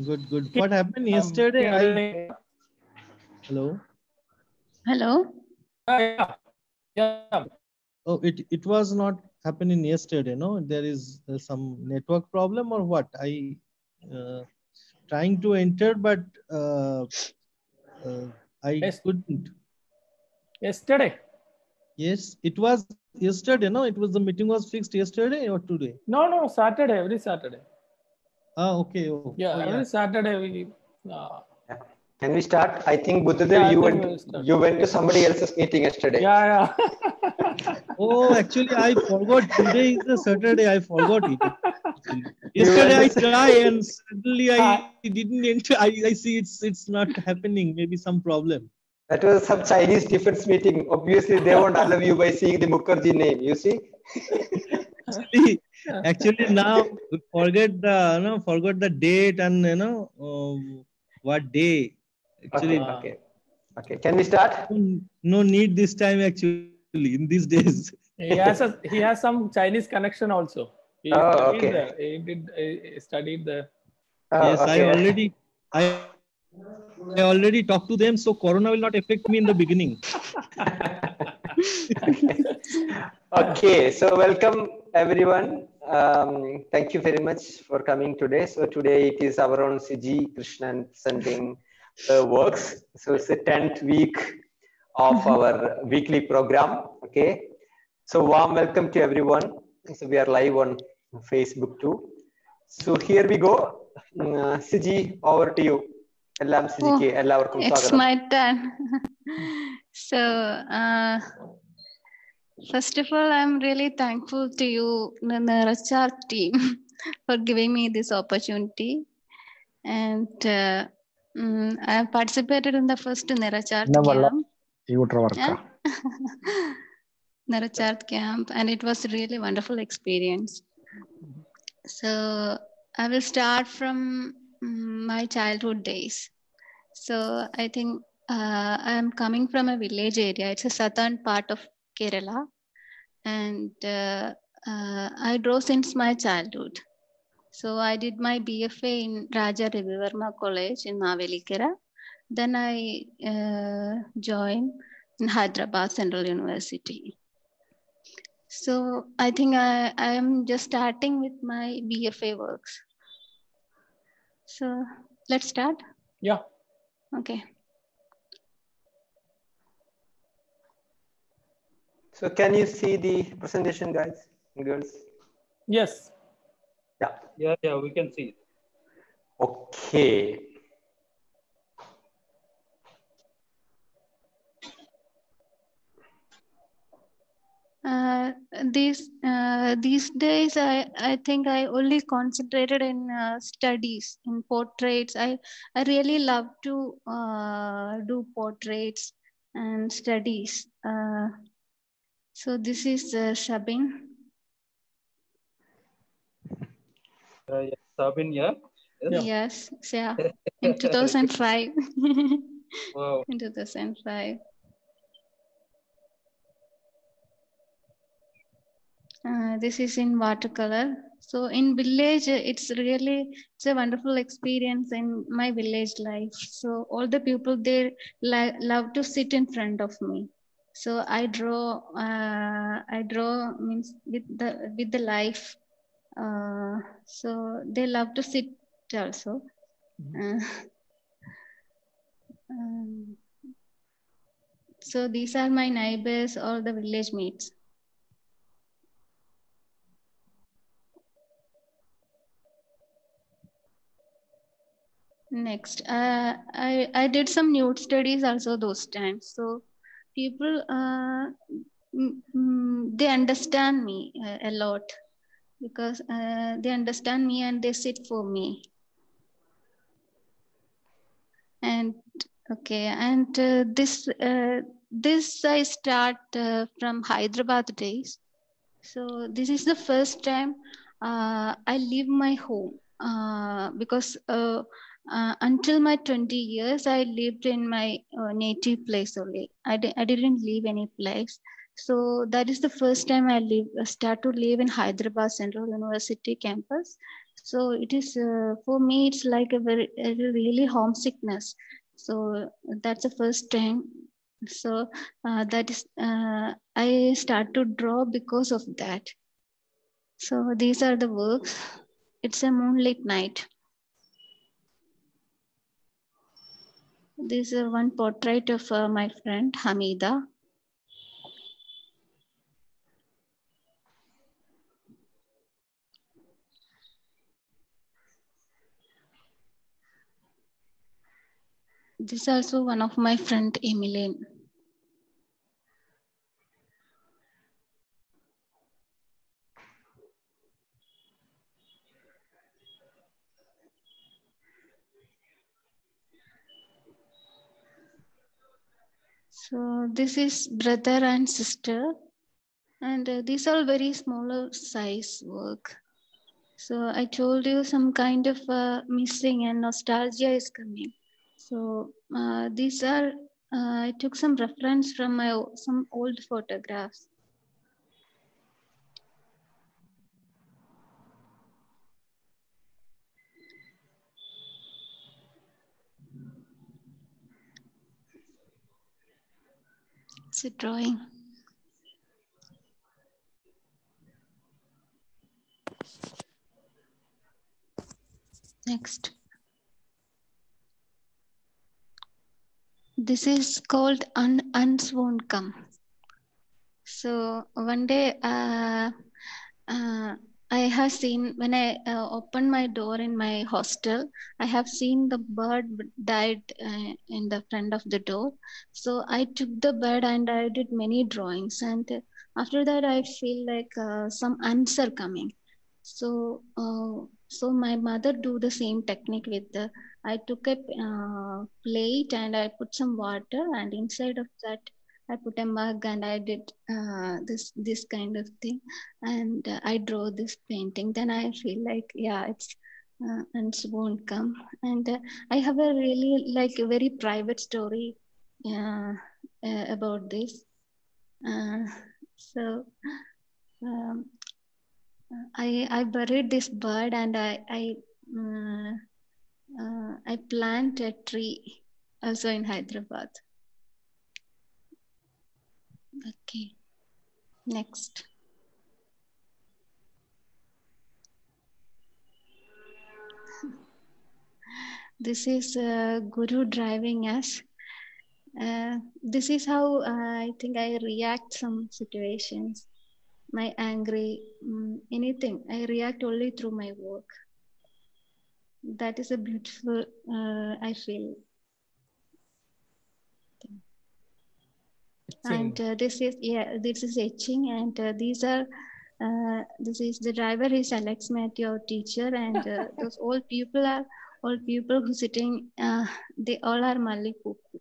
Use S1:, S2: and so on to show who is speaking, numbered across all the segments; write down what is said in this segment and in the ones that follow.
S1: Good, good. What happened yesterday? I,
S2: I,
S1: hello.
S3: Hello.
S2: yeah, yeah.
S1: Oh, it it was not happening yesterday. No, there is uh, some network problem or what? I uh, trying to enter, but uh, uh, I
S2: Yes.
S1: couldn't.
S2: Yesterday.
S1: Yes, it was yesterday. No, it was the meeting was fixed yesterday or today.
S2: No, no, Saturday, every Saturday.
S1: Ah, okay. Oh,
S2: Yeah,
S1: oh,
S2: every Saturday we. Uh,
S4: Can we start? I think Buddhadev,
S2: Yeah,
S4: you went
S2: we'll
S4: you went to somebody else's meeting yesterday.
S2: yeah, yeah.
S1: Oh, actually, I forgot. Today is the Saturday. I forgot it. Yesterday I try and suddenly I didn't enter. I, I see it's it's not happening. Maybe some problem.
S4: That was some Chinese defense meeting. Obviously, they won't allow you by seeing the Mukherjee name. You see?
S1: Actually, actually now we forget the you know forgot the date and you know um, what day. Actually,
S4: Okay, okay, okay. Can we start?
S1: no- no need this time. Actually, in these days.
S2: he has a he has some Chinese connection also. He
S4: Oh,
S2: studied
S4: okay.
S2: there. He did he studied there.
S4: Oh,
S1: yes, I already I I already talked to them. So Corona will not affect me in the beginning.
S4: okay, so welcome everyone. Um, thank you very much for coming today. So today it is our own CG Krishnan sending the works. So it's the 10th week of our weekly program. Okay. So warm welcome to everyone. So we are live on Facebook too. So here we go. Uh, Siji over to you. എല്ലാം സിജിക്ക് എല്ലാവർക്കും
S3: It's
S4: സ്വാഗതം
S3: my turn. first of all, I'm really thankful to you, the Niracharthu team, for giving me this opportunity. And uh, mm, I have participated in the first
S5: Niracharthu
S3: camp. Yeah. Niracharthu camp, and it was a really wonderful experience. So I will start from mm, my childhood days. So I think uh, I am coming from a village area. It's a southern part of Kerala, and uh, uh, I draw since my childhood. So I did my BFA in Raja Ravivarma College in Mavelikara. Then I uh, joined in Hyderabad Central University. So I think I, I am just starting with my BFA works. So let's start.
S2: Yeah.
S3: Okay.
S4: So can you see the presentation, guys and girls?
S2: Yes.
S4: Yeah.
S6: Yeah, yeah, we can see.
S4: Okay.
S3: Uh, these uh, these days, I I think I only concentrated in uh, studies in portraits. I I really love to uh, do portraits and studies. So this is uh, Sabine.
S6: Uh, yeah, Sabin, yeah. Yes.
S3: Yes, yeah, in 2005.
S6: Wow.
S3: in 2005. Uh, this is in watercolor. So in village, uh, it's really it's a wonderful experience in my village life. So all the people there li- love to sit in front of me. So I draw. Uh, I draw means with the with the life. Uh, so they love to sit also. Uh, um, so these are my neighbors or the village mates. Next, uh, I I did some nude studies also those times. So people uh, they understand me uh, a lot because uh, they understand me and they sit for me. And okay, and uh, this uh, this I start uh, from Hyderabad days. So this is the first time I leave my home uh, because uh, uh, until my 20 years I lived in my uh, native place only. I, di- I didn't leave any place. So that is the first time I live, start to live in Hyderabad Central University campus. So it is uh, for me. It's like a very a really homesickness. So that's the first time. So uh, that is uh, I start to draw because of that. So these are the works. It's a moonlit night. This is one portrait of uh, my friend Hamida. This is also one of my friend Emmeline. So this is brother and sister, and uh, these are very smaller size work. So I told you some kind of uh, missing and nostalgia is coming. So uh, these are uh, I took some reference from my some old photographs. A drawing. Next. This is called un Ants Won't Come. So one day, uh, uh, I have seen when I uh, opened my door in my hostel, I have seen the bird died uh, in the front of the door. So I took the bird and I did many drawings. And after that, I feel like uh, some answer coming. So, uh, so my mother do the same technique with the. I took a uh, plate and I put some water, and inside of that, I put a mug and I did uh, this this kind of thing, and uh, I draw this painting. Then I feel like yeah, it's uh, and it won't come. And uh, I have a really like a very private story uh, uh, about this. So. Um, I I buried this bird and I I uh, uh, I plant a tree also in Hyderabad. Okay, next. This is uh, Guru driving us. Uh, this is how uh, I think I react some situations my angry, mm, anything. I react only through my work. That is a beautiful, uh, I feel. And uh, this is, yeah, this is etching and uh, these are, uh, this is the driver is Alex Matthew, our teacher and uh, those old people are all people who sitting, uh, they all are Mallu,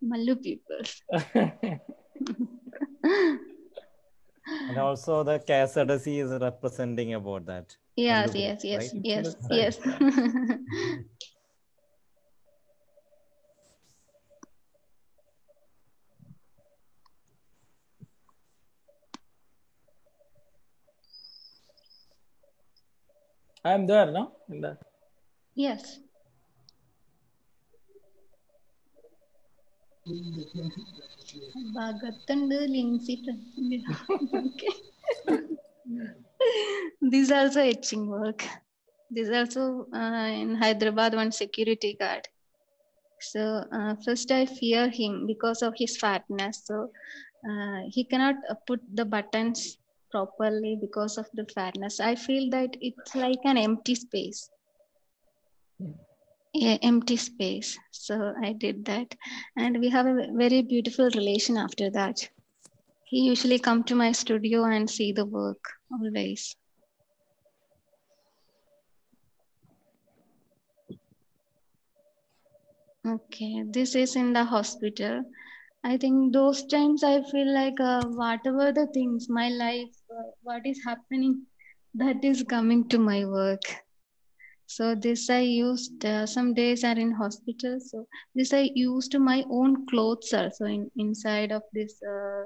S3: Mallu people.
S5: And also the KSRTC is representing about that.
S3: Yes, yes, yes,
S5: right?
S3: yes,
S2: Yes. I am there, no? In the
S3: yes. ഭാഗത്തുണ്ട് Lincy okay. This also etching work. This also uh, in Hyderabad one security guard. So uh, first I fear him because of his fatness. So uh, he cannot uh, put the buttons properly because of the fatness. I feel that it's like an empty space. Hmm. Yeah, empty space. So I did that, and we have a very beautiful relation after that. He usually come to my studio and see the work always. Okay, this is in the hospital. I think those times I feel like uh, whatever the things, my life, uh, what is happening, that is coming to my work. So this I used, uh, some days are in hospital. So this I used my own clothes also in, inside of this, uh,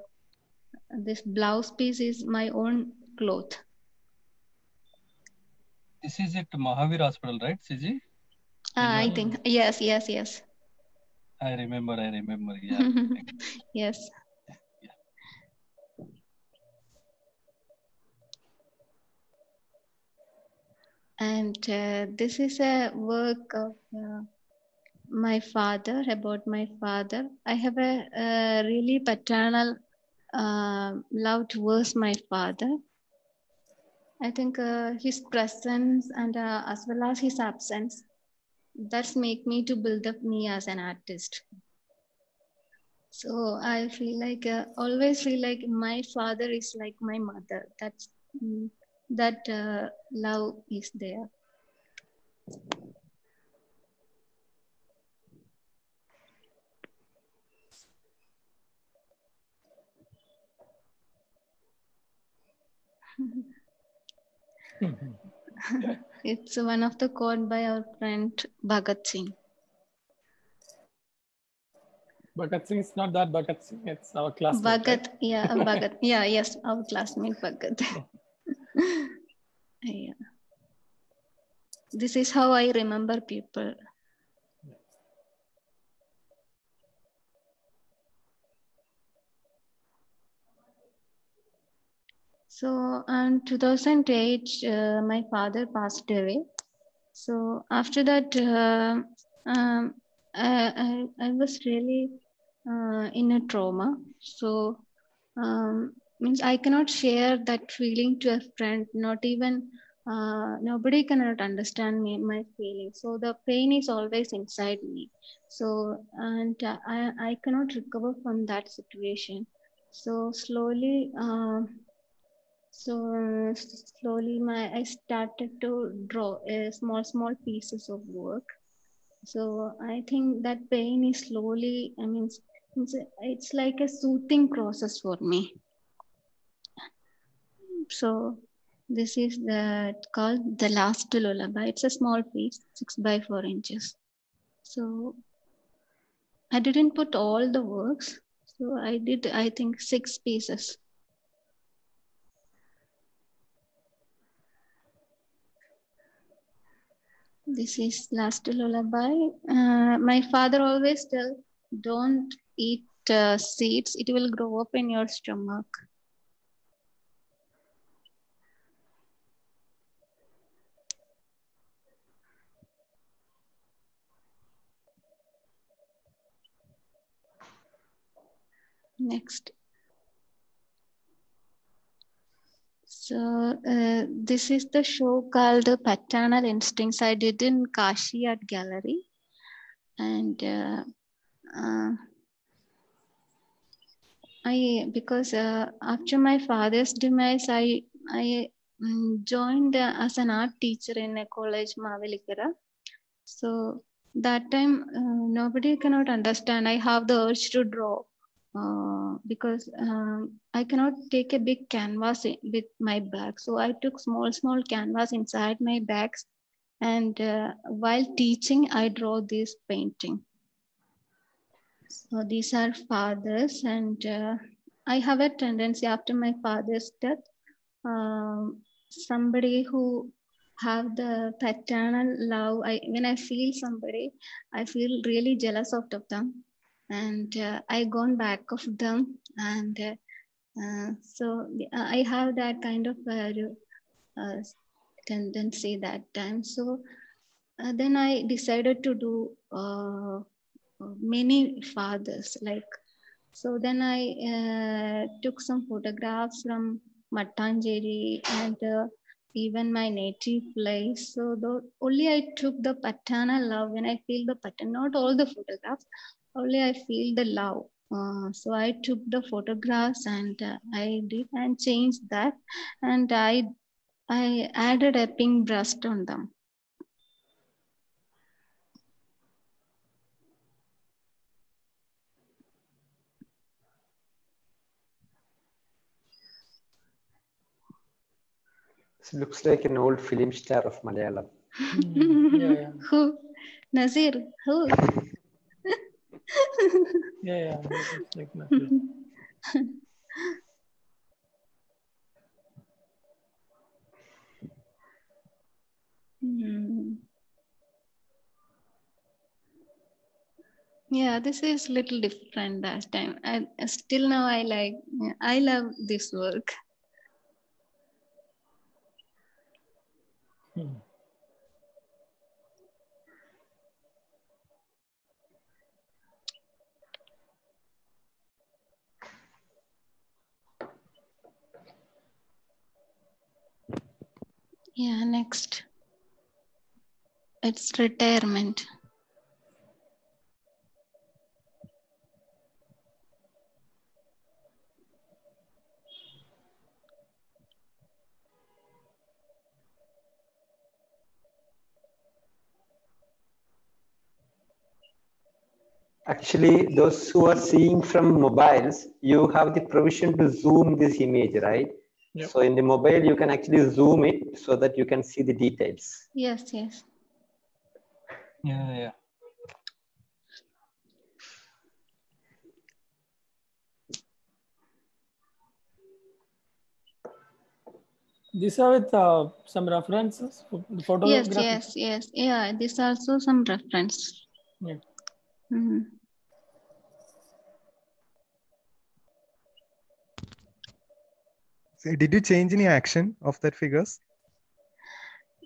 S3: this blouse piece is my own cloth.
S6: This is at Mahavir Hospital, right, Siji?
S3: Ah, I think yes, yes, yes.
S6: I remember, I remember. Yeah.
S3: yes. And uh, this is a work of uh, my father, about my father. I have a, a really paternal uh, love towards my father. I think uh, his presence and uh, as well as his absence, that's make me to build up me as an artist. So I feel like uh, always feel like my father is like my mother. That's mm, that uh, love is there. it's one of the quote by our friend Bhagat Singh.
S2: Bhagat Singh is not that Bhagat Singh, it's our classmate.
S3: Bhagat,
S2: right?
S3: yeah, uh, Bhagat, yeah, yes, our classmate Bhagat. Oh. yeah. This is how I remember people. So in 2008, uh, my father passed away. So after that, uh, um, I, I, I was really uh, in a trauma. So um, means I cannot share that feeling to a friend, not even uh, nobody cannot understand me, my feelings. So the pain is always inside me. So and uh, I, I cannot recover from that situation. So slowly, um, so slowly my I started to draw uh, small small pieces of work. So I think that pain is slowly. I mean, it's, it's like a soothing process for me. So this is the called the last lullaby. It's a small piece, six by four inches. So I didn't put all the works. So I did, I think, six pieces. This is last lullaby. Uh, my father always tell, don't eat uh, seeds. It will grow up in your stomach. Next. So uh, this is the show called Paternal Instincts. I did in Kashi Art Gallery, and uh, uh, I because uh, after my father's demise, I I mm, joined uh, as an art teacher in a college Mavelikara. So that time uh, nobody cannot understand. I have the urge to draw uh, because um, I cannot take a big canvas with my bag. So I took small, small canvas inside my bags. And uh, while teaching, I draw this painting. So these are fathers, and uh, I have a tendency after my father's death, um, somebody who have the paternal love. I when I feel somebody, I feel really jealous of them and uh, I gone back of them, and uh, uh, so uh, I have that kind of uh, uh, tendency that time. So then I decided to do many fathers, like so. Then I took some photographs from Mattancherry and even my native place. So the, only I took the paternal love when I feel the pattern, not all the photographs, only I feel the love. Uh, so I took the photographs and uh, I did and changed that, and I I added a pink breast on them.
S4: This looks like an old film star of Malayalam.
S2: Mm, yeah, yeah.
S3: Who? Nazir? Who?
S2: Yeah, yeah. Like nothing.
S3: Mm. Yeah, this is little different that time. I still now I like I love this work.
S2: Hmm.
S3: Yeah, next. It's retirement.
S4: Actually, those who are seeing from mobiles, you have the provision to zoom this image, right?
S2: Yep.
S4: So in the mobile, you can actually zoom it so that you can see the details.
S3: Yes, yes.
S6: Yeah, yeah.
S2: These are with uh, some references. The
S3: Yes, yes, yes. Yeah, this also some reference.
S2: Yeah.
S3: Mhm.
S7: So did you change any action of that figures?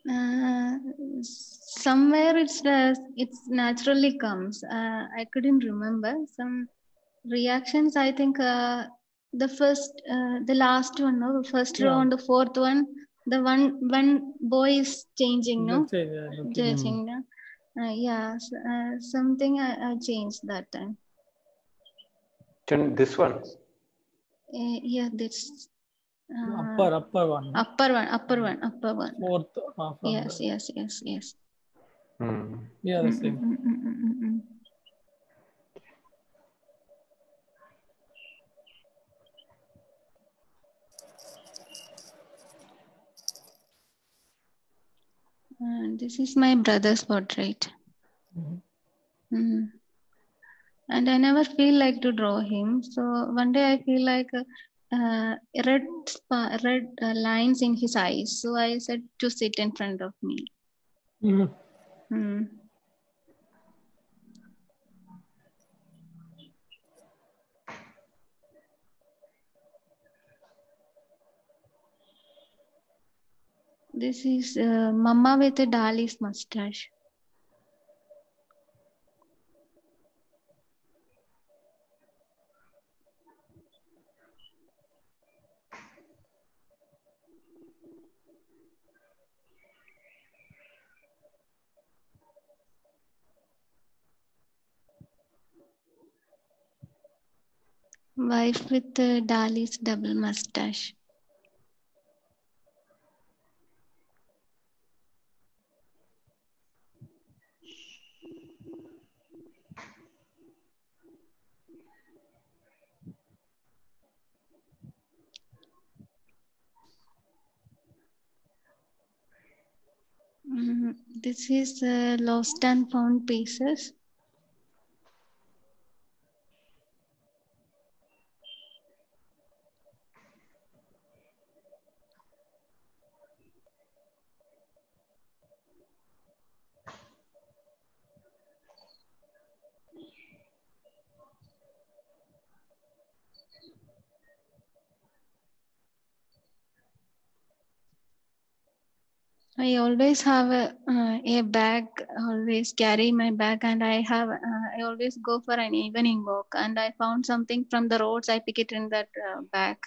S3: Uh, somewhere it's uh, it's naturally comes. Uh, I couldn't remember some reactions. I think uh, the first, uh, the last one, no, the first row
S2: Yeah.
S3: and the fourth one, the one one boy is changing, no,
S2: Let's yeah, okay.
S3: changing, no? Uh, yeah, s- uh, something I, I changed that time.
S4: Turn this one.
S3: Uh, yeah, this uh,
S2: upper upper one.
S3: upper one, upper one, upper one.
S2: Fourth. Uh,
S3: Yes,
S2: the-
S3: yes, yes, yes.
S4: Hmm.
S2: Yeah, the
S3: Mm,
S2: same.
S3: mm, mm, mm, mm, mm. And this is my brother's portrait.
S2: Mhm.
S3: Mm. And I never feel like to draw him. So one day I feel like uh, uh, red red uh, lines in his eyes. So I said to sit in front of me.
S2: Mhm.
S3: Mm. This is uh, Mama with a Dali's mustache. Wife with Dali's double mustache. Mm, this is uh, lost and found pieces. I always have a, uh, a bag, always carry my bag, and I have uh, I always go for an evening walk. And I found something from the roads, I pick it in that uh, bag,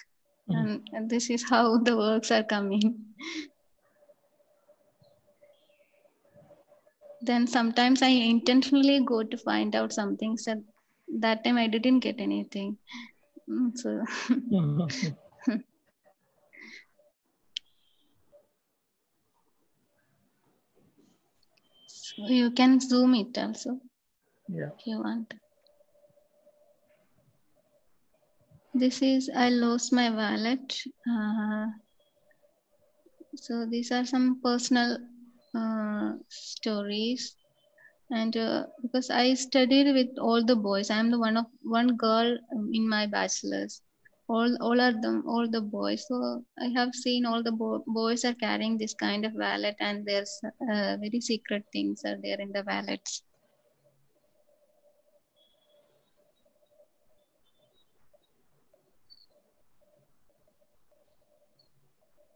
S2: Mhm.
S3: and, and this is how the works are coming. then sometimes I intentionally go to find out something. So that time I didn't get anything. Mm, So
S2: Mhm.
S3: So you can zoom it also
S2: yeah.
S3: if you want. This is I lost my wallet. Uh, so these are some personal uh, stories, and uh, because I studied with all the boys, I'm the one of one girl in my bachelor's. All all are them all the boys. So I have seen all the bo- boys are carrying this kind of wallet, and there's uh, very secret things are there in the wallets.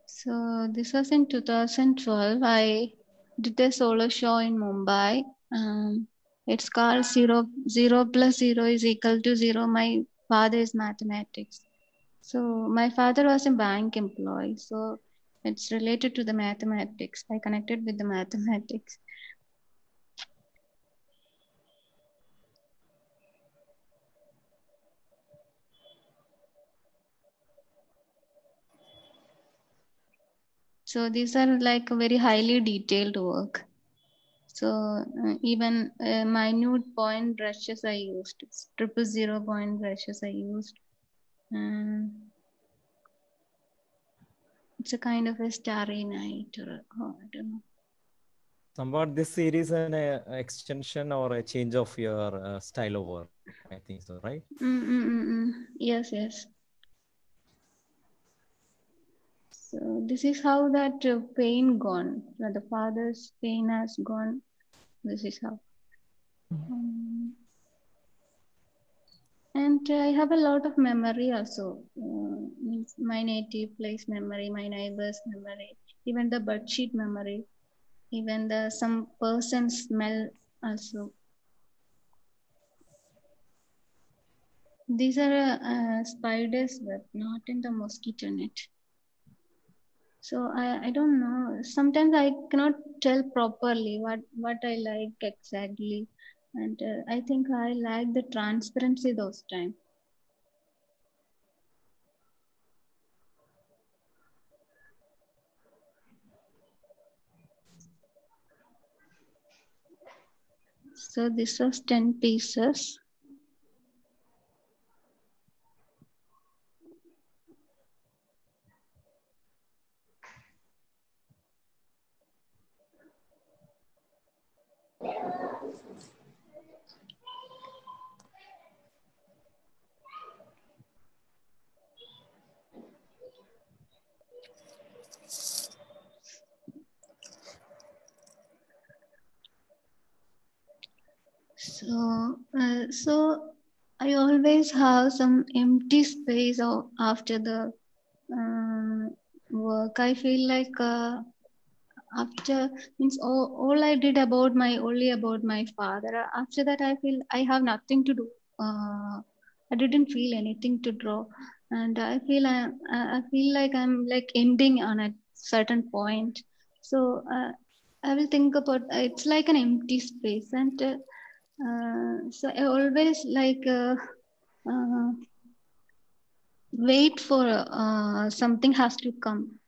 S3: So this was in 2012. I did a solo show in Mumbai. Um, it's called zero zero plus zero is equal to zero. My father is mathematics. So my father was a bank employee. So it's related to the mathematics. I connected with the mathematics. So these are like very highly detailed work. So uh, even uh, minute point brushes I used, triple zero point brushes I used. Um, it's a kind of a starry night or oh, I don't know.
S5: Somewhat this series an uh, extension or a change of your uh, style of work. I think so, right?
S3: Mm, mm, mm, mm. Yes, yes. So this is how that uh, pain gone. that the father's pain has gone. This is how. Um, and I have a lot of memory also. Uh, my native place memory, my neighbor's memory, even the bedsheet memory, even the some person smell also. These are uh, spiders web, not in the mosquito net. So I, I don't know. Sometimes I cannot tell properly what, what I like exactly. And uh, I think I like the transparency those time. So this was 10 pieces. So, uh, so I always have some empty space after the um, work. I feel like uh, after means all, all I did about my only about my father. After that, I feel I have nothing to do. Uh, I didn't feel anything to draw, and I feel I I feel like I'm like ending on a certain point. So uh, I will think about it's like an empty space and. Uh, so I always like uh, uh, wait for uh, something has to come.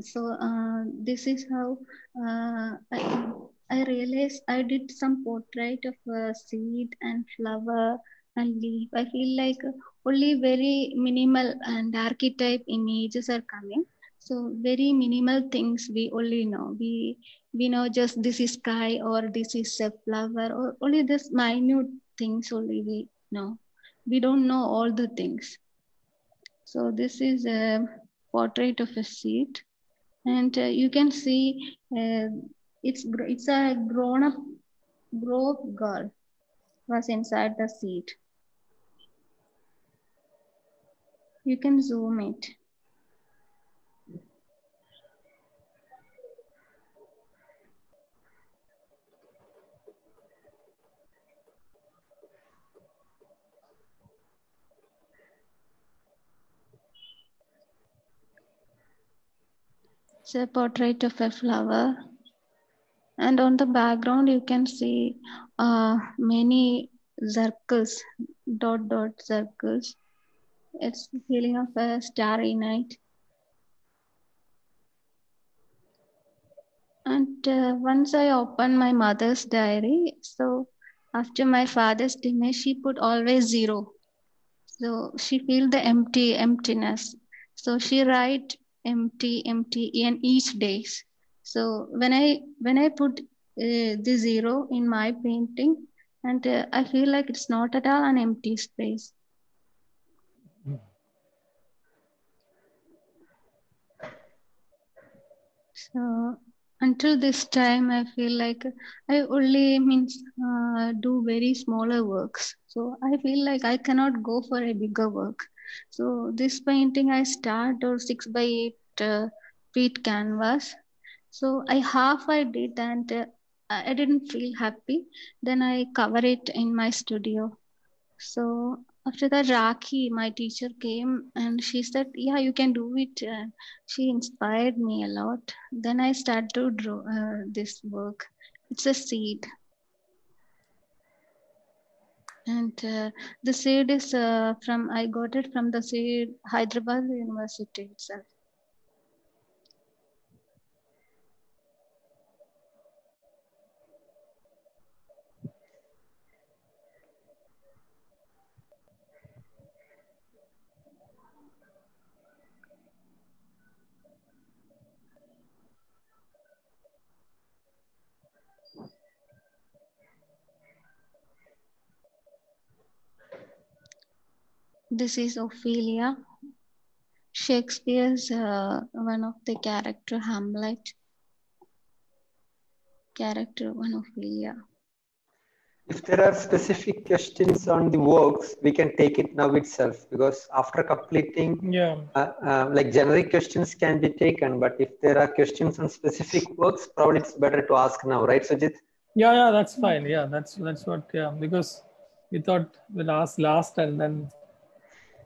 S3: So uh, this is how I, I realized I did some portrait of a seed and flower and leaf. I feel like only very minimal and archetype images are coming. So very minimal things we only know. We we know just this is sky or this is a flower or only this minute things only we know. We don't know all the things. So this is a portrait of a seed, and uh, you can see uh, it's it's a grown up grow up girl was inside the seed. You can zoom it. It's a portrait of a flower. And on the background, you can see uh, many circles, dot dot circles. It's the feeling of a starry night. And uh, once I opened my mother's diary, so after my father's demise, she put always zero. So she feel the empty emptiness. So she write empty, empty in each days. So when I when I put uh, the zero in my painting, and uh, I feel like it's not at all an empty space. So until this time, I feel like I only means uh, do very smaller works. So I feel like I cannot go for a bigger work. So this painting I start or six by eight uh, feet canvas. So I half I did and uh, I didn't feel happy. Then I cover it in my studio. So after that, Raki, my teacher came and she said, "Yeah, you can do it." Uh, she inspired me a lot. Then I started to draw uh, this work. It's a seed, and uh, the seed is uh, from I got it from the seed Hyderabad University itself. This is Ophelia, Shakespeare's uh, one of the character Hamlet. Character one of Ophelia.
S4: If there are specific questions on the works, we can take it now itself because after completing,
S2: Yeah.
S4: uh, uh, like generic questions can be taken. But if there are questions on specific works, probably it's better to ask now, right, Sujit?
S2: Yeah, yeah, that's fine. Yeah, that's that's what. Yeah, because we thought we'll ask last and then,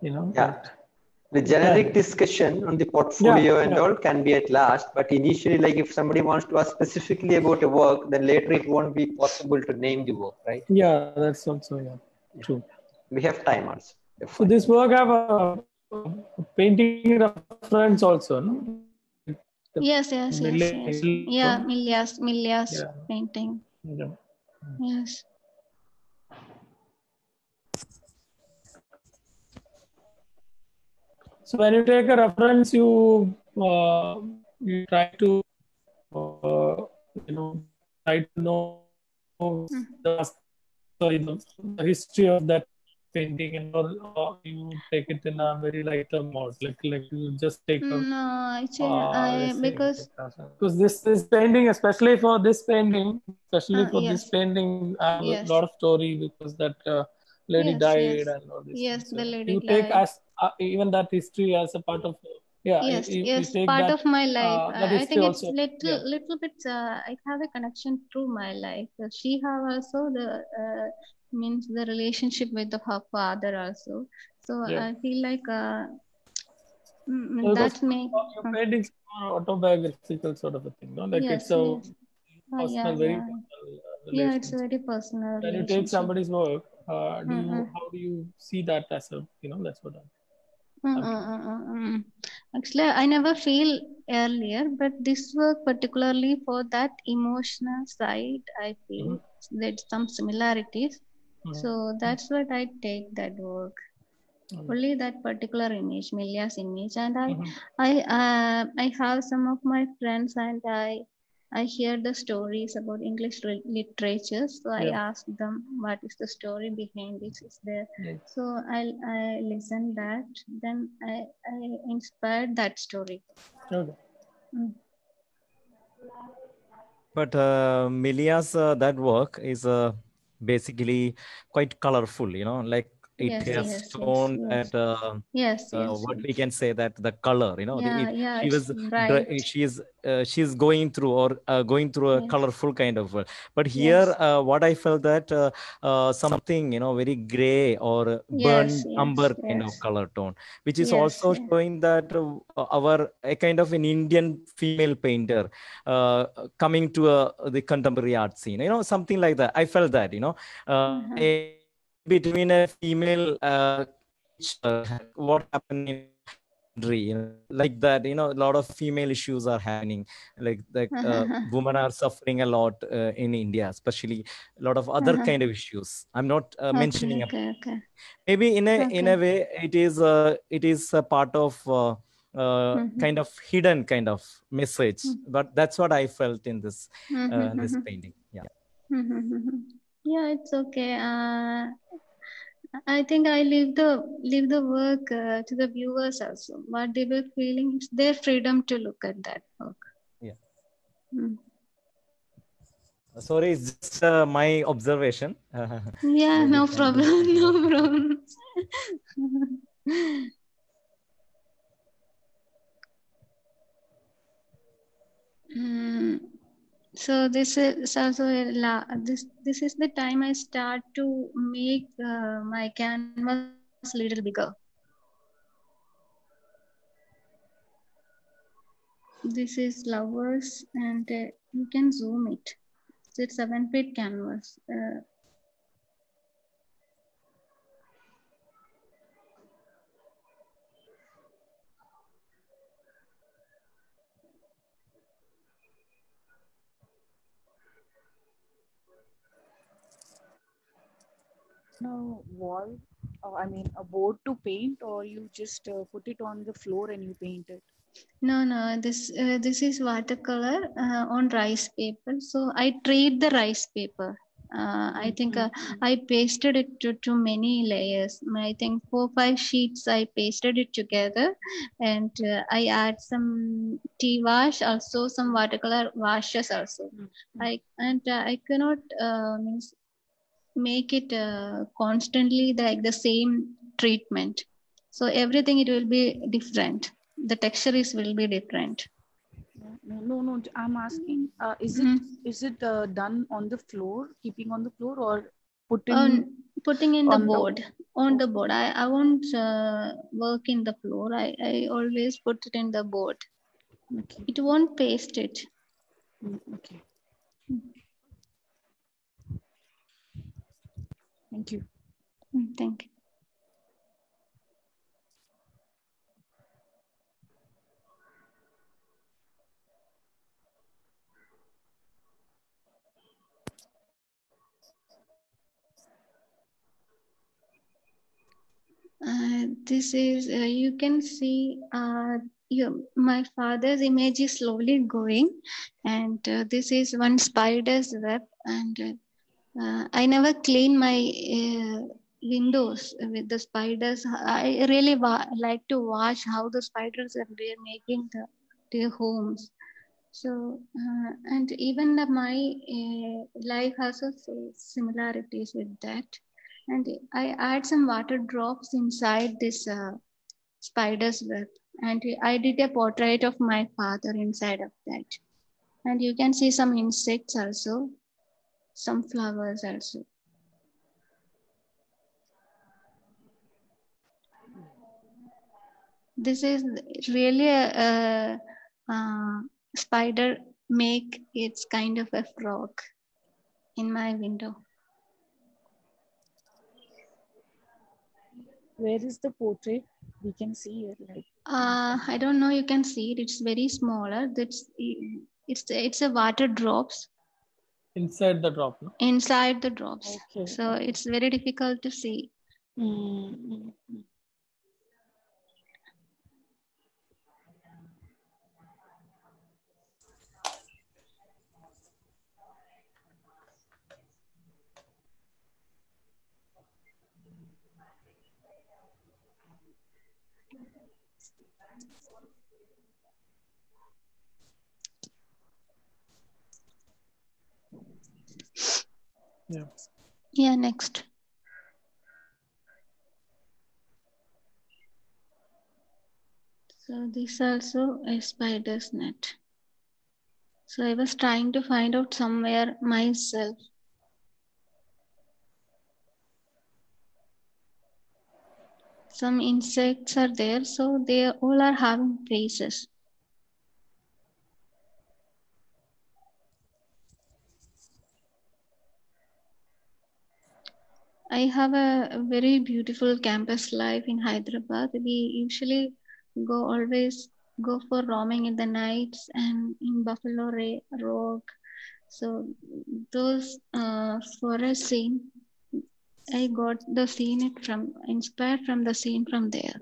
S2: you know.
S4: Yeah.
S2: but-
S4: The generic discussion on the portfolio and
S2: yeah.
S4: all can be at last, but initially, like if somebody wants to ask specifically about a work, then later it won't be possible to name the work, right?
S2: Yeah, that's also yeah, true.
S4: We have time also.
S2: So this work have a, a painting reference also, no? The-
S3: Yes, yes, yes, yes. Yeah, Millais's Millais's
S2: Yeah.
S3: painting.
S2: Yeah.
S3: Yes.
S2: So when you take a reference, you uh, you try to uh, you know try to know the, sorry, the, the history of that painting, and or, or you take it in a very lighter mode, like like you just take a
S3: No, actually,
S2: uh,
S3: I because
S2: because this this painting, especially for this painting, especially
S3: Uh,
S2: for
S3: yes.
S2: this painting, I have
S3: Yes.
S2: a lot of story because that uh, lady
S3: Yes,
S2: died
S3: yes.
S2: and all this.
S3: Yes,
S2: thing.
S3: the lady
S2: you take as uh, even that history as a part of yeah.
S3: yes,
S2: you, you
S3: yes,
S2: take
S3: part
S2: that,
S3: of my life.
S2: uh,
S3: I think it's
S2: also.
S3: little
S2: Yeah.
S3: little bit. Uh, I have a connection through my life. Uh, She have also the uh, means the relationship with the, her father also. So
S2: Yeah.
S3: I feel like uh, mm, mm, that make
S2: your paintings are autobiographical sort of a thing, no? Like
S3: yes,
S2: it's a
S3: yes.
S2: Personal,
S3: yeah,
S2: very
S3: yeah.
S2: personal uh,
S3: Yeah, it's very personal
S2: When you take somebody's work, uh, do you
S3: Mhm.
S2: how do you see that as a you know that's what I'm Okay.
S3: mm, mm, mm, mm. Actually, I never feel earlier, but this work, particularly for that emotional side, I feel there's some similarities. So that's what I take that work.
S2: Mhm.
S3: Only that particular image, Millais's image, and I,
S2: Mhm.
S3: I, uh, I have some of my friends, and I, I hear the stories about English lit- literature. So I ask them, what is the story behind this? Is there?
S2: Yeah.
S3: So I, I listen that, then I, I inspired that story.
S2: Okay.
S3: Mm.
S5: But uh, Millais's uh, that work is uh, basically quite colorful, you know, like it
S3: Yes,
S5: has
S3: yes,
S5: shown
S3: yes.
S5: that uh,
S3: Yes,
S5: uh,
S3: yes.
S5: what we can say that the color, you know,
S3: Yeah,
S5: it-
S3: yeah,
S5: she was
S3: bright.
S5: dra- she is uh, she's going through or uh, going through a colorful kind of world. But here, uh, what I felt that uh, uh, something, you know, very gray or
S3: yes,
S5: umber kind of color tone, which is also showing that uh, our a kind of an Indian female painter uh, coming to the contemporary art scene, you know, something like that. I felt that, you know, uh,
S3: Mhm.
S5: Between a female, uh, uh, what happened in country, you know, like that, you know, a lot of female issues are happening, like like uh, women are suffering a lot uh, in India, especially a lot of other
S3: Uh-huh.
S5: kind of issues. I'm not uh,
S3: Okay,
S5: mentioning
S3: okay, okay.
S5: maybe in a in a way it is uh, it is a part of uh, uh,
S3: Mhm.
S5: kind of hidden kind of message
S3: Mm.
S5: but that's what i felt in this uh, this
S3: Mhm.
S5: painting yeah
S3: Mhm. Yeah, it's okay. Uh, I think I leave the leave the work uh, to the viewers also. What they were feeling, it's their freedom to look at that work.
S5: Yeah.
S3: Mm.
S5: Sorry, it's just uh, my observation.
S3: Yeah, no problem, no problem. Mm, so this is also la- this this is the time I start to make uh, my canvas a little bigger. This is lovers, and uh, you can zoom it. It's a seven feet canvas. Uh,
S8: a wall, uh, I mean, a board to paint, or you just uh, put it on the floor and you paint it?
S3: No, no, this uh, this is watercolor uh, on rice paper. So I trade the rice paper. Uh, I think uh, I pasted it to, to many layers. I think four five sheets. I pasted it together, and uh, I add some tea wash, also some watercolor washes also. I and uh, I cannot uh, means make it uh, constantly like the same treatment. So everything it will be different the texture is will be different.
S8: No, no, no. I'm asking, uh, is it
S3: Mm-hmm.
S8: is it uh, done on the floor, keeping on the floor, or putting?
S3: On putting in the
S8: on the-
S3: board, on the board. I, I won't uh, work in the floor. I, I always put it in the board.
S8: Okay.
S3: It won't paste it.
S8: Mm, okay. Thank you.
S3: Mm, Thank you. Uh, this is uh, you can see uh, you, my father's image is slowly going and uh, this is one spider's web and uh, i never clean my uh, windows with the spiders. I really wa- like to watch how the spiders are making the, their homes. So uh, and even the, my uh, life has also similarities with that. And I add some water drops inside this uh, spider's web. And I did a portrait of my father inside of that. And you can see some insects also some flowers also this is really a, a, uh spider make its kind of a frog in my window
S8: Where is the portrait? We can see it. Like
S3: Uh, I don't know. You can see it. It's very smaller. That's it's it's a water drops
S2: Inside the drop. No?
S3: inside the drops.
S8: okay.
S3: So it's very difficult to see.
S8: Mm,
S2: Yeah.
S3: Yeah. Next. So this also a spider's net. So I was trying to find out somewhere myself. Some insects are there, so they all are having faces. I have a very beautiful campus life in Hyderabad. We usually go always go for roaming in the nights and in Buffalo Ra- Rock. So those uh, forest scene, I got the scene from inspired from the scene from there.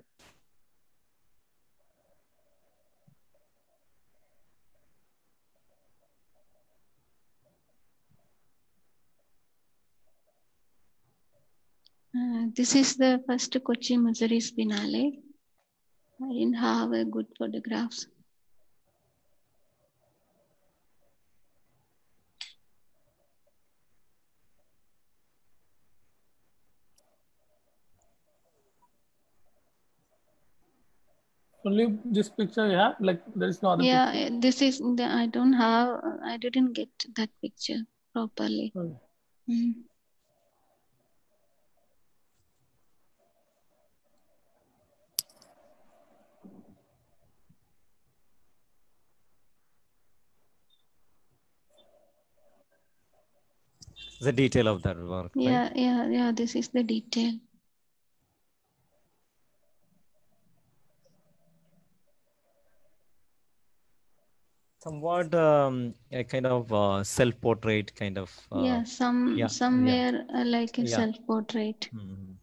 S3: this is the first Kochi Muziris Biennale. I didn't have a good photographs.
S2: Only this picture you have, like there is no other.
S3: Yeah,
S2: picture.
S3: this is the, I don't have. I didn't get that picture properly.
S2: Okay.
S3: Mm.
S5: The detail of that work. right?
S3: Yeah, yeah, yeah, this is the detail.
S5: Somewhat um, a kind of uh, self-portrait kind of. Uh,
S3: yeah, some
S5: yeah, yeah.
S3: somewhere uh, like a
S5: Yeah.
S3: self-portrait.
S5: mhm.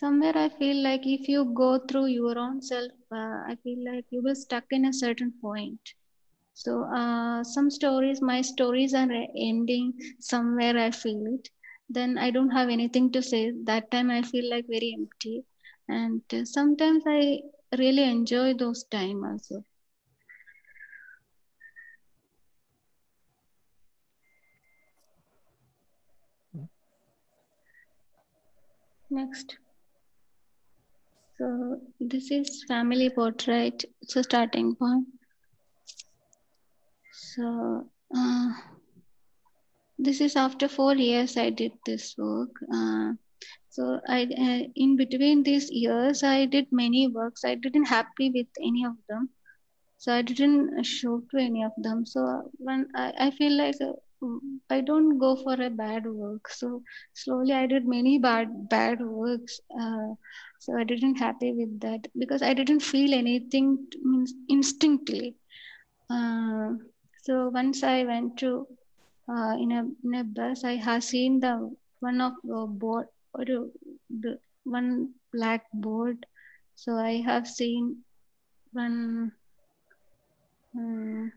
S3: Somewhere I feel like if you go through your own self, uh, I feel like you will stuck in a certain point. So uh, some stories, my stories are ending somewhere. I feel it. Then I don't have anything to say. That time I feel like very empty, and uh, sometimes I really enjoy those time also. Next. So this is family portrait. It's a starting point. So uh, this is after four years I did this work. Uh, so I uh, in between these years I did many works. I didn't happy with any of them. So I didn't show to any of them. So when I, I feel like uh, I don't go for a bad work. So slowly I did many bad bad works. Uh, so I didn't happy with that because I didn't feel anything instinctively. Uh, so once I went to uh, in a in a bus, I have seen the one of the board or the one black board. So I have seen one um,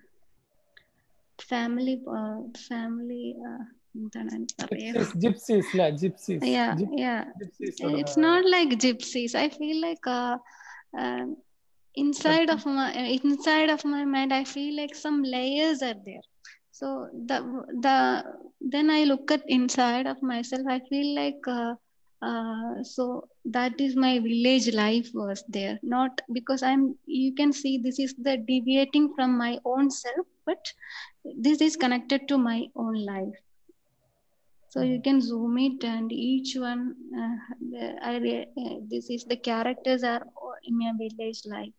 S3: family uh, family. Uh, എന്താണ് അതിന് പറയാ?
S2: Gypsies, gypsies, la, gypsies.
S3: yeah
S2: Gyp-
S3: yeah
S2: gypsies
S3: it's
S2: uh,
S3: not like gypsies i feel like uh, um, inside of my inside of my mind i feel like some layers are there so the the then i look at inside of myself i feel like uh, uh, so that is my village life was there. Not because i'm you can see this is the deviating from my own self but this is connected to my own life. So you can zoom it and each one uh, I uh, this is the characters are in my village life.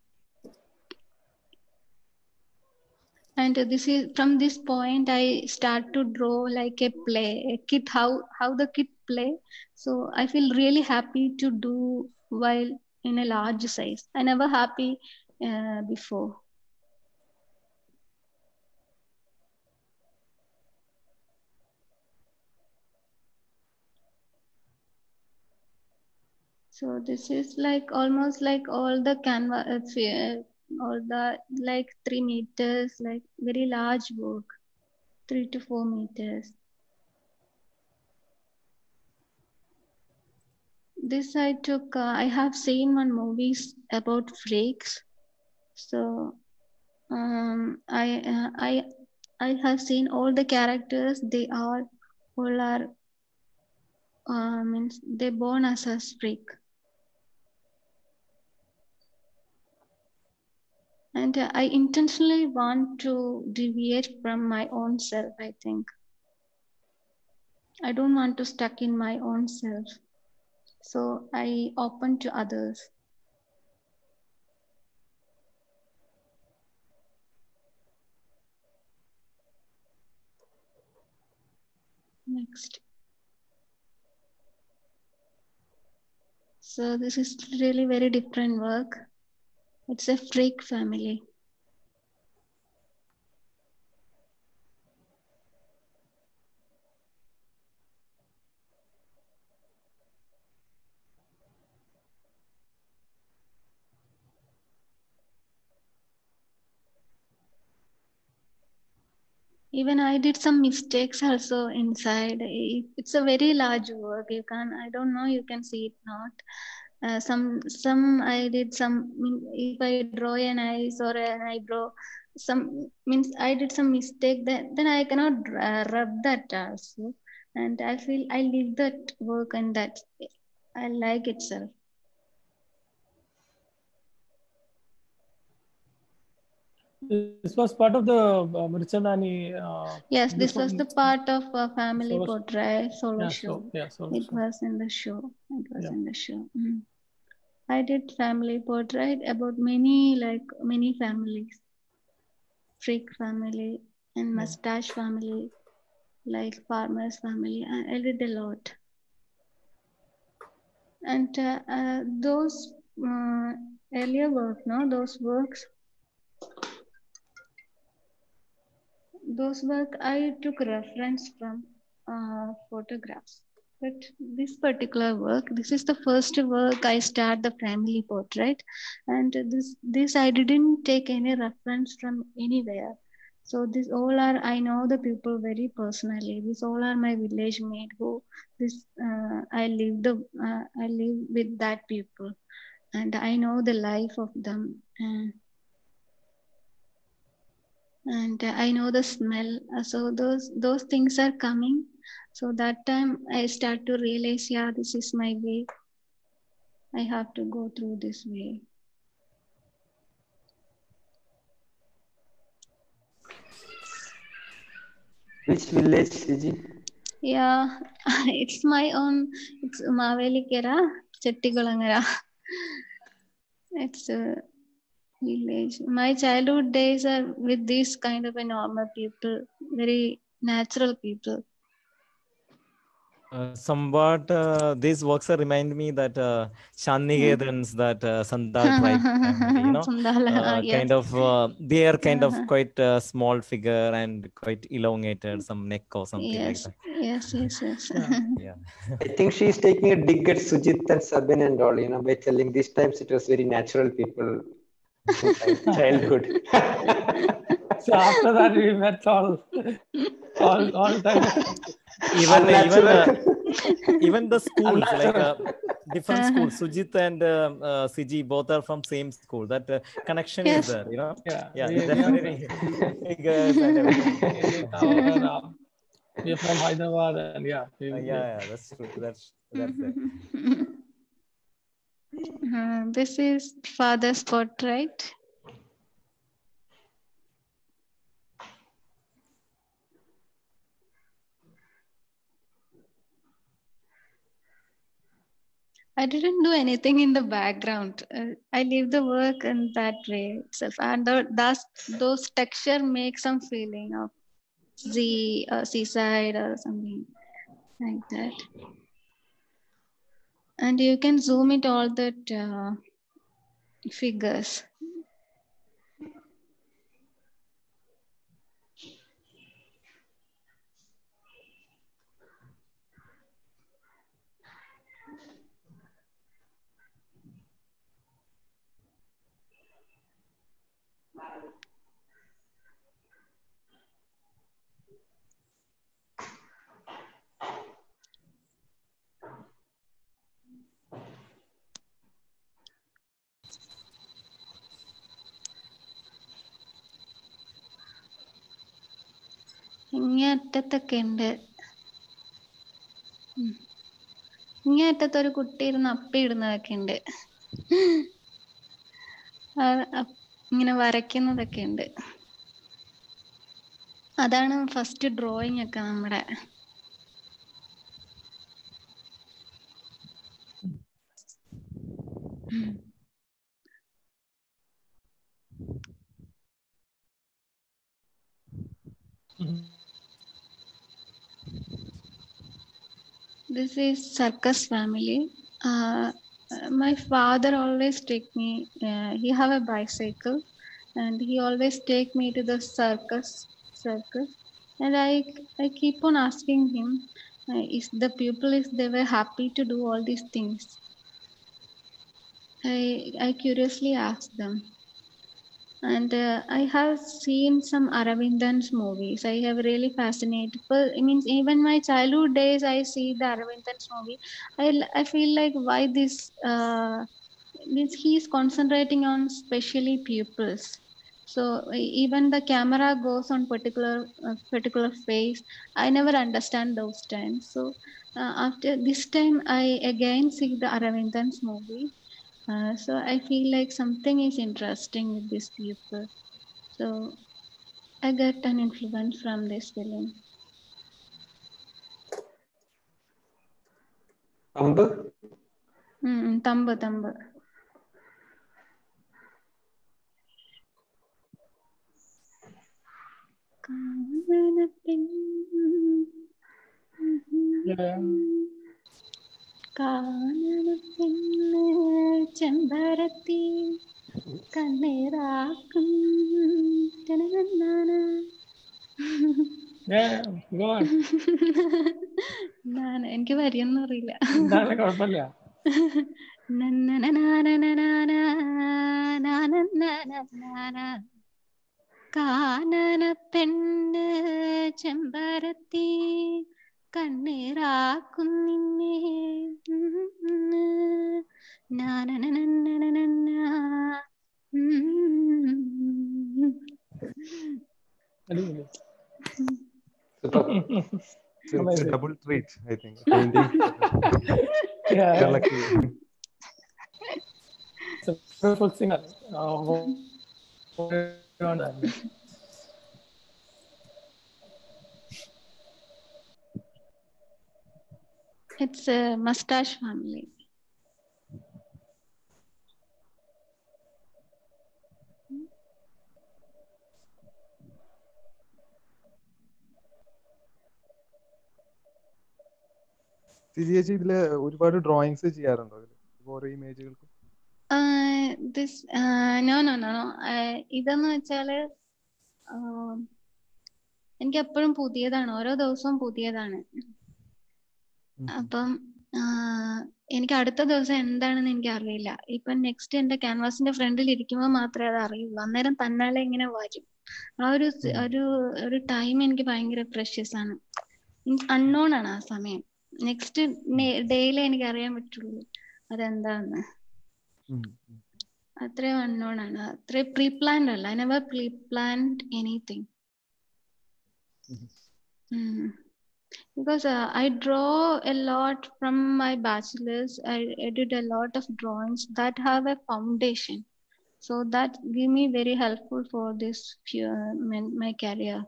S3: And this is from this point i start to draw like a play a kid how how the kid play. So i feel really happy to do while in a large size. I never happy uh, before. So this is like almost like all the canvas, uh, all the like three meters, like very large work, three to four meters. This I took. Uh, I have seen one movies about freaks. So um, I uh, I I have seen all the characters. They are all are uh, means they born as a freak. and uh, i intentionally want to deviate from my own self i think i don't want to stuck in my own self so i open to others. Next. So this is really very different work. It's a freak family. Even I did some mistakes also inside. It's a very large work. You can I don't know. You can see it not. Uh, some some I did some. If I draw an eyes or an eyebrow, some means I did some mistake, then then I cannot uh, rub that also, and I feel I leave that work and that I like itself.
S2: This was part of the uh. Uh,
S3: Yes, this was the part of a family
S2: Solo-
S3: portrait solo
S2: yeah,
S3: show.
S2: so, yeah, so,
S3: It was in the show. It was
S2: Yeah.
S3: in the show. Mhm. I did family portrait about many like many families, freak family and mustache family, like farmers family. I, I did a lot. And uh, uh, those uh, earlier work, no, those works, those work I took reference from uh, photographs. But this particular work, this is the first work I start the family portrait, and this this I didn't take any reference from anywhere. So this all are I know the people very personally. These all are my village mate who this uh, I live the uh, I live with that people, and I know the life of them. Uh, and I know the smell. Uh, So those those things are coming. So that time I start to realize, yeah, this is my way. I have to go through this way.
S4: Which village, Siji?
S3: Yeah, it's my own. It's Mavelikkara, Chettikulangara. It's a village. My childhood days are with these kind of a normal people, very natural people.
S5: Uh, somewhat uh, these works are remind me that uh, Santiniketan's, that uh, Santhal tribe family, you know,
S3: Sandala,
S5: uh,
S3: yes.
S5: kind of uh, they are kind
S3: Uh-huh.
S5: of quite uh, small figure and quite elongated, some neck or something
S3: Yes,
S5: like
S3: yes, yes, yes.
S5: that. Yeah.
S4: I think she is taking a dig at Sujit and Sabin and all, you know, by telling these times it was very natural people in my childhood.
S2: so after that we met all, all, all time.
S5: even even
S4: Unnatural.
S5: uh, even the schools like uh, different
S3: Uh-huh.
S5: schools sujit and uh, uh, siji both are from same school that uh, connection
S3: Yes.
S5: is there you know
S2: Yeah,
S5: yeah
S2: we- we are-
S5: definitely Figures and everything.
S2: our, uh, we are from Hyderabad and yeah,
S5: Uh, yeah yeah that's true that's that's it
S3: Uh, this is father's portrait. I didn't do anything in the background. Uh, I leave the work in that way itself, and thus those texture make some feeling of sea, uh, seaside or something like that. And you can zoom it all that uh, figures. ഇങ്ങേ അറ്റത്തൊക്കെ ഉണ്ട്. ഇങ്ങേ കുട്ടി ഇരുന്ന് അപ്പി ഇടുന്നതൊക്കെ ഉണ്ട് ഇങ്ങനെ വരയ്ക്കുന്നതൊക്കെ ഉണ്ട് അതാണ് ഫസ്റ്റ് ഡ്രോയിങ് ഒക്കെ നമ്മുടെ ഉം. This is circus family. Uh, my father always take me. Uh, he have a bicycle, and he always take me to the circus. Circus, and I I keep on asking him, uh, the people if they were happy to do all these things. I I curiously ask them. And uh, I have seen some Aravindan's movies. I have really fascinated. But I mean, even my childhood days, I see the Aravindan's movie. i, I feel like why this uh, means he's concentrating on specially pupils. So even the camera goes on particular uh, particular face. I never understand those times. So uh, after this time, I again see the Aravindan's movie. Uh, so I feel like something is interesting with these people. So I got an influence from this film.
S4: Thumb?
S3: Mm, thumb, thumb.
S2: Yeah. കാണണം പെണ്ണ് ചെമ്പരത്തി
S3: കണ്ണീറാക്കും എനിക്ക് വരിയൊന്നും അറിയില്ല.
S2: കുഴപ്പമില്ല.
S3: കാനന പെണ്ണ് ചെമ്പരത്തി കണ്ണീറാക്കും നിന്നേ na na
S2: na
S4: na na na na na. Super.
S7: It's, a double treat, I think.
S2: yeah.
S7: You're lucky.
S2: It's a beautiful singer. Uh,
S3: It's a mustache family.
S7: ചേച്ചി ഇതിൽ ഒരുപാട് ഡ്രോയിങ്സ് ചെയ്യാറുണ്ടോ ഓരോ ഇമേജുകൾക്കും
S3: നോ നോ നോ നോ ഇതെന്ന് വെച്ചാൽ എനിക്ക് എപ്പോഴും പുതിയതാണ്. ഓരോ ദിവസവും പുതിയതാണ്. അപ്പം എനിക്ക് അടുത്ത ദിവസം എന്താണെന്ന് എനിക്ക് അറിയില്ല ഇപ്പൊ നെക്സ്റ്റ് എന്റെ ക്യാൻവാസിന്റെ ഫ്രണ്ടിൽ ഇരിക്കുമ്പോൾ മാത്രമേ അത് അറിയുള്ളൂ. അന്നേരം തന്നാലെ ഇങ്ങനെ വരും. ആ ഒരു ഒരു ഒരു ടൈം എനിക്ക് ഭയങ്കര പ്രഷ്യസ് ആണ്. അൺനോൺ ആണ് ആ സമയം. നെക്സ്റ്റ് ഡേയിലെ എനിക്ക് അറിയാൻ പറ്റുള്ളൂ അതെന്താന്ന്. അത്രയും അൺനോൺ ആണ്. അത്രയും പ്രീ പ്ലാൻഡ് അല്ല I never pre planned anything because uh, I draw a lot from my bachelor's. I, I did a lot of drawings that have a foundation, so that give me very helpful for this few, my, my career.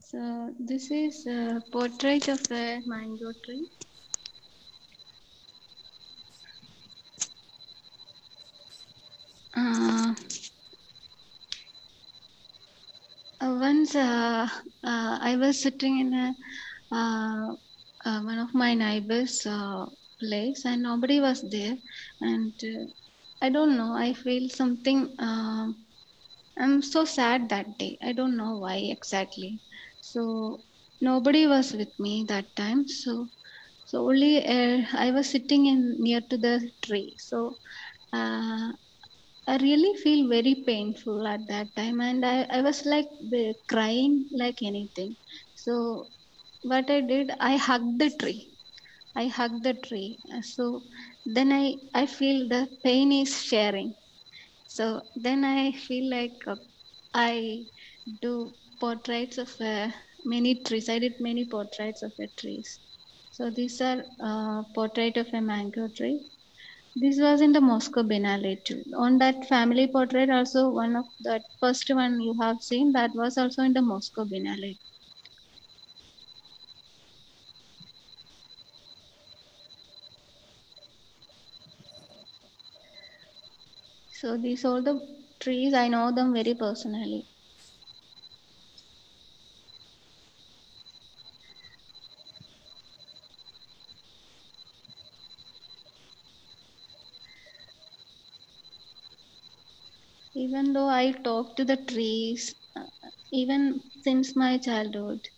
S3: So this is a portrait of a mango tree. Uh, uh, once uh, uh, I was sitting in a uh, uh, one of my neighbors' place, and nobody was there, and I don't know. I feel something. um I'm so sad that day. I don't know why exactly. So nobody was with me that time. So so only I was sitting in near to the tree. So. I really feel very painful at that time, and I, I was like crying like anything. So, what I did, I hugged the tree. I hugged the tree. So then I I feel the pain is sharing. So then I feel like uh, I do portraits of uh, many trees. I did many portraits of the trees. So these are uh, portrait of a mango tree. This was in the Moscow Biennale too. On that family portrait, also one of that first one you have seen, that was also in the Moscow Biennale. So these all the trees, I know them very personally. Even though I talk to the trees, uh, even since my childhood.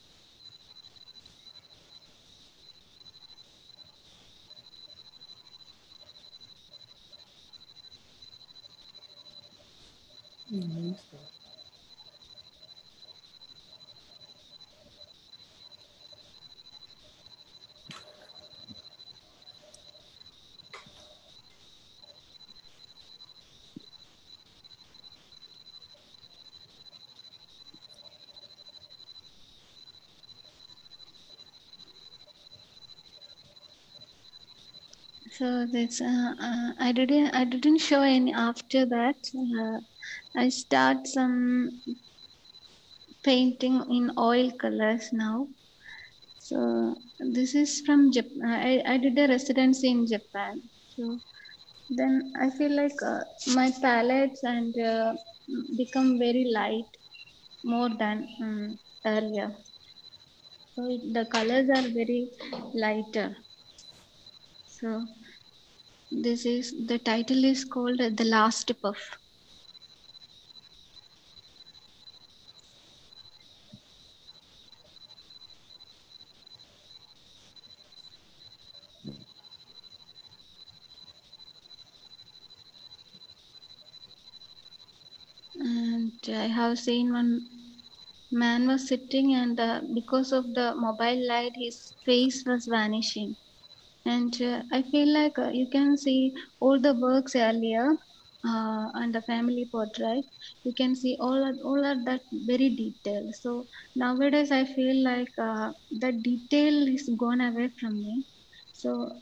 S3: So this uh, uh, I didn't I didn't show any after that. Uh, I start some painting in oil colors now. So this is from Japan. I, I did a residency in Japan. So then I feel like uh, my palettes and uh, become very light more than um, earlier. So the colors are very lighter. So this is the title is called The Last Puff. And I have seen one man was sitting and uh, because of the mobile light his face was vanishing and uh, i feel like uh, you can see all the works earlier uh, and the family portrait. You can see all of, all of that very detailed. So nowadays i feel like uh, the detail is gone away from me. So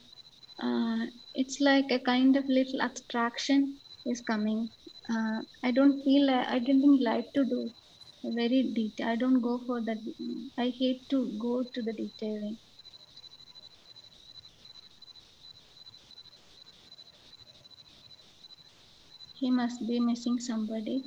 S3: uh, it's like a kind of little abstraction is coming. Uh, i don't feel i didn't like to do very detail i don't go for that i hate to go to the detailing he must be missing somebody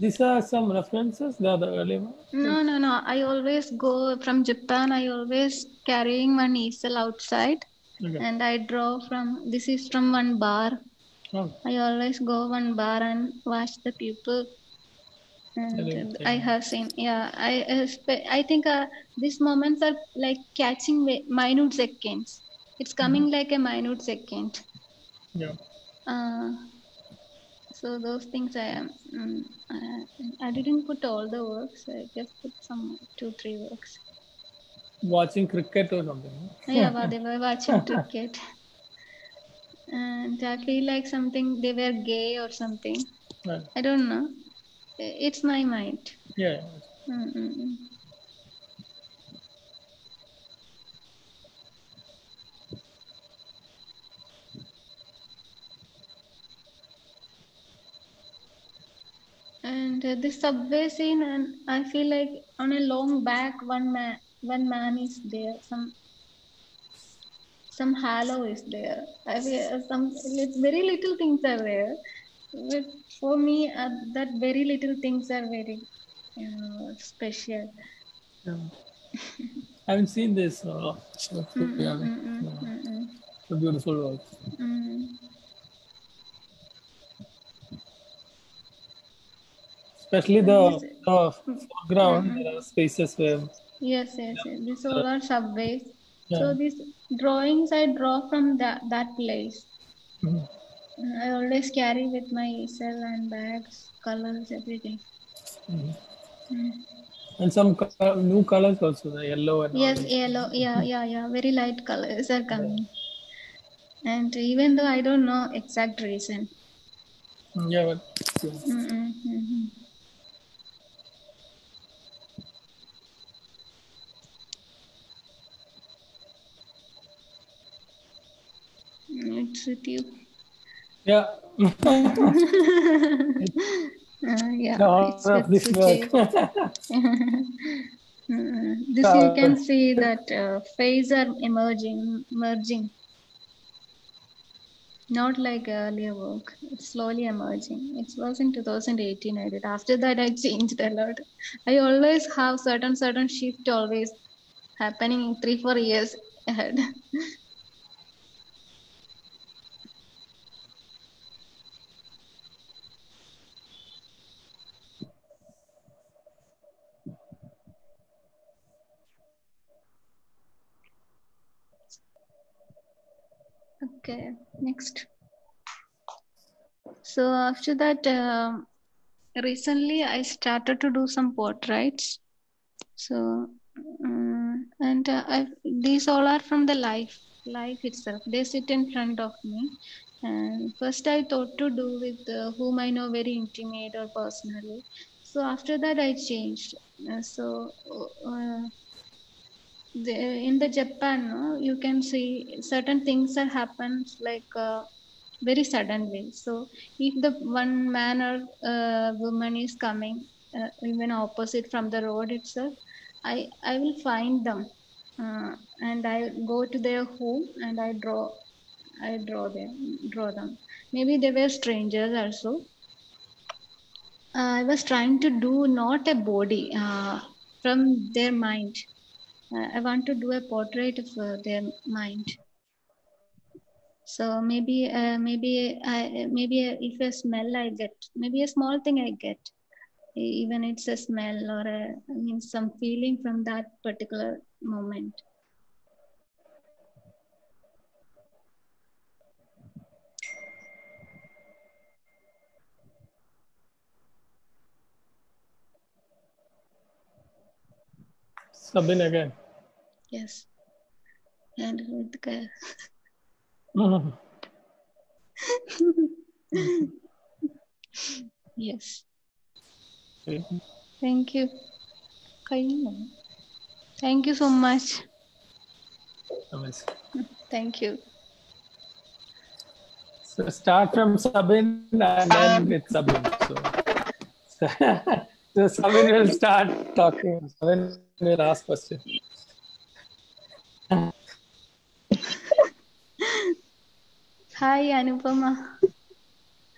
S2: These are some references. They are the early ones.
S3: no no no i always go from japan i always carrying one easel outside
S2: Okay.
S3: and i draw from this is from one bar
S2: Oh,
S3: I always go one bar and watch the people. And I have seen, yeah, I I think uh, these moments are like catching minute seconds. It's coming like a minute second.
S2: yeah.
S3: Uh, so those things I am. Um, uh, I didn't put all the works. I just put some two three works.
S2: Watching cricket or something.
S3: Yeah, while they were watching cricket. And I feel like something they were gay or something.
S2: Right.
S3: I don't know. It's my mind.
S2: Yeah. yeah.
S3: Mm-mm. And uh, this subway scene, and I feel like on a long back, one man, one man is there. Some, some halo is there. I feel some lit- very little things are there. But for me, uh, that very little things are very uh, special.
S2: yeah. I haven't seen this. Uh, but,
S3: Mm,
S2: yeah,
S3: mm, mm,
S2: yeah.
S3: mm, mm,
S2: a beautiful work. Especially the,
S3: Yes.
S2: the foreground, there are spaces where
S3: Yes, yes, yes. These all are subways.
S2: Yeah.
S3: So these drawings I draw from that that place.
S2: Mhm.
S3: I always carry with my easel and bags, colors, everything.
S2: Mhm.
S3: Mm.
S2: and some new colors also, the yellow and
S3: Yes,
S2: orange.
S3: yellow. Yeah, yeah, yeah. Very light colors are coming. And even though I don't know exact reason.
S2: Mm, Yeah, but yeah.
S3: Mm, With you.
S2: yeah.
S3: Uh, yeah,
S2: the
S3: it's with
S2: this work.
S3: Mm, this you can see that uh, phase are emerging, merging. Not like earlier work. It's slowly emerging. It was in 2018 I did. After that I changed a lot. I always have certain certain shift always happening in three four years ahead. Okay, next. So after that, um recently I started to do some portraits. So, um, and uh, I, these all are from the life, life itself. They sit in front of me. And first I thought to do with uh, whom I know very intimate or personally. So after that I changed. Uh, so uh, the, in the Japan, no, you can see certain things that happens like uh, very suddenly. So if the one man or uh, woman is coming uh, even opposite from the road itself, I I will find them uh, and I go to their home and I draw I draw them draw them. Maybe they were strangers also. Uh, I was trying to do not a body uh, from their mind. I want to do a portrait of uh, their mind. So maybe, uh, maybe, I, maybe if a smell I get, maybe a small thing I get, even it's a smell or a, I mean, some feeling from that particular moment.
S2: Sabin again.
S3: Yes. And with yes. Thank you. Thank you so much. Thank you.
S2: So start from Sabin and then with Sabin. So. so Sabin will start talking. Sabin will ask questions.
S3: Hi, Anupama.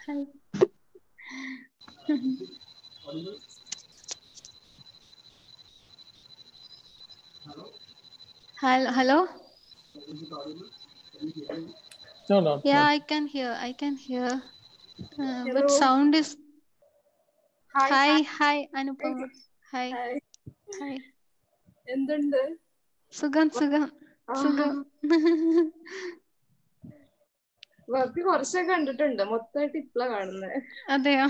S3: Hi. Hello. Hello.
S2: No, no.
S3: Yeah,
S2: no.
S3: I can hear. I can hear. Uh, but sound is.
S9: Hi,
S3: hi Anupama hi
S9: hi. എന്തുണ്ട്?
S3: സുഖം, സുഖം, സുഖം.
S9: Work കുറച്ചൊക്കെ കണ്ടിട്ടുണ്ട്. മൊത്തമായിട്ട് ഇപ്പളാ കാണുന്നത്
S3: അതെയോ?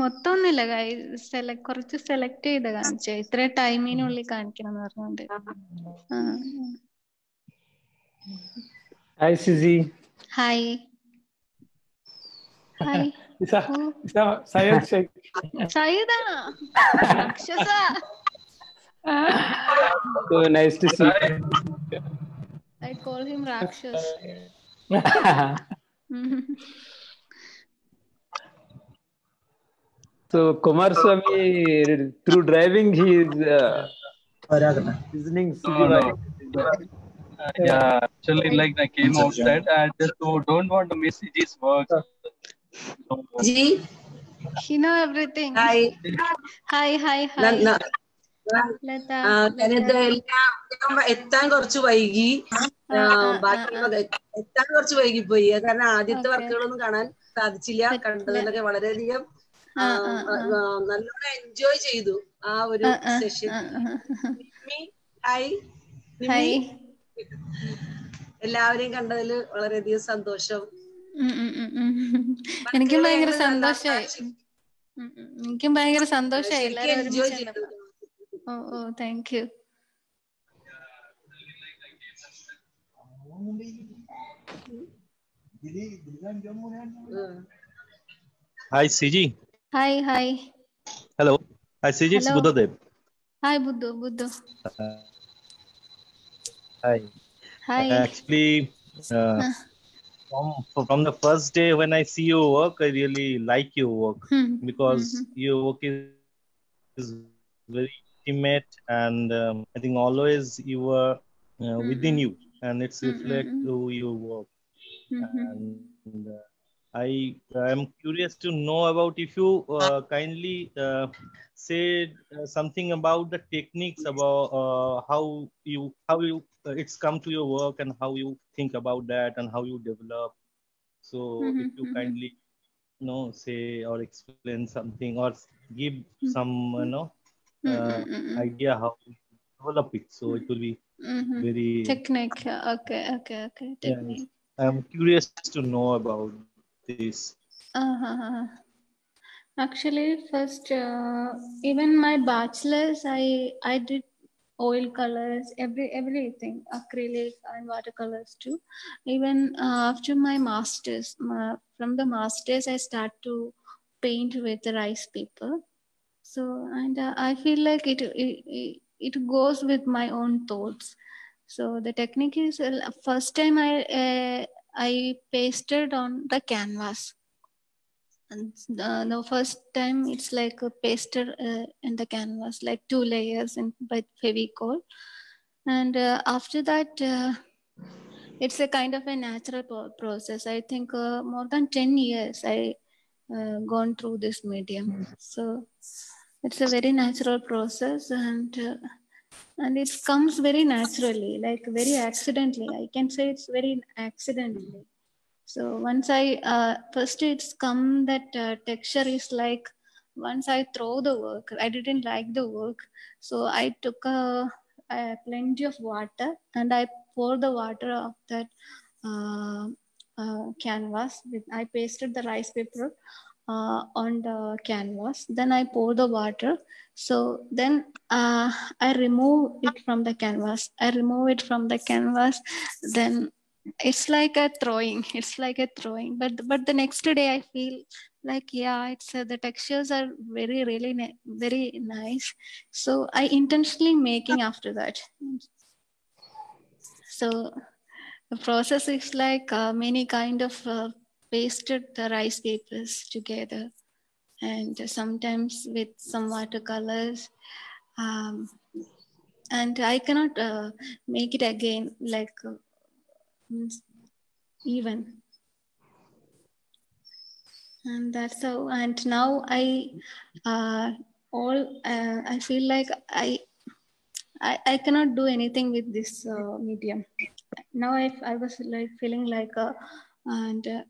S3: മൊത്തം ഒന്നുമില്ല സെലക്ട് കുറച്ച് സെലക്ട് ചെയ്ത് കാണിച്ചേ. ഇത്ര ടൈമിനുള്ളിൽ കാണിക്കണം എന്ന് പറഞ്ഞോണ്ട്.
S2: Hi Hi,
S3: hi hi
S2: Isa Isa Syed Sheikh
S3: Syed ರಾಕ್ಷಸ
S2: so nice to see
S3: i call him rakshas.
S10: So kumar swami through driving he is uh, listening
S6: no, no. yeah actually like i came outside and just so don't want to miss his work.
S11: Ji.
S3: She know everything.
S11: Hi. Hi, hi, hi. ഞാൻ ah, എത്താൻ കുറച്ച് വൈകി. ബാക്കി എത്താൻ കുറച്ച് വൈകി പോയി. കാരണം ആദ്യത്തെ വർക്കുകളൊന്നും കാണാൻ സാധിച്ചില്ല. കണ്ടതിലൊക്കെ വളരെയധികം നല്ലോണം എൻജോയ് ചെയ്തു ആ ഒരു സെഷൻ ഹായ്. എല്ലാവരെയും കണ്ടതിൽ വളരെയധികം സന്തോഷം.
S3: എനിക്കും ഭയങ്കര സന്തോഷായി എനിക്കും ഭയങ്കര സന്തോഷായി ഓ thank
S11: you
S1: Hi, Siji.
S3: Hi, hi.
S1: Hello. Hi, Siji. It's
S3: Buddha
S1: Dev.
S3: Hi, Buddha. Buddha.
S1: Hi. Hi.
S3: Uh,
S1: actually, uh, from, from the first day when I see your work, I really like your work
S3: Hmm.
S1: because
S3: Mhm.
S1: your work is, is very intimate and um, I think always you were uh, within
S3: Mhm.
S1: you and it's
S3: Mm, mm,
S1: reflect through your work. And uh, I am curious to know about if you uh, kindly uh, say uh, something about the techniques about uh, how you how you it's come to your work and how you think about that and how you develop. So
S3: Mhm,
S1: if you
S3: mhm.
S1: kindly you know say or explain something or give some you know
S3: Mm,
S1: uh,
S3: mm, mm, mm.
S1: idea how develop it. So it will be very.
S3: Technique. Okay, okay, okay.
S1: Yeah,
S3: Technique.
S1: I'm curious to know about this.
S3: Uh-huh. Actually, first, uh, even my bachelor's, I I did oil colors, every everything, acrylic and watercolors too. Even uh, after my masters, ma- from the masters, I start to paint with rice paper. So, and uh, I feel like it, it it it goes with my own thoughts. So the technique is uh, first time I uh, I pasted on the canvas and the, the first time it's like a pasted uh, in the canvas like two layers in by fevicol and uh, after that uh, it's a kind of a natural pro- process. I think uh, more than 10 years i uh, gone through this medium. So it's a very natural process and uh, and it comes very naturally like very accidentally. I can say it's very accidentally so once I uh, first it's come that uh, texture is like once I throw the work, I didn't like the work, so I took a, a plenty of water and I pour the water of that uh, uh, canvas. With I pasted the rice paper uh, on the canvas. Then I pour the water. So then uh, I remove it from the canvas. I remove it from the canvas. Then it's like a throwing it's like a throwing but but the next day i feel like yeah it's uh, the textures are very really very nice. So i intentionally making after that. So the process is like uh, many kind of uh, pasted the rice papers together and sometimes with some watercolors um, and i cannot uh, make it again like uh, means even. And that's how and now i uh, all uh, i feel like I, I i cannot do anything with this uh, medium. Now i i was like feeling like uh, and uh,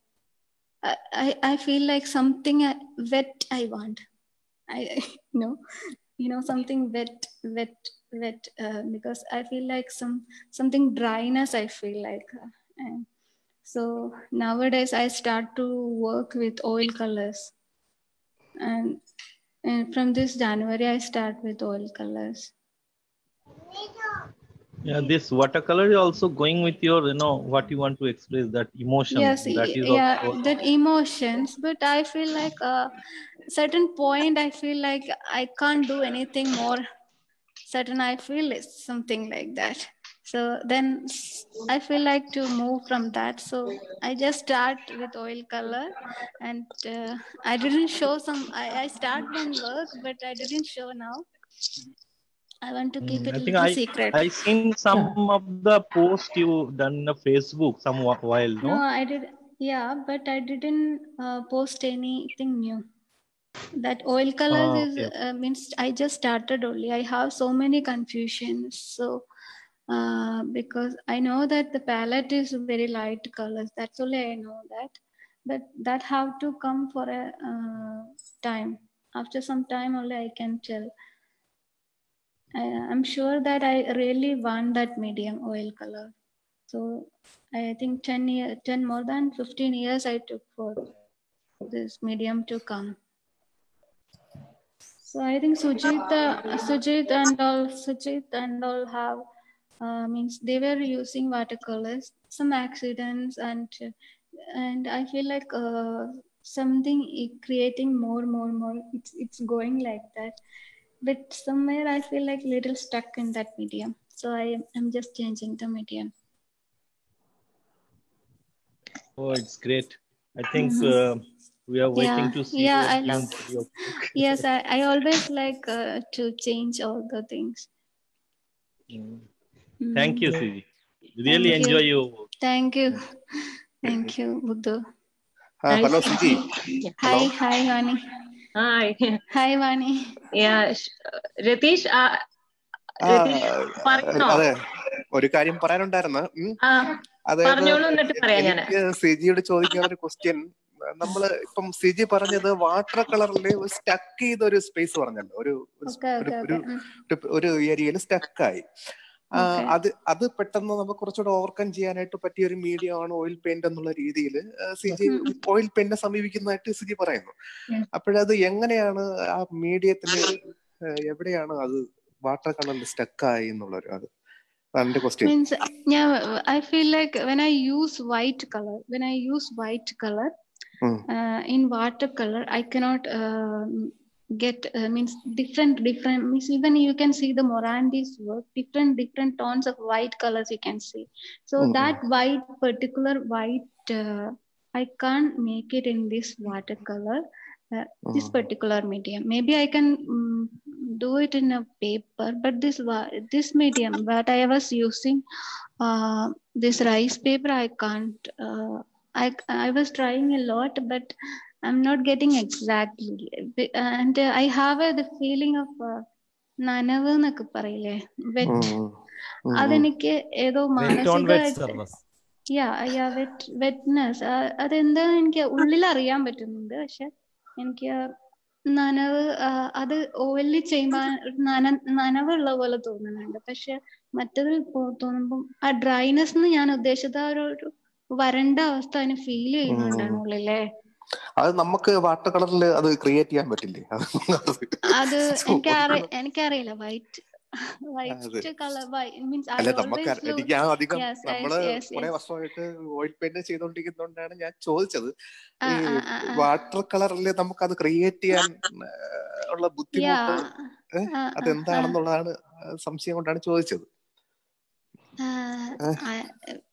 S3: I, I i feel like something uh, wet i want. I you know you know something wet wet wet uh, because i feel like some something dryness i feel like uh, and so nowadays i start to work with oil colors and, and from this january i start with oil colors
S1: Yeah, this watercolor is also going with your, you know, what you want to express, that emotion.
S3: yes
S1: that is
S3: yeah
S1: also.
S3: that emotions but i feel like a certain point i feel like i can't do anything more certain i feel it's something like that. So then I feel like to move from that. So i just start with oil color and uh, i didn't show some I, I start one work but i didn't show now. I want to keep
S1: Mm,
S3: it
S1: I
S3: little
S1: I
S3: secret.
S1: I seen some of the post you done the Facebook some while,
S3: no?
S1: No?
S3: i did yeah but i didn't uh, post anything new that oil colors
S1: Oh,
S3: is
S1: okay.
S3: uh, means i just started only. I have so many confusions. So uh, because i know that the palette is very light colors. That's only i know that. But that have to come for a uh, time. After some time only i can tell. I, i'm sure that i really want that medium oil color. So i think 10 year 10 more than 15 years i took for this medium to come so I think Sujit, uh, Sujit and all, Sujit and all have uh, means they were using watercolors. Some accidents and and I feel like uh, something creating more, more, more. It's it's going like that. But somewhere I feel like little stuck in that medium. So I am just changing the medium.
S1: Oh, it's great. I think
S3: Mhm.
S1: uh, we are waiting
S3: Yeah,
S1: to see
S3: yeah,
S1: your
S3: I love.
S1: video.
S3: Yes, I, I always like uh, to change all the things.
S1: Mm.
S3: Mm.
S1: Thank you, Siji. Really
S3: Thank
S1: enjoy
S3: you.
S1: your work.
S3: Thank you. Thank you, Buddha.
S12: Uh, hello, Siji.
S3: Hi,
S12: Hello.
S3: hi, Vani.
S13: Hi.
S3: Hi, Vani.
S13: Yeah, ritesh uh,
S12: അതെ ഒരു കാര്യം പറയാനുണ്ടായിരുന്നു അതായത് സിജിയോട് ചോദിക്കാനുള്ള ഒരു question നമ്മൾ ഇപ്പം സിജി പറഞ്ഞത് water കളറിൽ സ്റ്റക്ക് ചെയ്ത ഒരു സ്പേസ് പറഞ്ഞല്ലോ ഒരു ഒരു ഏരിയയിൽ സ്റ്റക്കായി അത് അത് പെട്ടെന്ന് നമുക്ക് കുറച്ചുകൂടെ ഓവർകം ചെയ്യാനായിട്ട് പറ്റിയ ഒരു മീഡിയം ആണ് ഓയിൽ പെയിന്റ് എന്നുള്ള രീതിയിൽ സിജി ഓയിൽ പെയിന്റിനെ സമീപിക്കുന്നതായിട്ട് സിജി പറയുന്നു. അപ്പോഴത് എങ്ങനെയാണ് ആ മീഡിയത്തിൽ എവിടെയാണ് അത് വാട്ടർ കളറിൽ സ്റ്റക്കായി എന്നുള്ളൊരു അത്?
S3: മീൻസ് ഞാൻ I feel like when I use white colour when I use white white color uh, in watercolor i cannot uh, get uh, means different different means even you can see the morandi's work different different tones of white colors you can see. So
S14: Mhm.
S3: that white particular white uh, i can't make it in this watercolor uh, this particular medium. Maybe i can mm, do it in a paper but this this medium that i was using uh, this rice paper i can't uh, i i was trying a lot but i'm not getting exactly. And uh, i have uh, the feeling of uh, നനവ് എന്നൊക്കെ പറയില്ലേ? Wet അതെനിക്ക് ഏതോ
S5: Wet
S3: മാനസികമായിട്ട് യാ യാ wet wetness അതെന്താ എനിക്ക് ഉള്ളിൽ അറിയാൻ പറ്റുന്നുണ്ട് പക്ഷെ എനിക്ക് നനവ് അത് ഓയിലിൽ ചെയ്യുമ്പോൾ നന നനവുള്ള പോലെ തോന്നുന്നുണ്ട്. പക്ഷെ മറ്റതിൽ തോന്നുമ്പോൾ ആ ഡ്രൈനെസ് എന്ന് ഞാൻ ഉദ്ദേശിച്ചത് ആ ഒരു വരണ്ട അവസ്ഥ അതിന് ഫീൽ ചെയ്യുന്നുണ്ടാണ് ഉള്ളിലെ
S12: അത് നമുക്ക് വാട്ടർ കളറിൽ അത് ക്രിയേറ്റ് ചെയ്യാൻ പറ്റില്ലേ?
S3: അത് എനിക്ക് എനിക്കറിയില്ല. വൈറ്റ്
S12: അധികം പെയിന്റ് ഞാൻ ചോദിച്ചത്. വാട്ടർ കളറിൽ നമുക്ക് അത് ക്രിയേറ്റ് ചെയ്യാൻ ഉള്ള ബുദ്ധിമുട്ട് അതെന്താണെന്നുള്ളതാണ് സംശയം കൊണ്ടാണ് ചോദിച്ചത്.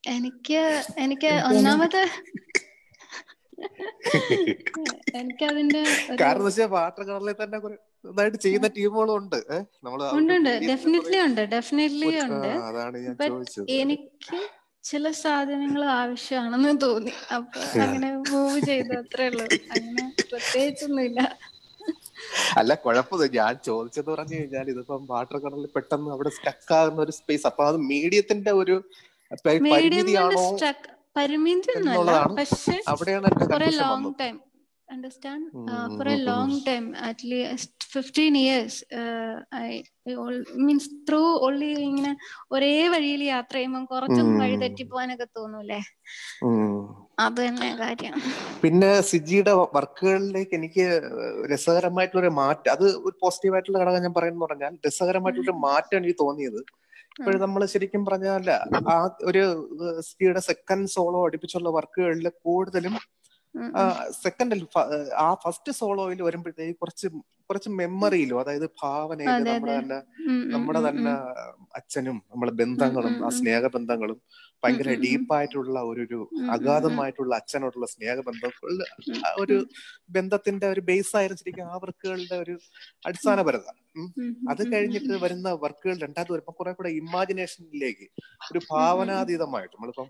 S3: എനിക്ക് എനിക്ക് ഒന്നാമത് എനിക്ക് അതിന്റെ
S12: കാരണം പാട്ടങ്ങളിൽ തന്നെ നന്നായിട്ട് ചെയ്യുന്ന ടീമുകളും ഉണ്ട്
S3: ഉണ്ട്. ഡെഫിനറ്റ്ലി ഉണ്ട് ഡെഫിനറ്റ്ലി ഉണ്ട്. എനിക്ക് ചില സാധനങ്ങൾ ആവശ്യമാണെന്ന് തോന്നി. അപ്പൊ അങ്ങനെ മൂവ് ചെയ്തു അത്രേ ഉള്ളൂ. അങ്ങനെ പ്രത്യേകിച്ചൊന്നുമില്ല.
S12: അല്ല കുഴപ്പമില്ല ഞാൻ ചോദിച്ചത് പറഞ്ഞു കഴിഞ്ഞാൽ ഇതിപ്പം വാട്ടർ കളറിൽ പെട്ടെന്ന് അവിടെ സ്റ്റക്ക് ആകുന്ന ഒരു സ്പേസ് അപ്പൊ അത് മീഡിയത്തിന്റെ ഒരു പരിമിതിയാണോ
S3: പരിമിതി പക്ഷെ
S12: അവിടെയാണ് എന്റെ
S3: understand? Uh, for a long time at least 15 years uh, I, all, means through only ഇങ്ങനെ ഒരേ വഴിയിൽ യാത്ര ചെയ്യുമ്പോൾ കുറച്ചൊന്നും വഴി
S12: ഉം,
S3: തെറ്റിപ്പോവാനൊക്കെ തോന്നൂലേ അത് തന്നെ കാര്യം.
S12: പിന്നെ സിജിയുടെ വർക്കുകളിലേക്ക് എനിക്ക് രസകരമായിട്ടുള്ള മാറ്റം അത് ഒരു പോസിറ്റീവ് ആയിട്ടുള്ള ഘടകം ഞാൻ പറയുന്നു പറഞ്ഞാൽ രസകരമായിട്ടുള്ള മാറ്റം എനിക്ക് തോന്നിയത്. ഇപ്പോഴും നമ്മൾ ശരിക്കും പറഞ്ഞാൽ ആ ഒരു സിജിയുടെ സെക്കൻഡ് സോളോ അടുപ്പിച്ചുള്ള വർക്കുകളിൽ കൂടുതലും സെക്കൻഡിൽ ആ ഫസ്റ്റ് സോളോയിൽ വരുമ്പോഴത്തേക്ക് കുറച്ച് കുറച്ച് മെമ്മറിയിലും അതായത് ഭാവനയിലും നമ്മുടെ തന്നെ നമ്മുടെ തന്നെ അച്ഛനും നമ്മുടെ ബന്ധങ്ങളും ആ സ്നേഹബന്ധങ്ങളും ഭയങ്കര ഡീപ്പായിട്ടുള്ള ഒരു അഗാധമായിട്ടുള്ള അച്ഛനോടുള്ള സ്നേഹബന്ധം ഒരു ബന്ധത്തിന്റെ ഒരു ബേസ് ആയിരിച്ചിരിക്കുന്ന ആ വർക്കുകളുടെ ഒരു അടിസ്ഥാനപരത. അത് കഴിഞ്ഞിട്ട് വരുന്ന വർക്കുകൾ രണ്ടാമത് വരുമ്പോൾ കുറെ കൂടെ ഇമാജിനേഷനിലേക്ക് ഒരു. ഭാവനാതീതമായിട്ട് നമ്മളിപ്പം.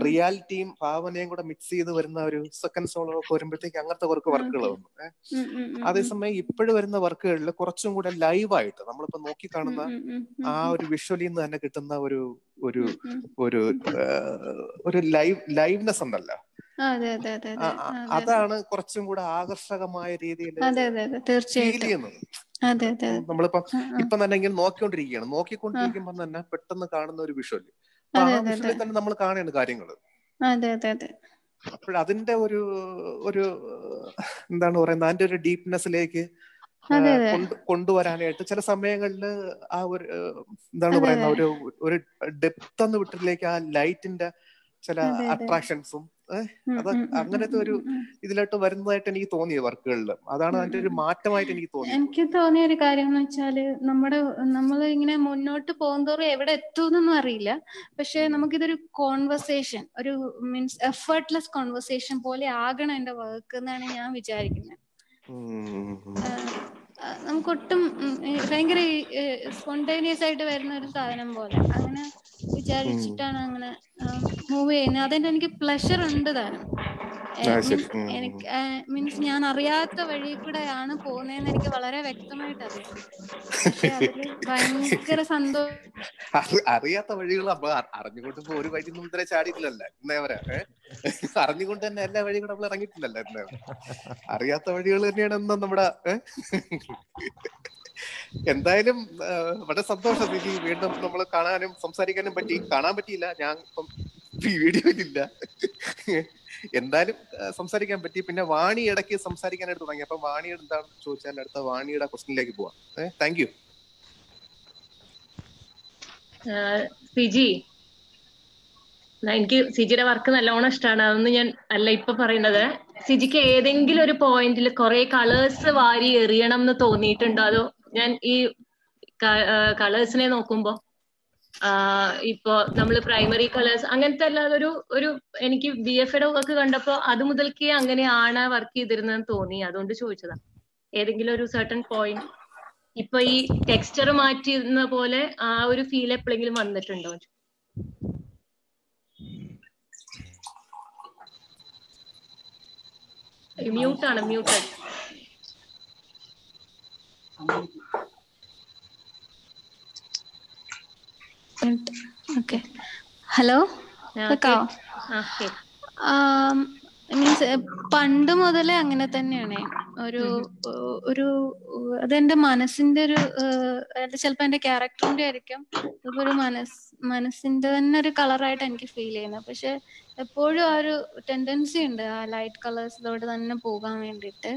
S12: റിയാലിറ്റിയും ഭാവനയും കൂടെ മിക്സ് ചെയ്ത് വരുന്ന ഒരു സെക്കൻഡ് സോളോ ഒക്കെ വരുമ്പോഴത്തേക്ക് അങ്ങനത്തെ കുറച്ച് വർക്കുകൾ വന്നു. അതേസമയം ഇപ്പോഴും വരുന്ന വർക്കുകളിൽ കുറച്ചും കൂടെ ലൈവായിട്ട് നമ്മളിപ്പോ നോക്കി കാണുന്ന ആ ഒരു വിഷ്വലിൽ നിന്ന് തന്നെ കിട്ടുന്ന ഒരു ഒരു. ഒരു ഒരു ലൈവ് ലൈവ്നെസ് ഉണ്ടല്ലോ. അതാണ് കുറച്ചും കൂടെ ആകർഷകമായ രീതിയിൽ
S3: തീർച്ചയായിട്ടും.
S12: നമ്മളിപ്പം ഇപ്പം തന്നെ ഇങ്ങനെ നോക്കിക്കൊണ്ടിരിക്കുകയാണ്. നോക്കിക്കൊണ്ടിരിക്കുമ്പോ തന്നെ പെട്ടെന്ന് കാണുന്ന ഒരു വിഷ്വൽ. തന്നെ നമ്മൾ കാണുകയാണ് കാര്യങ്ങൾ.
S3: അപ്പോൾ
S12: അതിന്റെ ഒരു ഒരു എന്താണ് പറയുന്നത്? അതിന്റെ ഒരു ഡീപ്നെസ്സിലേക്ക് കൊണ്ടുവരാനായിട്ട് ചില സമയങ്ങളിൽ ആ ഒരു എന്താണ് പറയുന്ന ഒരു ഒരു ഡെപ്ത് എന്ന് വിട്ടിലേക്ക് ആ ലൈറ്റിന്റെ ചില അട്രാക്ഷൻസും അത് അങ്ങനത്തെ ഒരു. ഇതിലോട്ട് വരുന്നതായിട്ട് എനിക്ക് തോന്നിയത് വർക്കുകളിൽ അതാണ് അതിന്റെ ഒരു മാറ്റമായിട്ട് എനിക്ക് തോന്നിയത്.
S3: എനിക്ക് തോന്നിയ ഒരു കാര്യം എന്ന് വെച്ചാൽ നമ്മുടെ നമ്മൾ ഇങ്ങനെ മുന്നോട്ട് പോകുന്നതോറും എവിടെ എത്തുമെന്നൊന്നും അറിയില്ല. പക്ഷെ നമുക്കിതൊരു കോൺവെർസേഷൻ ഒരു മീൻസ് എഫേർട്ട്ലെസ് കോൺവെർസേഷൻ പോലെ ആകണം എന്റെ വർക്ക് എന്നാണ് ഞാൻ വിചാരിക്കുന്നത് നമുക്കൊട്ടും ഭയങ്കര സ്പോണ്ടേനിയസ് ആയിട്ട് വരുന്ന ഒരു സാധനം പോലെ. അങ്ങനെ വിചാരിച്ചിട്ടാണ് അങ്ങനെ മൂവ് ചെയ്യുന്നത്. അതെന്റെ എനിക്ക് പ്ലഷർ ഉണ്ട് താനും. എനിക്ക് മീൻസ് ഞാൻ അറിയാത്ത വഴി കൂടെയാണ് പോകുന്നതെന്ന് എനിക്ക് വളരെ വ്യക്തമായിട്ട് അറിയാം ഭയങ്കര സന്തോഷം
S12: അറിയാത്ത വഴികൾ നമ്മൾ അറിഞ്ഞുകൊണ്ട് ഒരു വഴി ഇതുവരെ ചാടിയിട്ടില്ലല്ലോ. ഇന്നേ വരെ ഏ? അറിഞ്ഞുകൊണ്ട് തന്നെ എല്ലാ വഴികളും നമ്മൾ ഇറങ്ങിയിട്ടില്ലല്ലോ അറിയാത്ത വഴികൾ തന്നെയാണ് നമ്മുടെ? എന്തായാലും വളരെ സന്തോഷം. നിധി വീണ്ടും നമ്മൾ കാണാനും സംസാരിക്കാനും പറ്റി. കാണാൻ പറ്റിയില്ല. ഞാൻ ഇപ്പം വീഡിയോയിലില്ല. എന്തായാലും സംസാരിക്കാൻ പറ്റി. പിന്നെ വാണി ഇടയ്ക്ക് സംസാരിക്കാനായിട്ട് തുടങ്ങി. അപ്പൊ വാണിയുടെ എന്താണ് ചോദിച്ചാൽ അടുത്ത വാണിയുടെ ക്വസ്റ്റിനിലേക്ക് പോവാം.
S13: Thank you CG. എനിക്ക് സിജിയുടെ വർക്ക് നല്ലോണം ഇഷ്ടമാണ് അതൊന്നും ഞാൻ അല്ല ഇപ്പൊ പറയുന്നത് സിജിക്ക് ഏതെങ്കിലും ഒരു പോയിന്റിൽ കുറെ കളേഴ്സ് വാരി എറിയണം എന്ന് തോന്നിയിട്ടുണ്ടോ? അതോ ഞാൻ ഈ കളേഴ്സിനെ നോക്കുമ്പോ ഇപ്പോ നമ്മൾ പ്രൈമറി കളേഴ്സ് അങ്ങനത്തെ അല്ലാതെ ഒരു ഒരു എനിക്ക് ബി എഫ് എയുടെ വർക്ക് കണ്ടപ്പോ അത് മുതൽക്കേ അങ്ങനെയാണ് വർക്ക് ചെയ്തിരുന്നതെന്ന് തോന്നി. അതുകൊണ്ട് ചോദിച്ചതാ. ഏതെങ്കിലും ഒരു സർട്ടൺ പോയിന്റ് ഇപ്പൊ ഈ ടെക്സ്ചർ മാറ്റിയിരുന്ന പോലെ ആ ഒരു ഫീൽ എപ്പോഴെങ്കിലും വന്നിട്ടുണ്ടോ? മ്യൂട്ടാണ് മ്യൂട്ടഡ്
S3: ഓക്കെ ഹലോ കേക്കാവോ? മീൻസ് പണ്ട് മുതലേ അങ്ങനെ തന്നെയാണ്. ഒരു ഒരു അതെന്റെ മനസ്സിന്റെ ഒരു ചിലപ്പോ എന്റെ ക്യാരക്ടറിന്റെ ആയിരിക്കും. ചിലപ്പോ ഒരു മനസ് മനസ്സിന്റെ തന്നെ ഒരു കളറായിട്ട് എനിക്ക് ഫീൽ ചെയ്യുന്നത്. പക്ഷെ എപ്പോഴും ആ ഒരു ടെൻഡൻസി ഉണ്ട് ആ ലൈറ്റ് കളേഴ്സിലോട്ട് തന്നെ പോകാൻ വേണ്ടിയിട്ട്.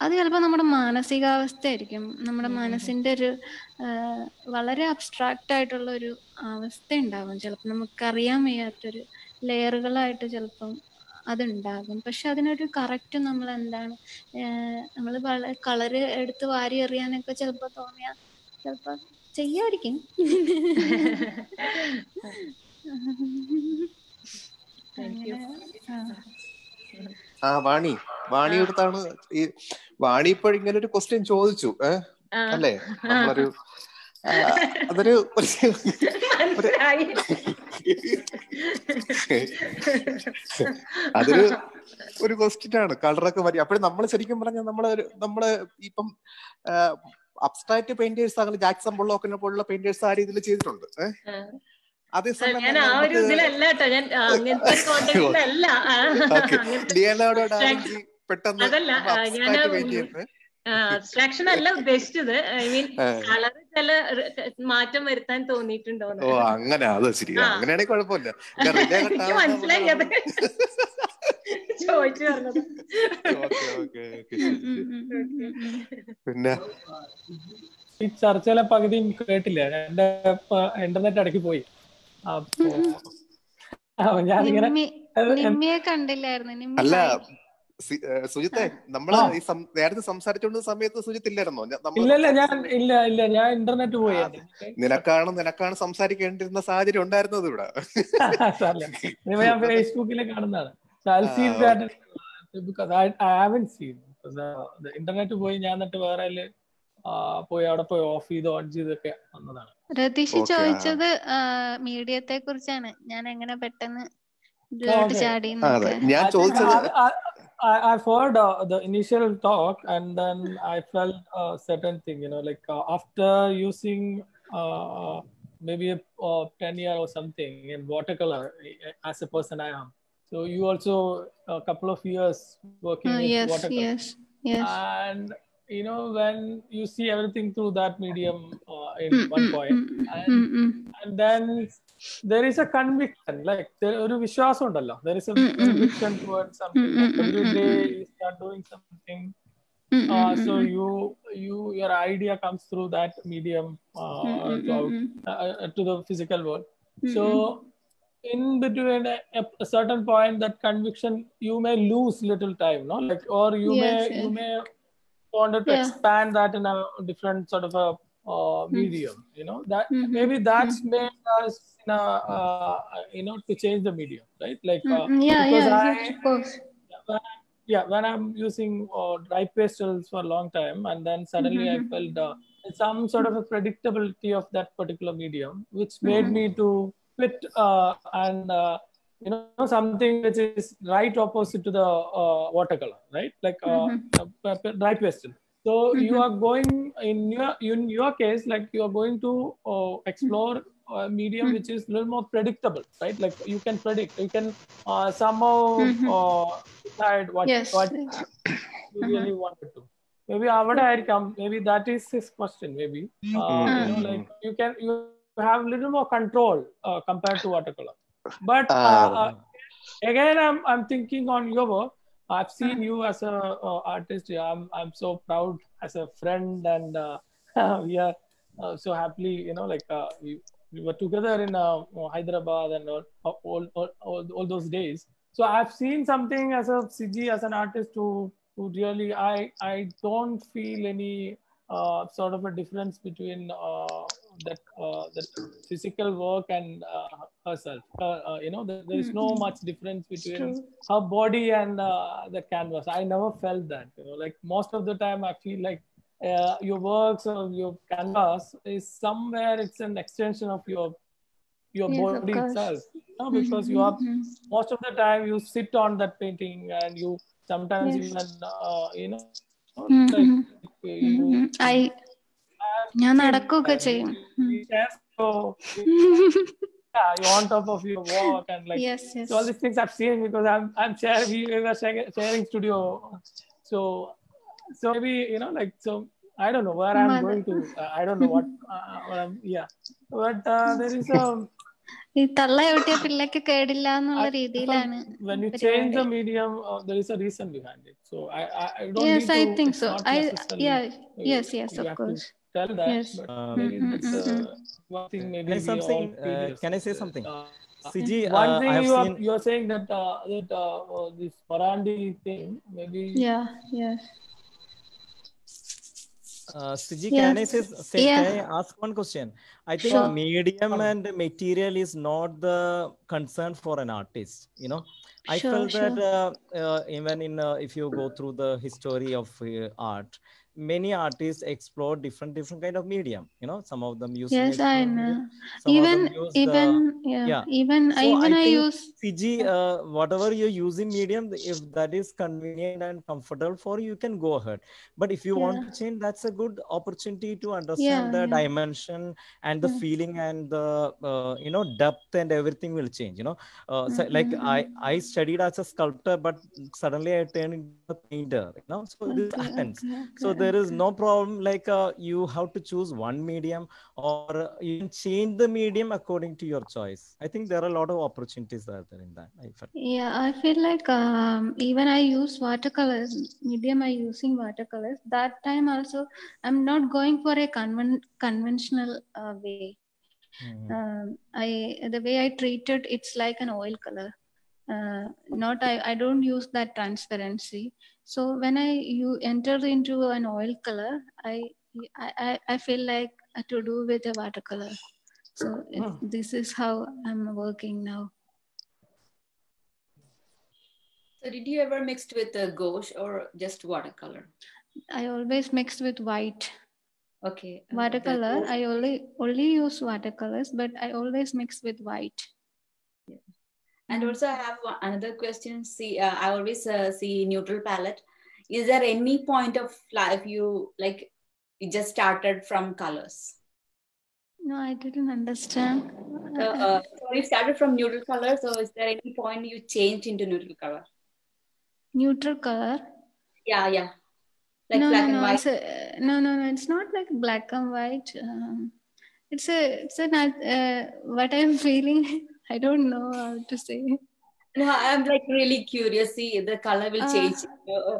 S3: അത് ചിലപ്പോൾ നമ്മുടെ മാനസികാവസ്ഥയായിരിക്കും. നമ്മുടെ മനസ്സിന്റെ ഒരു വളരെ അബ്സ്ട്രാക്റ്റ് ആയിട്ടുള്ള ഒരു അവസ്ഥ ഉണ്ടാകും ചിലപ്പോൾ നമുക്കറിയാൻ വയ്യാത്തൊരു ലെയറുകളായിട്ട് ചിലപ്പം അതുണ്ടാകും. പക്ഷെ അതിനൊരു കറക്റ്റ് നമ്മൾ എന്താണ് നമ്മൾ കളറ് എടുത്ത് വാരി എറിയാനൊക്കെ ചിലപ്പോൾ തോന്നിയ ചിലപ്പോൾ ചെയ്യായിരിക്കും. ആ.
S12: ആ വാണി. വാണി അടുത്താണ് ഈ വാണി ഇപ്പോൾ ഇങ്ങനെ ഒരു ക്വസ്റ്റ്യൻ ചോദിച്ചു ഏഹ് അല്ലേ? നമ്മളൊരു അതൊരു അതൊരു ഒരു ക്വസ്റ്റ്യൻ ആണ്. കളറൊക്കെ വരി അപ്പോഴും നമ്മൾ ശരിക്കും പറഞ്ഞാൽ നമ്മൾ നമ്മൾ ഇപ്പം അബ്സ്ട്രാക്ട് പെയിന്റേഴ്സ് അങ്ങനെ ജാക്സൺ ബുള്ളോക്കിനെ പോലുള്ള പെയിന്റേഴ്സ് ആ രീതിയിൽ ചെയ്തിട്ടുണ്ട്. അതേസമയം
S13: ഞാൻ ആ ഒരു
S12: നമുക്ക്
S13: ഇതിലല്ല കേട്ടോ ഞാൻ അങ്ങനത്തെ അതല്ല ഞാൻ അബ്സ്ട്രാക്ഷൻ അല്ല ഉദ്ദേശിച്ചത്. ഐ മീൻ കളർ ചില മാറ്റം വരുത്താൻ തോന്നിയിട്ടുണ്ടോ
S12: ഓ അങ്ങനെ അത് ശരി അങ്ങനെയാണെങ്കിൽ കുഴപ്പമില്ല.
S13: എനിക്ക് മനസ്സിലായി അത്. ചോദിച്ചു പറഞ്ഞത്.
S12: പിന്നെ?
S2: ഈ ചർച്ചയിലെ പകുതി കേട്ടില്ല. എന്റെ ഇന്റർനെറ്റ് അടക്കി പോയി. അപ്പൊ ഞാനിങ്ങനെ
S3: കണ്ടില്ലായിരുന്നു.
S12: അല്ല സുജിത്തെ നമ്മൾ ഈ നേരത്തെ സംസാരിച്ചോണ്ട് സമയത്ത് സുജിത്ത് ഇല്ലായിരുന്നോ ഞ-
S2: ഇല്ല ഇല്ല ഞാൻ ഇല്ല ഇല്ല ഞാൻ ഇന്റർനെറ്റ് പോയി.
S12: നിനക്കാണ് നിനക്കാണ് സംസാരിക്കേണ്ടിരുന്ന സാഹചര്യം ഉണ്ടായിരുന്നത് ഇവിടെ.
S2: ഞാൻ ഫേസ്ബുക്കിൽ കാണുന്നതാണ്. ഇന്റർനെറ്റ് പോയി ഞാൻ എന്നിട്ട് വേറെ പോയി അവിടെ പോയി ഓഫ് ചെയ്ത് ഓൺ ചെയ്തൊക്കെ വന്നതാണ്.
S3: രതീഷ് ചോദിച്ചത് മീഡിയത്തെ കുറിച്ചാണ് ഞാൻ എങ്ങനെ പെട്ടെന്ന്
S12: ഞാൻ ചോദിച്ചത്
S2: I, I've heard uh, the initial talk and then I felt a certain thing, you know, like uh, after using uh, maybe a uh, 10 year or something in watercolor eh, as a person I am. So you also a couple of years working
S3: Uh, yes,
S2: watercolor.
S3: yes, yes.
S2: And you know, when you see everything through that medium uh, in
S3: Mm,
S2: one
S3: mm,
S2: point,
S3: mm,
S2: and
S3: mm, mm.
S2: and then there is a conviction, like there ഒരു വിശ്വാസം ഉണ്ടല്ലോ there is a
S3: Mm, mm, mm.
S2: conviction towards something.
S3: Mm,
S2: Like
S3: mm,
S2: every
S3: mm,
S2: day
S3: mm,
S2: you start doing something,
S3: mm, mm,
S2: uh,
S3: mm,
S2: so
S3: mm.
S2: you you your idea comes through that medium uh,
S3: Mm, mm,
S2: to
S3: mm,
S2: out
S3: mm.
S2: uh, to the physical world.
S3: Mm,
S2: So in between a, a certain point, that conviction you may lose little time, no? Like or you
S3: Yes,
S2: may you
S3: yes.
S2: may wanted to
S3: Yeah.
S2: expand that in a different sort of a uh,
S3: Mm.
S2: medium you know that
S3: Mhm,
S2: maybe that's
S3: mm.
S2: made us in a, uh, you know to change the medium right like
S3: Mm,
S2: uh,
S3: yeah,
S2: because
S3: yeah,
S2: i
S3: of course.
S2: when I- yeah when i'm using uh, dry pastels for a long time and then suddenly i
S3: Mhm.
S2: felt uh, some sort of a predictability of that particular medium which made me to quit uh, and uh, you know something which is right opposite to the uh, watercolor right like uh, uh, right so mm-hmm. you are going in your in your case like you are going to uh, explore a medium mm-hmm. which is a little more predictable right? Like you can predict you can uh, somehow mm-hmm. uh, decide what
S3: yes.
S2: what you uh-huh. really wanted to. Maybe avada maybe that is his question maybe. Mm-hmm. Uh, mm-hmm. you know, uh-huh. like you can you have little more control uh, compared to watercolor. But uh, uh. uh again i'm i'm thinking on your work i've seen you as a uh, artist. I'm i'm so proud as a friend and uh, we are uh, so happily you know like uh, we, we were together in uh, hyderabad and all, all, all, all, all those days. So i've seen something as a Siji as an artist who who really i i don't feel any uh, sort of a difference between that that physical work and herself. Uh, uh, you know, there, there is no
S3: Mhm.
S2: much difference between
S3: true.
S2: her body and uh, the canvas. I never felt that. You know, like most of the time, I feel like uh, your works or your canvas is somewhere it's an extension of your your
S3: Yes, of
S2: body
S3: course.
S2: itself. You know, because you are
S3: Mhm.
S2: most of the time you sit on that painting and you sometimes
S3: Yes.
S2: even uh, you know
S3: Mhm.
S2: like you
S3: Mhm. I ഞാൻ നടക്കുകയൊക്കെ ചെയ്യും ഉം.
S2: so yeah, you're on top of your walk and like
S3: Yes, yes.
S2: so all these things I've seen because I'm I'm sharing we were sharing, sharing studio, so so maybe you know like so I don't know where I'm
S3: Mother-
S2: going to uh, I don't know what uh, what I'm yeah but uh, there is a
S3: ഈ തള്ള ചവിട്ടിയ പിള്ളക്ക് കേടില്ല എന്നുള്ള രീതിയിലാണ്
S2: when you change the
S3: പരിപാടി.
S2: medium uh, there is a reason behind it so I I, I don't
S3: Yes,
S2: need
S3: I
S2: to
S3: think
S2: it's
S3: so.
S2: not
S3: I
S2: necessarily
S3: yeah
S2: you-
S3: yes yes
S2: you
S3: of
S2: have
S3: course.
S2: to tell that
S3: Yes.
S2: but
S5: Um,
S3: Mm, mm,
S2: that's
S3: mm,
S2: uh, one thing maybe
S5: Can I something? Uh, can I say something?
S2: uh,
S5: Siji,
S2: one
S5: uh,
S2: thing
S5: I have
S2: you are
S5: seen.
S2: you're saying that uh, that uh, uh, this Morandi thing maybe
S3: Yeah yes.
S5: Uh, Siji, can I say, say
S3: Yeah.
S5: can I ask one question? I think
S3: Sure.
S5: medium and material is not the concern for an artist. You know, I
S3: Sure,
S5: felt that uh, uh, even in uh, if you go through the history of uh, art, many artists explore different different kind of medium. You know, some of them use
S3: Yes, I know. Even
S5: use the
S3: even yeah,
S5: yeah.
S3: even I
S5: So
S3: even
S5: I
S3: I use
S5: Siji, uh, whatever you're using medium, if that is convenient and comfortable for you, you can go ahead. But if you want to change, that's a good opportunity to understand
S3: yeah
S5: the
S3: yeah.
S5: dimension and the
S3: Mm.
S5: feeling and the uh, you know depth and everything will change. You know, uh, so like
S3: Mhm.
S5: I I studied as a sculptor, but suddenly I turned into a painter. You know, so this
S3: Okay
S5: happens.
S3: okay
S5: So
S3: okay
S5: there is no problem like uh, you have to choose one medium or uh, you can change the medium according to your choice. I think there are a lot of opportunities out there in that.
S3: Yeah, I feel like um, even I use watercolors, medium I using watercolors. That time also, I'm not going for a conven conventional uh, way.
S5: Mhm.
S3: Um, I the way I treat it, it's like an oil color. Uh, not I, I don't use that transparency. So when I you enter into an oil color, I I, I- I feel like to do with a watercolor. So it, this is how I'm working now.
S14: So did you ever mixed with uh, gouache or just watercolor?
S3: I always mix with white.
S14: Okay. uh,
S3: Watercolor, I only only use watercolors, but I always mix with white.
S14: And
S3: Mm.
S14: also, I have one- another question. See, uh, I always uh, see neutral palette. Is there any point of life you like? You just started from colors.
S3: No, I didn't understand.
S14: So, uh, so you started from neutral color. So, is there any point you changed into neutral color?
S3: Neutral color.
S14: Yeah, yeah, like
S3: no,
S14: black
S3: no,
S14: and
S3: no.
S14: white.
S3: It's a, no, no, no. It's not like black and white. Um, it's a, it's a, uh, what I'm feeling. I don't know how to say.
S14: No, I'm like really curious. See, the color will
S3: Uh,
S14: change. Uh,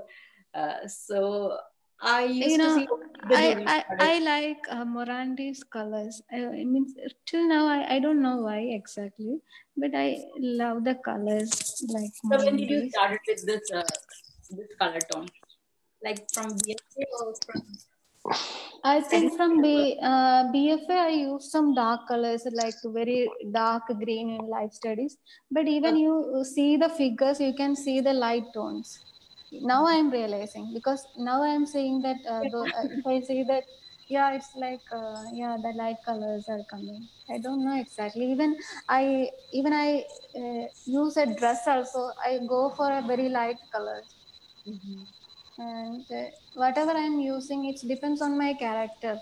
S14: uh, so I used
S3: you
S14: to
S3: know
S14: see the
S3: I, I i like uh, morandi's colors I, I mean till now I, I don't know why exactly but i love the colors like
S14: So when did you started with this uh, this color tone? Like from BFA or from
S3: i think from B, uh, bfa i use some dark colors like very dark green in life studies. But even you see the figures you can see the light tones. Now i am realizing because now i am saying that uh, though, uh, if i say that yeah it's like uh, yeah the light colors are coming. I don't know exactly. Even i even i uh, use a dress also. I go for a very light color and uh, whatever i'm using it depends on my character.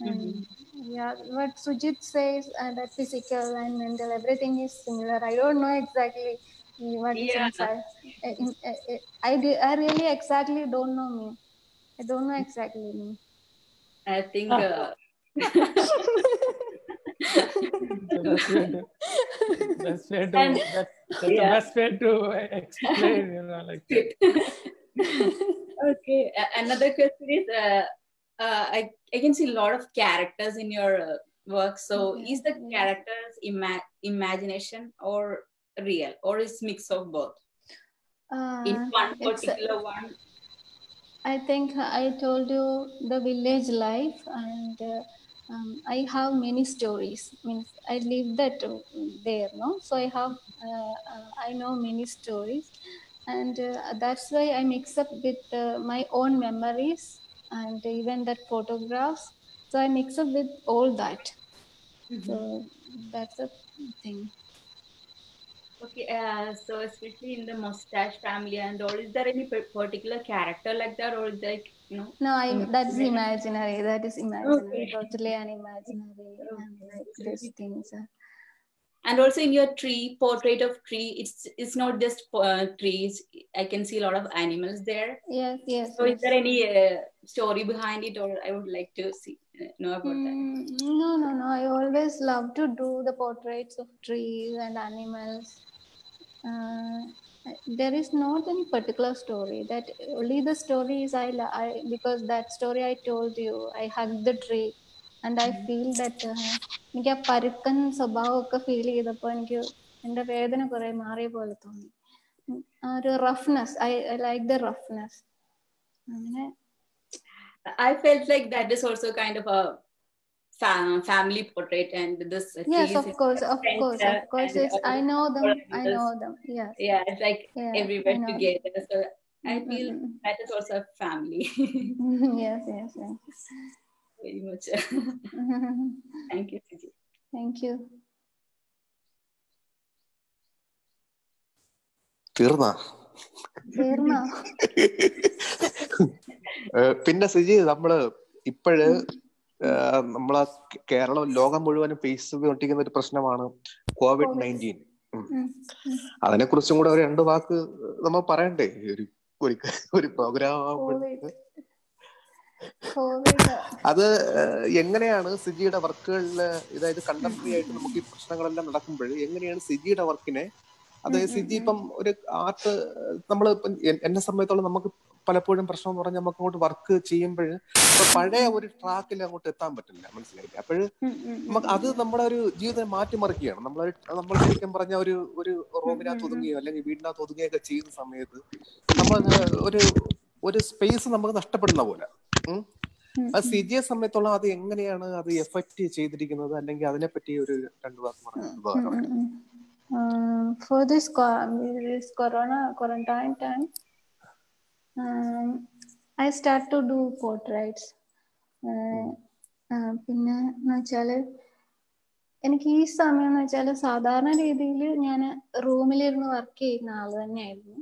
S3: And yeah what sujit says uh, that physical and mental everything is similar. I don't know exactly what is
S14: Yeah.
S3: inside Uh, in- uh, uh, I, I really exactly don't know me. I don't know exactly me.
S14: I think uh,
S2: So that's way to, that's way to,
S14: And-
S2: that's, that's
S14: yeah.
S2: the best way to explain, you know, like
S14: okay. Another question is, uh, uh, I I can see a lot of characters in your uh, work. So is the characters ima- imagination or real, or is mix of both? In
S3: Uh,
S14: one
S3: it's-
S14: particular one.
S3: I think I told you the village life, and uh, um, I have many stories. Means I live that uh, there, no. So I have uh, I know many stories, and uh, that's why I mix up with uh, my own memories and even that photographs. So I mix up with all that. So that's the thing.
S14: Okay, uh, so especially in the mustache family and all, is there any particular character like that, or is like you know?
S3: No, I
S14: Mm.
S3: that's imaginary. That is imaginary.
S14: Okay.
S3: Totally an imaginary. And like these things.
S14: And also in your tree portrait of tree, it's it's not just uh, trees. I can see a lot of animals there.
S3: Yes, yes.
S14: So
S3: yes.
S14: is there any uh, story behind it, or I would like to see uh, know about that?
S3: Mm, no, no, no. I always love to do the portraits of trees and animals. Uh, there is not any particular story. That only the stories I, la- I because that story I told you. I hugged the tree, and I feel that uh, എനിക്ക് ആ പരുക്കൻ സ്വഭാവമൊക്കെ feel ചെയ്തപ്പോൾ എനിക്ക് എൻ്റെ വേദന കുറെ മാറിയ പോലെ തോന്നി ഉം, ആ ഒരു roughness I like the roughness അങ്ങനെ
S14: I felt like that is also kind of a fa- family portrait, and this uh,
S3: Yes,
S14: trees
S3: of
S14: is
S3: course, of course,
S14: center
S3: of course.
S14: and
S3: Yes,
S14: all
S3: I
S14: the
S3: know them. I
S14: animals.
S3: know them. Yes.
S14: Yeah, it's like
S3: Yeah, I
S14: everywhere
S3: know.
S14: together. So I
S3: Mm,
S14: feel
S3: mm, mm.
S14: that is also a family.
S3: yes, yes, yes.
S14: Very much. Thank you, Siji.
S3: Thank you.
S12: തീർന്നാ പിന്നെ സിജി നമ്മൾ ഇപ്പോഴ് നമ്മളെ കേരളം ലോകം മുഴുവനും face ചെയ്തുകൊണ്ടിരിക്കുന്ന ഒരു പ്രശ്നമാണ് Covid
S3: nineteen.
S12: അതിനെ കുറിച്ചും കൂടെ ഒരു രണ്ട് വാക്ക് നമ്മൾ പറയണ്ടേ ഒരു ഒരു പ്രോഗ്രാം
S3: കോവിഡ്
S12: അത് എങ്ങനെയാണ് സിജിയുടെ വർക്കുകളിൽ അതായത് കണ്ടംപററി ആയിട്ട് നമുക്ക് ഈ പ്രശ്നങ്ങളെല്ലാം നടക്കുമ്പോൾ എങ്ങനെയാണ് സിജിയുടെ വർക്കിനെ അതായത് സിജി ഇപ്പം ഒരു ആർട്ട് നമ്മൾ എന്നെ സംബന്ധിച്ചോളം നമുക്ക് പലപ്പോഴും പ്രശ്നം എന്ന് പറഞ്ഞാൽ നമുക്ക് അങ്ങോട്ട് വർക്ക് ചെയ്യുമ്പോൾ ഇപ്പൊ പഴയ ഒരു ട്രാക്കിൽ അങ്ങോട്ട് എത്താൻ പറ്റില്ല മനസ്സിലായില്ലേ? അപ്പോൾ നമുക്ക് അത് നമ്മുടെ ഒരു ജീവിതം മാറ്റിമറിക്കുകയാണ് നമ്മൾ നമ്മൾ ശരിക്കും പറഞ്ഞ ഒരു ഒരു റൂമിനകത്ത് ഒതുങ്ങുകയോ അല്ലെങ്കിൽ വീടിനകത്ത് ഒതുങ്ങുകയൊക്കെ ചെയ്യുന്ന സമയത്ത് നമ്മൾ ഒരു ഒരു സ്പേസ് നമുക്ക് നഷ്ടപ്പെടുന്ന പോലെ. അത് സിജിയെ സമയത്തുള്ള അത് എങ്ങനെയാണ് അത് എഫക്ട് ചെയ്തിരിക്കുന്നത്? അല്ലെങ്കിൽ അതിനെ പറ്റി ഒരു രണ്ട് വാക്ക്
S3: ഫോർ പിന്നെ വെച്ചാൽ എനിക്ക് ഈ സമയം എന്ന് വെച്ചാൽ സാധാരണ രീതിയിൽ ഞാൻ റൂമിലിരുന്ന് വർക്ക് ചെയ്യുന്ന ആൾ തന്നെയായിരുന്നു.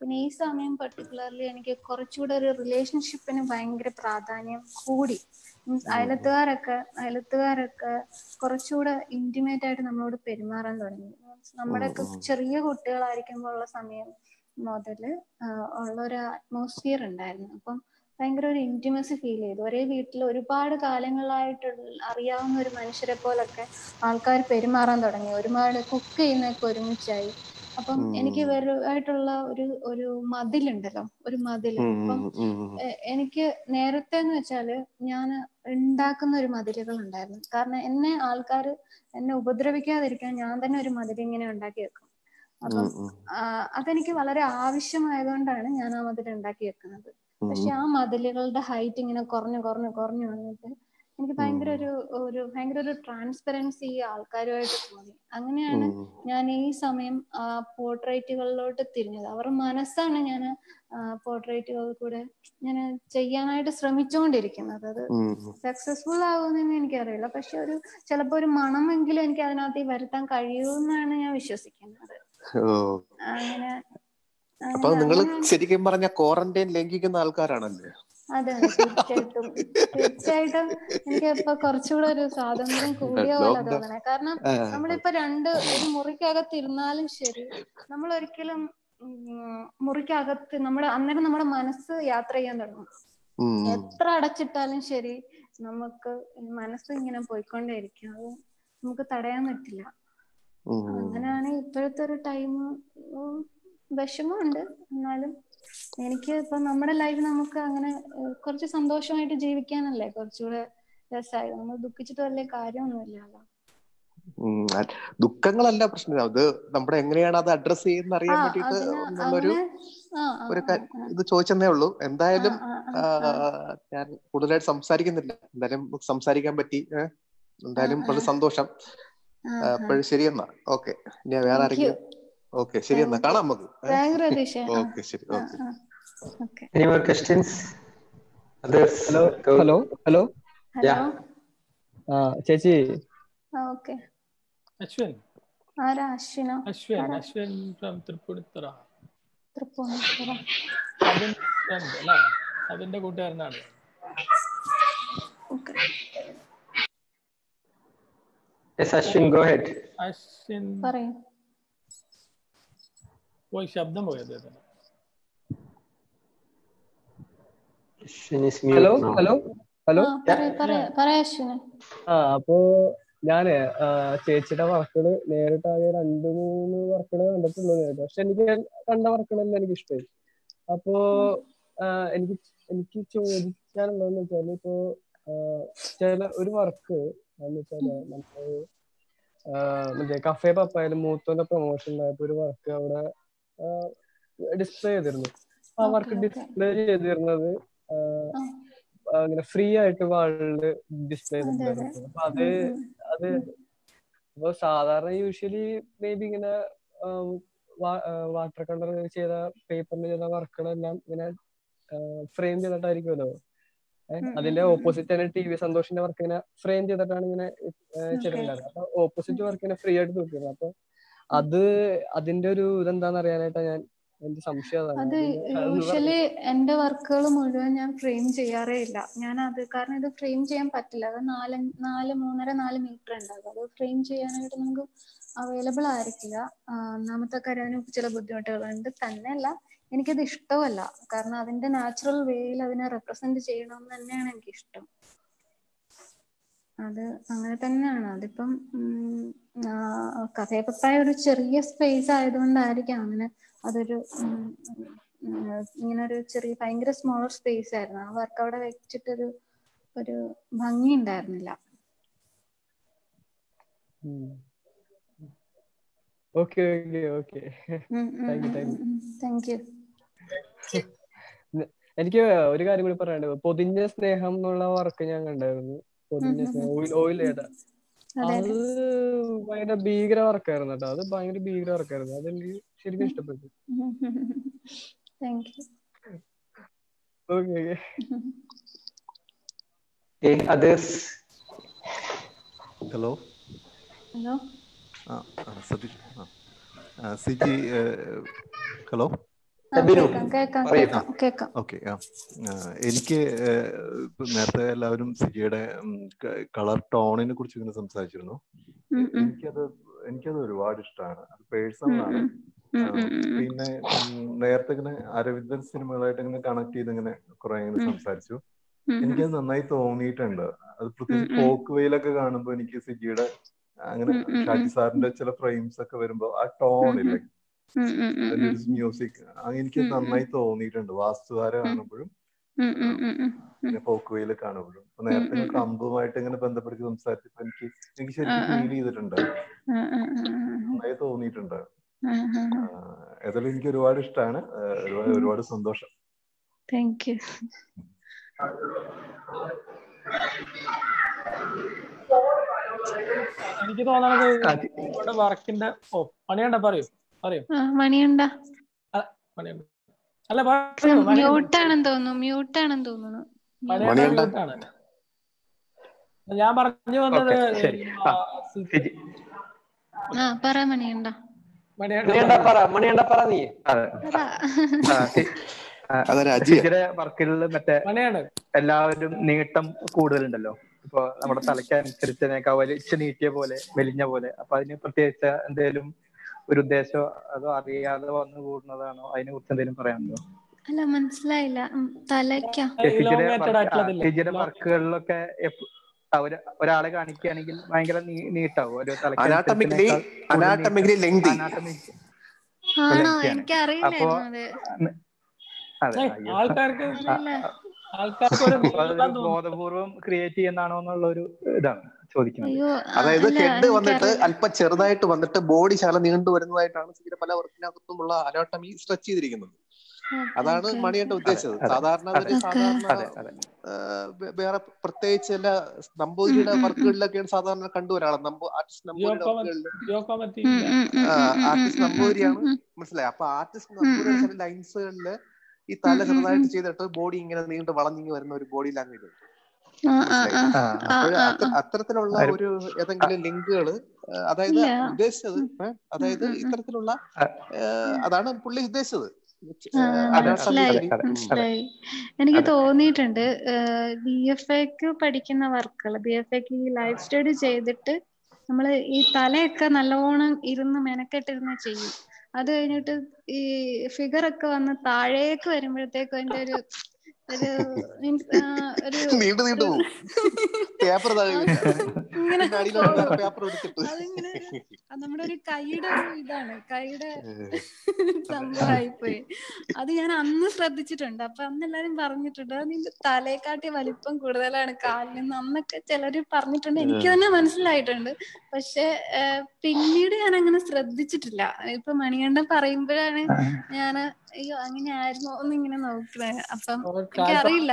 S3: പിന്നെ ഈ സമയം പർട്ടിക്കുലർലി എനിക്ക് കുറച്ചുകൂടെ ഒരു റിലേഷൻഷിപ്പിന് ഭയങ്കര പ്രാധാന്യം കൂടി. മീൻസ് അയലത്തുകാരൊക്കെ അയലത്തുകാരൊക്കെ കുറച്ചുകൂടെ ഇന്റിമേറ്റ് ആയിട്ട് നമ്മളോട് പെരുമാറാൻ തുടങ്ങി. മീൻസ് നമ്മുടെയൊക്കെ ചെറിയ കുട്ടികളായിരിക്കുമ്പോൾ ഉള്ള സമയം മുതൽ ആഹ് ഉള്ള ഒരു അറ്റ്മോസ്ഫിയർ ഉണ്ടായിരുന്നു. അപ്പം ഭയങ്കര ഒരു ഇന്റിമസി ഫീൽ ചെയ്തു. ഒരേ വീട്ടിൽ ഒരുപാട് കാലങ്ങളായിട്ട് അറിയാവുന്ന ഒരു മനുഷ്യരെ പോലൊക്കെ ആൾക്കാർ പെരുമാറാൻ തുടങ്ങി. ഒരുപാട് കുക്ക് ചെയ്യുന്നതൊക്കെ ഒരുമിച്ചായി. അപ്പം എനിക്ക് ഇവരുമായിട്ടുള്ള ഒരു ഒരു മതിലുണ്ടല്ലോ ഒരു മതിൽ. അപ്പം എനിക്ക് നേരത്തെ എന്ന് വെച്ചാൽ ഞാൻ ഉണ്ടാക്കുന്ന ഒരു മതിലുകൾ ഉണ്ടായിരുന്നു കാരണം എന്നെ ആൾക്കാർ എന്നെ ഉപദ്രവിക്കാതിരിക്കാൻ ഞാൻ തന്നെ ഒരു മതിൽ ഇങ്ങനെ ഉണ്ടാക്കി വെക്കും. അപ്പം അതെനിക്ക് വളരെ ആവശ്യമായതുകൊണ്ടാണ് ഞാൻ ആ മതിൽ ഉണ്ടാക്കി വെക്കുന്നത്. പക്ഷെ ആ മതിലുകളുടെ ഹൈറ്റ് ഇങ്ങനെ കുറഞ്ഞു കുറഞ്ഞു കുറഞ്ഞു വന്നിട്ട് എനിക്ക് ഭയങ്കര ഒരു ഒരു ഭയങ്കര ഒരു ട്രാൻസ്പെറൻസി ഈ ആൾക്കാരുമായിട്ട് തോന്നി. അങ്ങനെയാണ് ഞാൻ ഈ സമയം പോർട്രേറ്റുകളിലോട്ട് തിരിഞ്ഞത്. അവരുടെ മനസ്സാണ് ഞാൻ പോർട്രേറ്റുകൾ കൂടെ ഞാൻ ചെയ്യാനായിട്ട് ശ്രമിച്ചുകൊണ്ടിരിക്കുന്നത് അത് സക്സസ്ഫുൾ ആകുമെന്ന് എനിക്കറിയില്ല. പക്ഷെ ഒരു ചിലപ്പോ ഒരു മണമെങ്കിലും എനിക്ക് അതിനകത്ത് വരുത്താൻ കഴിയുമെന്നാണ് ഞാൻ വിശ്വസിക്കുന്നത്. അങ്ങനെ
S12: അപ്പൊ നിങ്ങൾ ശരിക്കും പറഞ്ഞ ക്വാറന്റൈൻ ലംഘിക്കുന്ന ആൾക്കാരാണല്ലേ?
S3: അതെ തീർച്ചയായിട്ടും. തീർച്ചയായിട്ടും എനിക്ക് ഇപ്പൊ കുറച്ചുകൂടെ ഒരു സ്വാതന്ത്ര്യം കൂടിയ പോലെ തോന്നണേ. കാരണം നമ്മളിപ്പോ രണ്ട് ഒരു മുറിക്കകത്ത് ഇരുന്നാലും ശരി നമ്മൾ ഒരിക്കലും മുറിക്കകത്ത് നമ്മൾ അന്നേരം നമ്മുടെ മനസ്സ് യാത്ര ചെയ്യാൻ തുടങ്ങും. എത്ര അടച്ചിട്ടാലും ശരി നമുക്ക് മനസ്സ് ഇങ്ങനെ പോയിക്കൊണ്ടേയിരിക്കും. അത് നമുക്ക് തടയാൻ പറ്റില്ല. അങ്ങനെയാണ് ഇപ്പോഴത്തെ ഒരു ടൈം വിഷമമുണ്ട്. എന്നാലും എനിക്ക് ഇപ്പൊ നമ്മുടെ ലൈഫ് നമുക്ക് അങ്ങനെ കുറച്ച് സന്തോഷമായിട്ട് ജീവിക്കാനല്ലേ കുറച്ചുകൂടെ രസമായി നമ്മൾ ദുഃഖിച്ചിട്ട് വലിയ കാര്യമൊന്നുമില്ലല്ലോ
S12: ദുഃഖങ്ങളല്ല പ്രശ്നം. അത് നമ്മുടെ എങ്ങനെയാണ് അത് അഡ്രസ് ചെയ്യുന്ന അറിയാൻ വേണ്ടിട്ട് ഉള്ളൊരു ഒരു ഇത് ചോദിച്ചെന്നേ ഉള്ളൂ. എന്തായാലും ഞാൻ കൂടുതലായിട്ട് സംസാരിക്കുന്നില്ല. എന്തായാലും സംസാരിക്കാൻ പറ്റി എന്തായാലും വളരെ സന്തോഷം. അപ്പോഴും ശരിയെന്നാ. ഓക്കെ. ഇനി വേറെ ആരെങ്കിലും ഓക്കെ ശരി എന്നാ. കാണാം നമുക്ക്. ഓക്കെ ശരി okay.
S4: Any more questions?
S15: Hello hello
S4: hello.
S15: ആ ചേച്ചി.
S3: ഓക്കെ.
S2: അശ്വിൻ.
S3: ആരാ? അശ്വിനോ?
S2: അശ്വിൻ അശ്വിൻ ഫ്രം തൃപ്പൂണിത്തുറ
S3: തൃപ്പൂണിത്തുറ
S2: അതിന്റെ അല്ലേ? അതിന്റെ കൂട്ടുകാരനാണ്.
S3: Okay.
S4: Yes, Ashwin, go ahead.
S2: Ashwin.
S3: പറയൂ.
S2: പോയി शब्द അദ്ദേഹത്തിന്
S4: Ashwin is mute
S15: hello.
S3: Hello hello
S15: ആ അപ്പോ ഞാൻ ചേച്ചിയുടെ വർക്കുകൾ നേരിട്ടാകെ രണ്ട് മൂന്ന് വർക്കുകൾ കണ്ടിട്ടുള്ളൂ നേരിട്ട്. പക്ഷെ എനിക്ക് കണ്ട വർക്കുകളെല്ലാം എനിക്ക് ഇഷ്ടമായി അപ്പോ എനിക്ക് എനിക്ക് ചോദിക്കാനുള്ളതെന്ന് വെച്ചാൽ ഇപ്പോ ചില ഒരു വർക്ക് എന്ന് വെച്ചാൽ നമ്മൾ മറ്റേ കഫേ പപ്പായാലും മൂത്തോന്റെ പ്രൊമോഷൻ ഉണ്ടായപ്പോ ഒരു വർക്ക് അവിടെ ഡിസ്പ്ലേ ചെയ്തിരുന്നു. ആ വർക്ക് ഡിസ്പ്ലേ ചെയ്തിരുന്നത് ആ, ഫ്രീ ആയിട്ട് വാളിൽ ഡിസ്പ്ലേ ചെയ്തിട്ടുണ്ടായിരുന്നു. അപ്പൊ അത് അത് ഇപ്പൊ സാധാരണ യൂഷ്വലി മേ ബി ഇങ്ങനെ വാട്ടർ കളർ ചെയ്ത പേപ്പറിൽ ചെയ്ത വർക്കുകളെല്ലാം ഇങ്ങനെ ഫ്രെയിം ചെയ്തിട്ടായിരിക്കുമല്ലോ. അതിന്റെ ഓപ്പോസിറ്റ് തന്നെ ടി വി സന്തോഷിന്റെ വർക്ക് ഇങ്ങനെ ഫ്രെയിം ചെയ്തിട്ടാണ് ഇങ്ങനെ ചെയ്തിട്ടുണ്ടായിരുന്നത്. അപ്പൊ ഓപ്പോസിറ്റ് വർക്ക് ഇങ്ങനെ ഫ്രീ ആയിട്ട് തൂക്കിയിരുന്നു അപ്പൊ അത് അതിന്റെ ഒരു ഇതെന്താന്ന് അറിയാനായിട്ടാ ഞാൻ എന്റെ സംശയം
S3: അത് യൂഷ്വലി എന്റെ വർക്കുകൾ മുഴുവൻ ഞാൻ ഫ്രെയിം ചെയ്യാറേ ഇല്ല. ഞാൻ അത് കാരണം ഇത് ഫ്രെയിം ചെയ്യാൻ പറ്റില്ല. അത് നാല് നാല് മൂന്നര നാല് മീറ്റർ ഉണ്ടാകും. അത് ഫ്രെയിം ചെയ്യാനായിട്ട് നമുക്ക് അവൈലബിൾ ആയിരിക്കില്ല. ഒന്നാമത്തെ കാര്യം അതിന് ചില ബുദ്ധിമുട്ടുകളുണ്ട്. തന്നെയല്ല എനിക്കത് ഇഷ്ടമല്ല കാരണം അതിന്റെ നാച്ചുറൽ വേയിൽ അതിനെ റെപ്രസെന്റ് ചെയ്യണം എന്ന് തന്നെയാണ് എനിക്ക് ഇഷ്ടം അത് അങ്ങനെ തന്നെയാണ്. അതിപ്പം കഥയപ്പത്തായ ഒരു ചെറിയ സ്പേസ് ആയതുകൊണ്ടായിരിക്കാം അങ്ങനെ അതൊരു ഇങ്ങനെ ഒരു ചെറിയ ഭയങ്കര സ്മോൾ സ്പേസ് ആയിരുന്നു. ആ വർക്ക് അവിടെ വെച്ചിട്ടൊരു ഒരു ഭംഗി ഉണ്ടായിരുന്നില്ല.
S15: Okay okay okay thank you
S3: thank you
S15: എനിക്ക് ഒരു കാര്യം കൂടി പറയാനുണ്ട്. പൊതിഞ്ഞ സ്നേഹം എന്നുള്ള വർക്ക് ഞാൻ കണ്ടായിരുന്നു. പൊതിഞ്ഞ സ്നേഹം. ഓയിൽ ഓയിൽ ഏതാ? അത് ഭയങ്കര ഭീകര വർക്കായിരുന്നു കേട്ടോ. അത് ഭയങ്കര ഭീകര വർക്കായിരുന്നു അതെനിക്ക് ശരിക്കും ഇഷ്ടപ്പെട്ടു.
S16: ഹലോ
S3: ഹലോ
S16: ആ ആ, സതീഷ് ആ. ആ സിജി ഹലോ? ഓക്കെ എനിക്ക് നേരത്തെ എല്ലാവരും സിജിയുടെ കളർ ടോണിനെ കുറിച്ച് ഇങ്ങനെ സംസാരിച്ചിരുന്നു. എനിക്കത് എനിക്കത് ഒരുപാട് ഇഷ്ടമാണ് അത് പേഴ്സണൽ ആണ്. പിന്നെ നേരത്തെ ഇങ്ങനെ അരവിന്ദൻ സിനിമകളായിട്ട് ഇങ്ങനെ കണക്ട് ചെയ്ത് ഇങ്ങനെ കുറെ ഇങ്ങനെ. സംസാരിച്ചു. എനിക്കത് നന്നായി തോന്നിയിട്ടുണ്ട് അത് പ്രത്യേകിച്ച്. പോക്ക് വെയിലൊക്കെ കാണുമ്പോൾ എനിക്ക് സിജിയുടെ അങ്ങനെ ഷാജി സാറിന്റെ ചില ഫ്രെയിംസ് ഒക്കെ വരുമ്പോ ആ ടോൺ ഇല്ലേ മ്യൂസിക് എനിക്ക് നന്നായി തോന്നിയിട്ടുണ്ട്.
S3: വാസ്തുധാര
S16: കാണുമ്പോഴും. പിന്നെ പോക്കുവയിൽ കാണുമ്പോഴും. അപ്പൊ നേരത്തെ കമ്പുമായിട്ട് ഇങ്ങനെ ബന്ധപ്പെടുത്തി സംസാരിച്ചപ്പോ എനിക്ക് എനിക്ക് ശരിക്കും ഫീൽ ചെയ്തിട്ടുണ്ട്. നന്നായി തോന്നിയിട്ടുണ്ട്. ഏതായാലും എനിക്ക് ഒരുപാട് ഇഷ്ടമാണ് ഒരുപാട് ഒരുപാട് സന്തോഷം.
S3: താങ്ക് യു
S2: എനിക്ക് തോന്നണത് വർക്കിന്റെ ഓ കണ്ട പറയൂ. അറിയോ? അല്ല
S3: തോന്നുന്നു തോന്നുന്നു.
S2: ഞാൻ പറഞ്ഞു വന്നത്
S17: ആ
S3: പറ
S17: എല്ലാവരും നീട്ടം കൂടുതലുണ്ടല്ലോ. ഇപ്പൊ നമ്മുടെ തലയ്ക്കനുസരിച്ച് കവലിച്ച് നീട്ടിയ പോലെ മെലിഞ്ഞ പോലെ. അപ്പൊ അതിന് പ്രത്യേകിച്ച് എന്തെങ്കിലും ഒരു ഉദ്ദേശമോ അതോ അറിയാതെ വന്നു കൂടുന്നതാണോ? അതിനെ കുറിച്ച് എന്തെങ്കിലും പറയാനുണ്ടോ?
S3: അല്ല മനസ്സിലായില്ല.
S17: തലയ്ക്കിയുടെ വർക്കുകളിലൊക്കെ ഒരാളെ കാണിക്കുകയാണെങ്കിൽ ഭയങ്കര നീട്ടാവും? ഒരു
S3: ആണോ?
S17: എനിക്കറിയില്ല
S2: ആൾക്കാർക്ക് ആൾക്കാർക്ക്
S17: ബോധപൂർവം ക്രിയേറ്റ് ചെയ്യുന്നതാണോ എന്നുള്ള ഒരു ഇതാണ്. ചോദിക്കുന്നത്.
S12: അതായത് ഹെഡ് വന്നിട്ട് അല്പം ചെറുതായിട്ട് വന്നിട്ട് ബോഡി ശകലം നീണ്ടു വരുന്നതായിട്ടാണ് സ്ഥിര പല വർക്കിനകത്തുമുള്ള അലോട്ടം ഈ സ്ട്രെച്ച് ചെയ്തിരിക്കുന്നത്. അതാണ് മണിയേട്ട ഉദ്ദേശിച്ചത്. സാധാരണ സാധാരണ വേറെ പ്രത്യേകിച്ച് എല്ലാ നമ്പൂതിരിയുടെ വർക്കുകളിലൊക്കെയാണ് സാധാരണ കണ്ടുവരാളെ നമ്പൂ ആർട്ടിസ്റ്റ്
S3: നമ്പൂരിയുടെ
S12: ആർട്ടിസ്റ്റ്
S3: നമ്പൂരിയാണ്.
S12: മനസ്സിലായി? അപ്പൊ ആർട്ടിസ്റ്റ് നമ്പൂരിയുടെ ലൈൻസുകളിൽ ഈ തല ചെറുതായിട്ട് ചെയ്തിട്ട് ബോഡി ഇങ്ങനെ നീണ്ട് വളഞ്ഞിങ്ങി വരുന്ന ഒരു ബോഡി ലാംഗ്വേജ് ഉണ്ട്. അത്തരത്തിലുള്ള
S17: ഒരു-
S12: ഒരു ഏതെങ്കിലും ലിങ്കുകൾ അതായത് ഉദ്ദേശിച്ചത് അതായത്. ഇത്തരത്തിലുള്ള അതാണ് പുള്ളി ഉദ്ദേശിച്ചത്.
S3: മനസ്സിലായി. എനിക്ക് തോന്നിയിട്ടുണ്ട് ബി എഫ് എക്ക് പഠിക്കുന്ന വർക്കുകൾ ബി എഫ് എക്ക് ഈ ലൈഫ് സ്റ്റഡി ചെയ്തിട്ട് നമ്മൾ ഈ തലയൊക്കെ നല്ലോണം ഇരുന്ന് മെനക്കെട്ടിരുന്ന് ചെയ്യും. അത് കഴിഞ്ഞിട്ട് ഈ ഫിഗർ ഒക്കെ വന്ന് താഴേക്ക് വരുമ്പോഴത്തേക്കും അതിന്റെ ഒരു ഒരു
S12: നീണ്ടു നീണ്ടു പേപ്പർ പേപ്പർ എടുത്തിട്ട്.
S3: അതിങ്ങനെ ഒരു അത് നമ്മുടെ ഒരു കൈയുടെ ഇതാണ്. കൈയുടെ സംഭവമായിപ്പോയി. അത് ഞാൻ അന്ന് ശ്രദ്ധിച്ചിട്ടുണ്ട്. അപ്പൊ അന്ന് എല്ലാരും പറഞ്ഞിട്ടുണ്ട്. അത് നിന്റെ തലയെക്കാട്ടി വലിപ്പം കൂടുതലാണ് കാലിന് അന്നൊക്കെ ചിലര് പറഞ്ഞിട്ടുണ്ട്. എനിക്ക് തന്നെ മനസ്സിലായിട്ടുണ്ട്. പക്ഷെ പിന്നീട് ഞാൻ അങ്ങനെ ശ്രദ്ധിച്ചിട്ടില്ല. ഇപ്പൊ മണികണ്ഠൻ പറയുമ്പോഴാണ് ഞാൻ അയ്യോ അങ്ങനെയായിരുന്നു ഒന്നിങ്ങനെ നോക്കണേ അപ്പം
S2: എനിക്കറിയില്ല.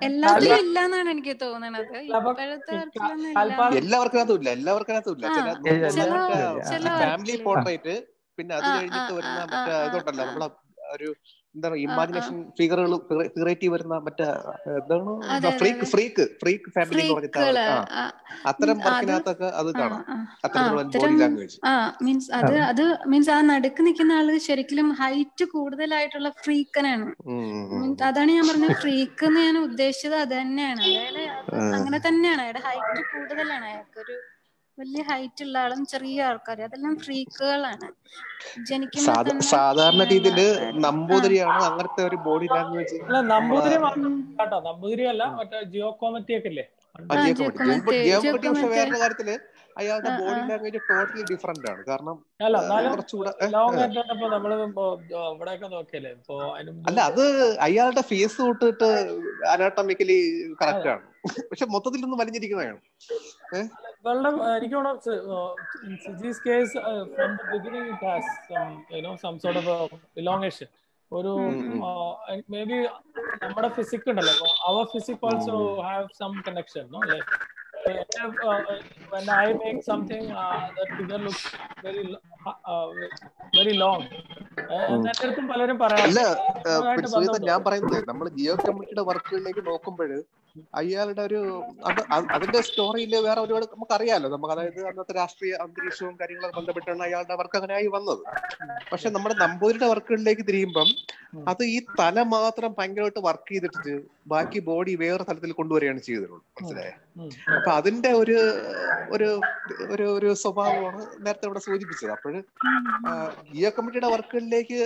S3: എല്ലാവർക്കും ഇല്ല എന്നാണ് എനിക്ക് തോന്നണത്. ഇപ്പോഴത്തെ
S17: എല്ലാവർക്കും
S12: ഫാമിലി പോർട്രേറ്റ് പിന്നെ അത് കഴിഞ്ഞിട്ട് വരുന്ന മറ്റേ ഇതുണ്ടല്ലോ നമ്മളെ ഒരു എന്താ പറയുക
S3: ആ. ആ
S12: ഇമാജിനേഷൻ ഫിഗറുകൾ ക്രിയേറ്റീവ് വരുന്ന മറ്റേ എന്താണ്? ഫ്രീക്ക് ഫ്രീക്ക് ഫ്രീക്ക് ഫാമിലി എന്ന് പറഞ്ഞിട്ട് അത്തരം
S3: അത്
S12: വർക്കിനകത്തൊക്കെ അത് കാണാം.
S3: മീൻസ് അത് അത് മീൻസ് ആ നടുക്ക് നിൽക്കുന്ന ആൾ ശരിക്കും ഹൈറ്റ് കൂടുതലായിട്ടുള്ള ഫ്രീക്കനാണ്. മീൻസ് അതാണ് ഞാൻ പറഞ്ഞത്. ഫ്രീക്ക് എന്ന് ഞാൻ ഉദ്ദേശിച്ചത് അത് തന്നെയാണ്. അതായത് അങ്ങനെ തന്നെയാണ്. അയാളുടെ ഹൈറ്റ് കൂടുതലാണ്. അയാൾക്ക് ഒരു വലിയ ഹൈറ്റ് ഉള്ള ആളും ചെറിയ ആൾക്കാരും. അതെല്ലാം ഫ്രീക്കുകളാണ് ജനിക്കുമ്പോ
S12: സാധാ സാധാരണ
S3: രീതിയിൽ
S12: നമ്പൂതിരിയാണ് അങ്ങനത്തെ ഒരു ബോഡി ലാംഗ്വേജ്
S2: നമ്പൂതിരി കേട്ടോ. നമ്പൂതിരി അല്ല മറ്റേ ജിയോ കോമറ്റി ഒക്കെ ഇല്ലേ?
S12: അയാളുടെ ബോഡി ലാംഗ്വേജ് ആണ്. കാരണം
S2: അല്ല
S12: അത് അയാളുടെ ഫേസ് തൊട്ടിട്ട് അനാട്ടമിക്കലി കറക്റ്റ് ആണ്. പക്ഷെ മൊത്തത്തിൽ ഒന്ന് വലിഞ്ഞിരിക്കുന്നതാണ്.
S2: എനിക്ക് case from you know some of ഒരു
S12: ഉം ഉം
S2: മേ ബി നമ്മുടെ ഫിസിക് ഉണ്ടല്ലോ അവർ ഫിസിക്
S12: ഉം
S2: ഓൾസോ
S12: ഉം.
S2: Have some connection no uh, when I make something uh, that figure looks very uh, very long. അടുത്തും പലരും
S12: അല്ല പിന്നെ സുഹൃത്തെ ഞാൻ പറയുന്നത് നമ്മൾ ജിയോ കമ്മിറ്റിയുടെ വർക്കുകളിലേക്ക് നോക്കുമ്പോൾ അയാളുടെ ഒരു അത് അതിന്റെ സ്റ്റോറിയിൽ വേറെ ഒരുപാട് നമുക്ക് അറിയാലോ നമുക്ക് അതായത് അന്നത്തെ രാഷ്ട്രീയ അന്തരീക്ഷവും കാര്യങ്ങളും ബന്ധപ്പെട്ടാണ് അയാളുടെ വർക്ക് അങ്ങനെയായി വന്നത്. പക്ഷെ നമ്മുടെ നമ്പൂരിയുടെ വർക്കുകളിലേക്ക് തിരിയുമ്പം അത് ഈ തല മാത്രം ഭയങ്കരമായിട്ട് വർക്ക് ചെയ്തിട്ട് ബാക്കി ബോഡി വേറെ തലത്തിൽ കൊണ്ടുവരികയാണ് ചെയ്തിട്ടുള്ളൂ മനസ്സിലായോ? അപ്പൊ അതിന്റെ ഒരു ഒരു ഒരു ഒരു സ്വഭാവമാണ് നേരത്തെ ഇവിടെ സൂചിപ്പിച്ചത്. അപ്പോഴ് ജിയോ കമ്മിറ്റിയുടെ വർക്കുകളിലേക്ക്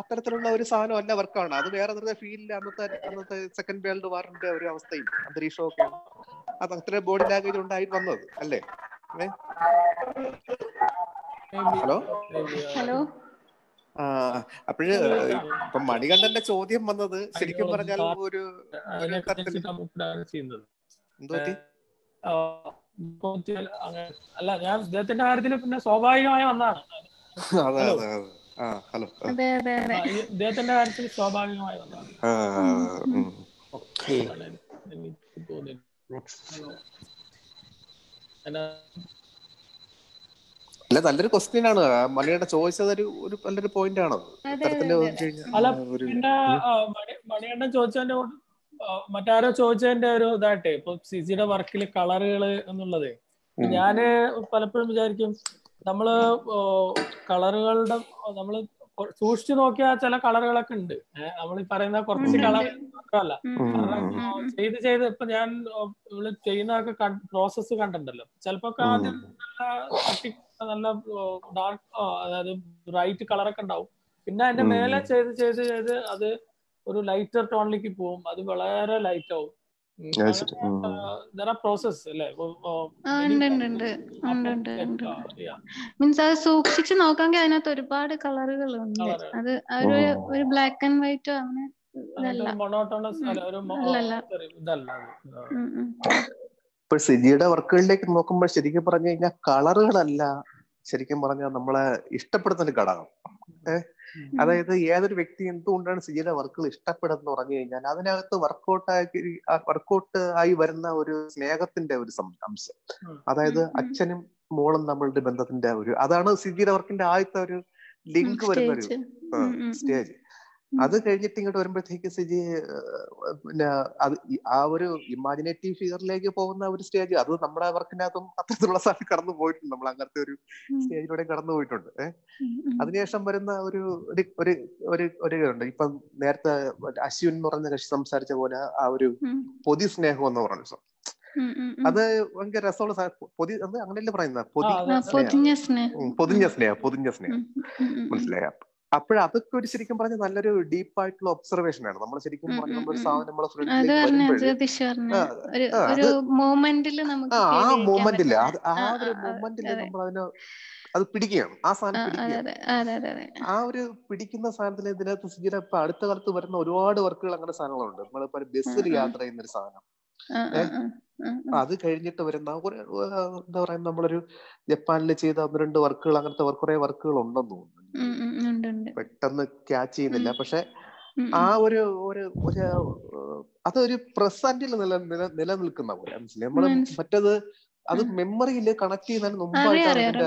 S12: അത്തരത്തിലുള്ള ഒരു സാധനം അല്ല വർക്കാണ്. അത് വേറെ തരത്തിലെ ഫീലിൽ അന്നത്തെ അന്നത്തെ സെക്കൻഡ് വേൾഡ് വാറിന്റെ ഒരു അവസ്ഥയും അന്തരീക്ഷവും ഒക്കെ അത് അത്ര ബോഡി ലാംഗ്വേജ് ഉണ്ടായി വന്നത് അല്ലേ? ഹലോ?
S3: ഹലോ?
S12: ആ അപ്പോഴ് ഇപ്പൊ മണികണ്ഠന്റെ ചോദ്യം വന്നത് ശരിക്കും പറഞ്ഞാൽ ഒരു
S2: ചെയ്യുന്നത്. അല്ല ഞാൻ ഇദ്ദേഹത്തിന്റെ കാര്യത്തിൽ പിന്നെ സ്വാഭാവികമായി
S12: വന്നാണ്.
S2: ഹലോ. ഇദ്ദേഹത്തിന്റെ കാര്യത്തിൽ സ്വാഭാവികമായി വന്നാണ്. എനിക്ക് തോന്നില്ല
S12: അല്ല നല്ലൊരു ക്വസ്റ്റ്യൻ ആണ്. മണിയുടെ ചോയ്സ് അതൊരു ഒരു നല്ലൊരു പോയിന്റ് ആണ്
S2: അല്ല പിന്നെ മണിയണ്ണൻ ചോദിച്ചതിന്റെ മറ്റാരോ ചോദിച്ചതിന്റെ ഒരു ഇതായിട്ടെ ഇപ്പൊ സിജിയുടെ വർക്കിൽ കളറുകൾ എന്നുള്ളത്. ഞാൻ പലപ്പോഴും വിചാരിക്കും നമ്മൾ കളറുകളുടെ നമ്മൾ സൂക്ഷിച്ചു നോക്കിയാൽ ചില കളറുകളൊക്കെ ഉണ്ട്. നമ്മൾ ഈ പറയുന്ന കുറച്ച് കളർ. മാത്രമല്ല. ചെയ്ത് ചെയ്ത് ഇപ്പൊ ഞാൻ ഇവൾ ചെയ്യുന്നതൊക്കെ പ്രോസസ്സ് കണ്ടിട്ടുണ്ടല്ലോ. ചിലപ്പോ ഒക്കെ ആദ്യം നല്ല നല്ല ഡാർക്ക് അതായത് ബ്രൈറ്റ് കളറൊക്കെ ഉണ്ടാവും. പിന്നെ അതിന്റെ മേലെ ചെയ്ത് ചെയ്ത് ചെയ്ത് അത് ഒരു ലൈറ്റർ ടോണിലേക്ക് പോകും. അത് വളരെ ലൈറ്റ് ആവും.
S3: മീൻസ് അത് സൂക്ഷിച്ച് നോക്കാമെങ്കിൽ അതിനകത്ത് ഒരുപാട് കളറുകൾ ഉണ്ട് അത് ഒരു ഒരു ബ്ലാക്ക് ആൻഡ് വൈറ്റ് അങ്ങനെ
S12: ഇപ്പൊ സിജിയുടെ വർക്കുകളിലേക്ക് നോക്കുമ്പോൾ ശരിക്കും പറഞ്ഞു കഴിഞ്ഞാൽ കളറുകളല്ല ശരിക്കും പറഞ്ഞാൽ നമ്മളെ ഇഷ്ടപ്പെടുന്ന ഒരു ഘടകം. ഏഹ് അതായത് ഏതൊരു വ്യക്തി എന്തുകൊണ്ടാണ് സിജിയുടെ വർക്കുകൾ ഇഷ്ടപ്പെടുന്നത് പറഞ്ഞു കഴിഞ്ഞാൽ അതിനകത്ത് വർക്കൗട്ട് ആക്കി വർക്കൗട്ട് ആയി വരുന്ന ഒരു സ്നേഹത്തിന്റെ ഒരു അംശം. അതായത് അച്ഛനും മോളും നമ്മളുടെ ബന്ധത്തിന്റെ ഒരു അതാണ് സിജിയുടെ വർക്കിന്റെ ആദ്യത്തെ ഒരു ലിങ്ക് വരുന്ന ഒരു.
S3: സ്റ്റേജ്.
S12: അത് കഴിഞ്ഞിട്ട് ഇങ്ങോട്ട് വരുമ്പോഴത്തേക്ക് സിജി പിന്നെ അത് ആ ഒരു ഇമാജിനേറ്റീവ് ഫിഗറിലേക്ക് പോകുന്ന ഒരു സ്റ്റേജ് അത് നമ്മുടെ വർക്കിനകത്തും അത്തരത്തിലുള്ള സ്ഥലത്ത് കടന്നു പോയിട്ടുണ്ട്. നമ്മൾ അങ്ങനത്തെ ഒരു സ്റ്റേജിലൂടെ കടന്നു പോയിട്ടുണ്ട്. ഏഹ് അതിനുശേഷം വരുന്ന ഒരു ഒരു ഒരു ഒരു ഇപ്പം നേരത്തെ അശ്വിൻ എന്ന് പറഞ്ഞ കക്ഷി സംസാരിച്ച പോലെ ആ ഒരു പൊതി സ്നേഹം എന്ന് പറഞ്ഞ. അത് ഭയങ്കര രസമുള്ള പൊതി അങ്ങനെയല്ലേ പറയുന്നത്.
S3: പൊതിഞ്ഞ സ്നേഹം.
S12: പൊതിഞ്ഞ സ്നേഹം പൊതിഞ്ഞ സ്നേഹം.
S3: ഉം,
S12: അപ്പോഴ അതൊക്കെ ഒരു ശരിക്കും പറഞ്ഞ നല്ലൊരു ഡീപ്പ് ആയിട്ടുള്ള ഒബ്സർവേഷൻ ആണ്. നമ്മൾ ശരിക്കും പറഞ്ഞ നമ്മൾ സാധനം നമ്മളെ ആ
S3: മൂമെന്റിൽ
S12: ആ ഒരു
S3: മൂമെന്റിൽ
S12: നമ്മൾ അതിനെ അത് പിടിക്കുകയാണ്. ആ സാധനം ആ ഒരു പിടിക്കുന്ന സാധനത്തിൽ ഇതിനകത്ത് സിജിന ഇപ്പൊ അടുത്ത കാലത്ത് വരുന്ന ഒരുപാട് വർക്കുകൾ അങ്ങനെ സാധനങ്ങളുണ്ട്. നമ്മളിപ്പോ ബസ്സിൽ യാത്ര ചെയ്യുന്ന ഒരു സാധനം അത് കഴിഞ്ഞിട്ട് വരുന്ന എന്താ പറയുക നമ്മളൊരു ജപ്പാനിൽ ചെയ്ത ഒന്ന് രണ്ട് വർക്കുകൾ അങ്ങനത്തെ കുറെ വർക്കുകൾ ഉണ്ടെന്ന് തോന്നുന്നു. പെട്ടെന്ന് ക്യാച്ച് ചെയ്യുന്നില്ല. പക്ഷെ ആ ഒരു ഒരു ഒരു അതൊരു പ്രസന്റിൽ നില നില- നിലനിൽക്കുന്ന പോലെ. മനസ്സിലായി?
S3: നമ്മൾ
S12: മറ്റത് അത്. മെമ്മറിയിൽ കണക്ട് ചെയ്യുന്നതിന് മുമ്പായിട്ടാണ്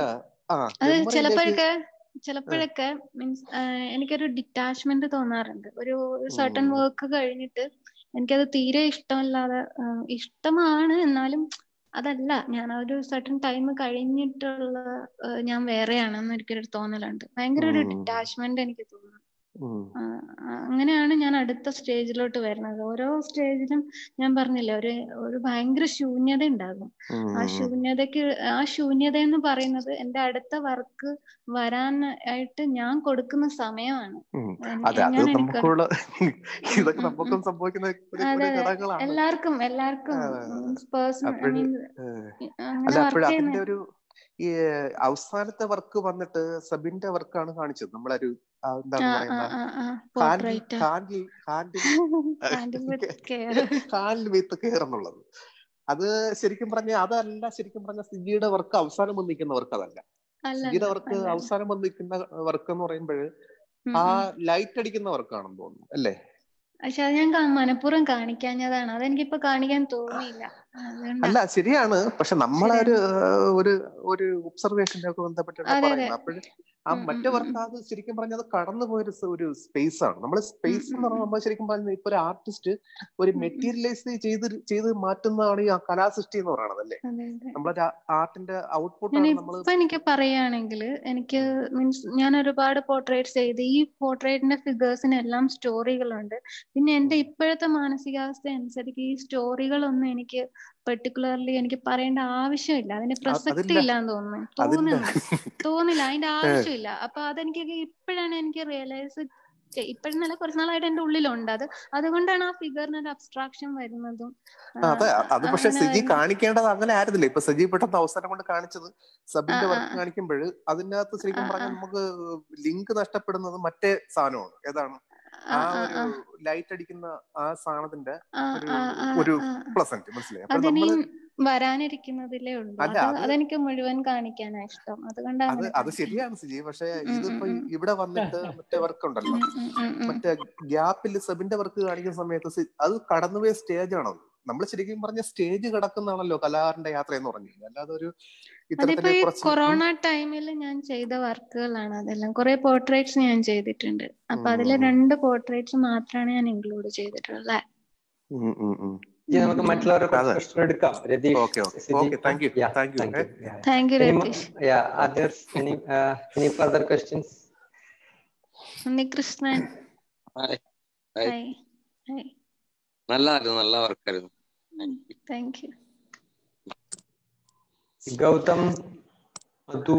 S12: ആ
S3: അത് ചിലപ്പോഴൊക്കെ ചിലപ്പോഴൊക്കെ മീൻസ് എനിക്കൊരു ഡിറ്റാച്ച്മെന്റ് തോന്നാറുണ്ട്. ഒരു സർട്ടൺ വർക്ക് കഴിഞ്ഞിട്ട് എനിക്കത് തീരെ ഇഷ്ടമല്ലാതെ ഇഷ്ടമാണ്. എന്നാലും അതല്ല ഞാൻ ആ ഒരു സർട്ടൺ ടൈം കഴിഞ്ഞിട്ടുള്ള ഞാൻ വേറെയാണെന്ന് എനിക്കൊരു തോന്നലുണ്ട്. ഭയങ്കര ഒരു ഡിറ്റാച്ച്മെന്റ് എനിക്ക് തോന്നുന്നു. അങ്ങനെയാണ് ഞാൻ അടുത്ത സ്റ്റേജിലോട്ട് വരുന്നത്. ഓരോ സ്റ്റേജിലും ഞാൻ പറഞ്ഞില്ലേ ഒരു ഒരു ഭയങ്കര ശൂന്യത ഉണ്ടാകും. ആ ശൂന്യതക്ക് ആ ശൂന്യത എന്ന് പറയുന്നത് എന്റെ അടുത്ത വർക്ക് വരാൻ ആയിട്ട് ഞാൻ കൊടുക്കുന്ന സമയമാണ്.
S12: അതെ
S3: എല്ലാവർക്കും എല്ലാവർക്കും പേഴ്സണൽ ഐ മീൻ അങ്ങനെ വർക്ക് ചെയ്യുന്ന
S12: ഈ അവസാനത്തെ വർക്ക് വന്നിട്ട് സബിന്റെ വർക്കാണ് കാണിച്ചത്. നമ്മളൊരു എന്താണ് ഹാൻഡിൽ ഹാൻഡിൽ
S3: വിത്ത് കെയർ.
S12: എന്നുള്ളത്. അത് ശരിക്കും പറഞ്ഞ അതല്ല ശരിക്കും പറഞ്ഞ സിജിയുടെ വർക്ക് അവസാനം വന്ന് നിൽക്കുന്ന വർക്ക് അതല്ല. സിജിയുടെ വർക്ക് അവസാനം വന്ന് നിൽക്കുന്ന വർക്ക് എന്ന് പറയുമ്പോൾ ആ ലൈറ്റ് അടിക്കുന്ന വർക്കാണെന്ന് തോന്നുന്നു അല്ലേ?
S3: പക്ഷെ അത് ഞാൻ മനഃപൂർവം കാണിക്കാഞ്ഞതാണ്. അതെനിക്കിപ്പോ കാണിക്കാൻ തോന്നിയില്ല.
S12: അല്ല ശരിയാണ്. പക്ഷെ നമ്മളൊരു ഒരു ഒരു ഒബ്സർവേഷനൊക്കെ ബന്ധപ്പെട്ടാണ് പറയുന്നത്. അപ്പോഴും ആ മറ്റേ അത് ശരിക്കും പറഞ്ഞാൽ അത് കടന്നു പോയൊരു ഒരു സ്പേസ് ആണ് നമ്മൾ സ്പേസ് എന്ന് പറയുമ്പോൾ നമ്മൾ ശരിക്കും പറഞ്ഞാൽ ഇപ്പൊ ഒരു ആർട്ടിസ്റ്റ് ഒരു. മെറ്റീരിയലൈസ് ചെയ്ത് ചെയ്ത് മാറ്റുന്നതാണ് ഈ ആ കലാസൃഷ്ടി എന്ന് പറയുന്നത് അല്ലേ? നമ്മളൊരു ആർട്ടിന്റെ ഔട്ട്പുട്ട്
S3: ഇപ്പൊ എനിക്ക് പറയുകയാണെങ്കിൽ എനിക്ക് മീൻസ് ഞാൻ ഒരുപാട് പോർട്രേറ്റ്സ് ചെയ്ത് ഈ പോർട്രേറ്റിന്റെ ഫിഗേഴ്സിനെല്ലാം സ്റ്റോറികളുണ്ട് പിന്നെ എന്റെ ഇപ്പോഴത്തെ മാനസികാവസ്ഥ അനുസരിച്ച് ഈ സ്റ്റോറികളൊന്നും എനിക്ക് പെർട്ടിക്കുലർലി എനിക്ക് പറയേണ്ട ആവശ്യമില്ല. അതിന് പ്രസക്തി
S12: ഇല്ല
S3: ഇല്ലാന്ന് തോന്നുന്നു. തോന്നുന്നു തോന്നില്ല അതിന്റെ ആവശ്യമില്ല. അപ്പൊ അതെനിക്ക് ഇപ്പോഴാണ് എനിക്ക് റിയലൈസ് ഇപ്പോഴെന്നല്ല കുറച്ച് നാളായിട്ട് എന്റെ ഉള്ളിലുണ്ട്. അത് അതുകൊണ്ടാണ് ആ ഫിഗറിന് ഒരു അബ്സ്ട്രാക്ഷൻ വരുന്നതും
S12: അതെ. അത് പക്ഷെ
S3: അങ്ങനെ
S12: സജി കാണിക്കേണ്ടത് അങ്ങനെ ആയിരുന്നില്ല. ഇപ്പൊ സജി പെട്ടെന്ന് അവസരം കൊണ്ട് കാണിച്ചത്. സബിന്റെ വർക്ക് കാണിക്കുമ്പോൾ അതിനകത്ത് ശരിക്കും പറഞ്ഞാൽ നമുക്ക് ലിങ്ക് നഷ്ടപ്പെടുന്നത് മറ്റേ സാധനമാണ്. ഏതാണ്?
S3: ആ
S12: ഒരു ലൈറ്റ് അടിക്കുന്ന ആ സാധനത്തിന്റെ ഒരു പ്ലസന്റ് മനസ്സിലായി? അപ്പൊ
S3: വരാനിരിക്കുന്നതിലേ ഉള്ളൂ. അതെനിക്ക് മുഴുവൻ കാണിക്കാനാ ഇഷ്ടം. അതുകൊണ്ടാണ്
S12: അത് ശരിയാണ് സുജി. പക്ഷെ ഇതിപ്പോ ഇവിടെ വന്നിട്ട് മറ്റേ വർക്ക് ഉണ്ടല്ലോ മറ്റേ ഗ്യാപ്പിൽ സബിന്റെ വർക്ക് കാണിക്കുന്ന സമയത്ത് അത് കടന്നുപോയ സ്റ്റേജ് ആണോ നമ്മൾ ശരിക്കും പറഞ്ഞ സ്റ്റേജ് കിടക്കുന്നതാണല്ലോ കലാകാരന്റെ യാത്ര എന്ന് പറഞ്ഞു അല്ലാതെ ഒരു
S3: കൊറോണ ടൈമിൽ ഞാൻ ചെയ്ത വർക്കുകളാണ്. അതെല്ലാം കുറെ പോർട്രേറ്റ്സ് ഞാൻ ചെയ്തിട്ടുണ്ട്. അപ്പൊ അതിലെ രണ്ട് പോർട്രേറ്റ്സ് മാത്രമാണ് ഞാൻ ഇൻക്ലൂഡ് ചെയ്തിട്ടുള്ളത്
S4: നമുക്ക് മറ്റുള്ളവരുടെ എടുക്കാം. രതീഷ്
S18: ഹായ് ഹായ് നല്ലതായിരുന്നു നല്ല വർക്കായിരുന്നു
S3: താങ്ക് യു
S4: ഗൗതം മധു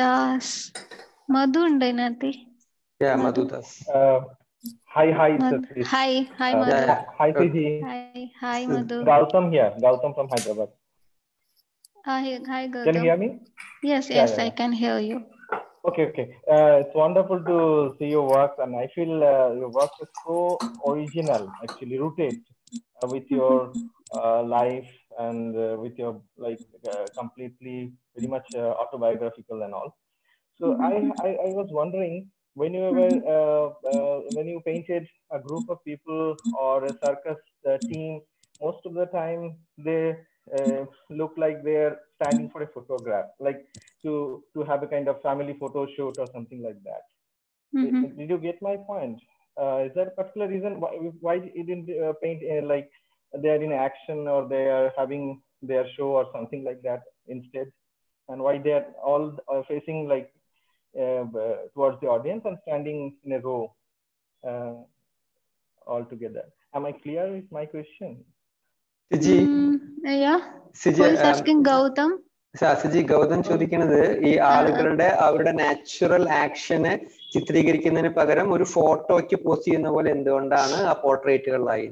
S3: ദാസ് മധു ഉണ്ട് ഇതിനകത്ത്
S4: yeah Madhu Das
S19: Uh, hi, hi,
S3: Madhu
S19: Satish.
S3: Hi hi
S19: Uh,
S3: Madhu
S19: hi, Fiji.
S3: Hi hi
S19: This is
S3: Madhu
S19: Gautam here. Gautam from Hyderabad.
S3: Hi hi
S19: Can you
S3: Gautam
S19: hear me?
S3: Yes
S19: Yeah,
S3: yes
S19: yeah,
S3: I
S19: yeah.
S3: can hear you
S19: Okay, okay. Uh, it's wonderful to see your work, and I feel uh, your work is so original, actually rooted uh, with your uh, life and uh, with your like uh, completely very much uh, autobiographical and all. So I, I I was wondering when you were uh, uh, when you painted a group of people or a circus uh, team, most of the time they uh, look like they're standing for a photograph, like to to have a kind of family photo shoot or something like that.
S3: Mhm.
S19: Did you get my point? Uh, is there a particular reason why why you didn't uh, paint uh, like they are in action or they are having their show or something like that instead, and why they are all uh, facing like uh, uh, towards the audience and standing in a row uh, all together? Am I clear with my question?
S4: Siji?
S3: Gautham.
S4: Gautham ചോദിക്കുന്നത് ഈ ആളുകളുടെ അവരുടെ natural ആക്ഷനെ ചിത്രീകരിക്കുന്നതിന് പകരം ഒരു ഫോട്ടോയ്ക്ക് post ചെയ്യുന്ന പോലെ എന്തുകൊണ്ടാണ് ആ പോർട്രേറ്റുകളിലായി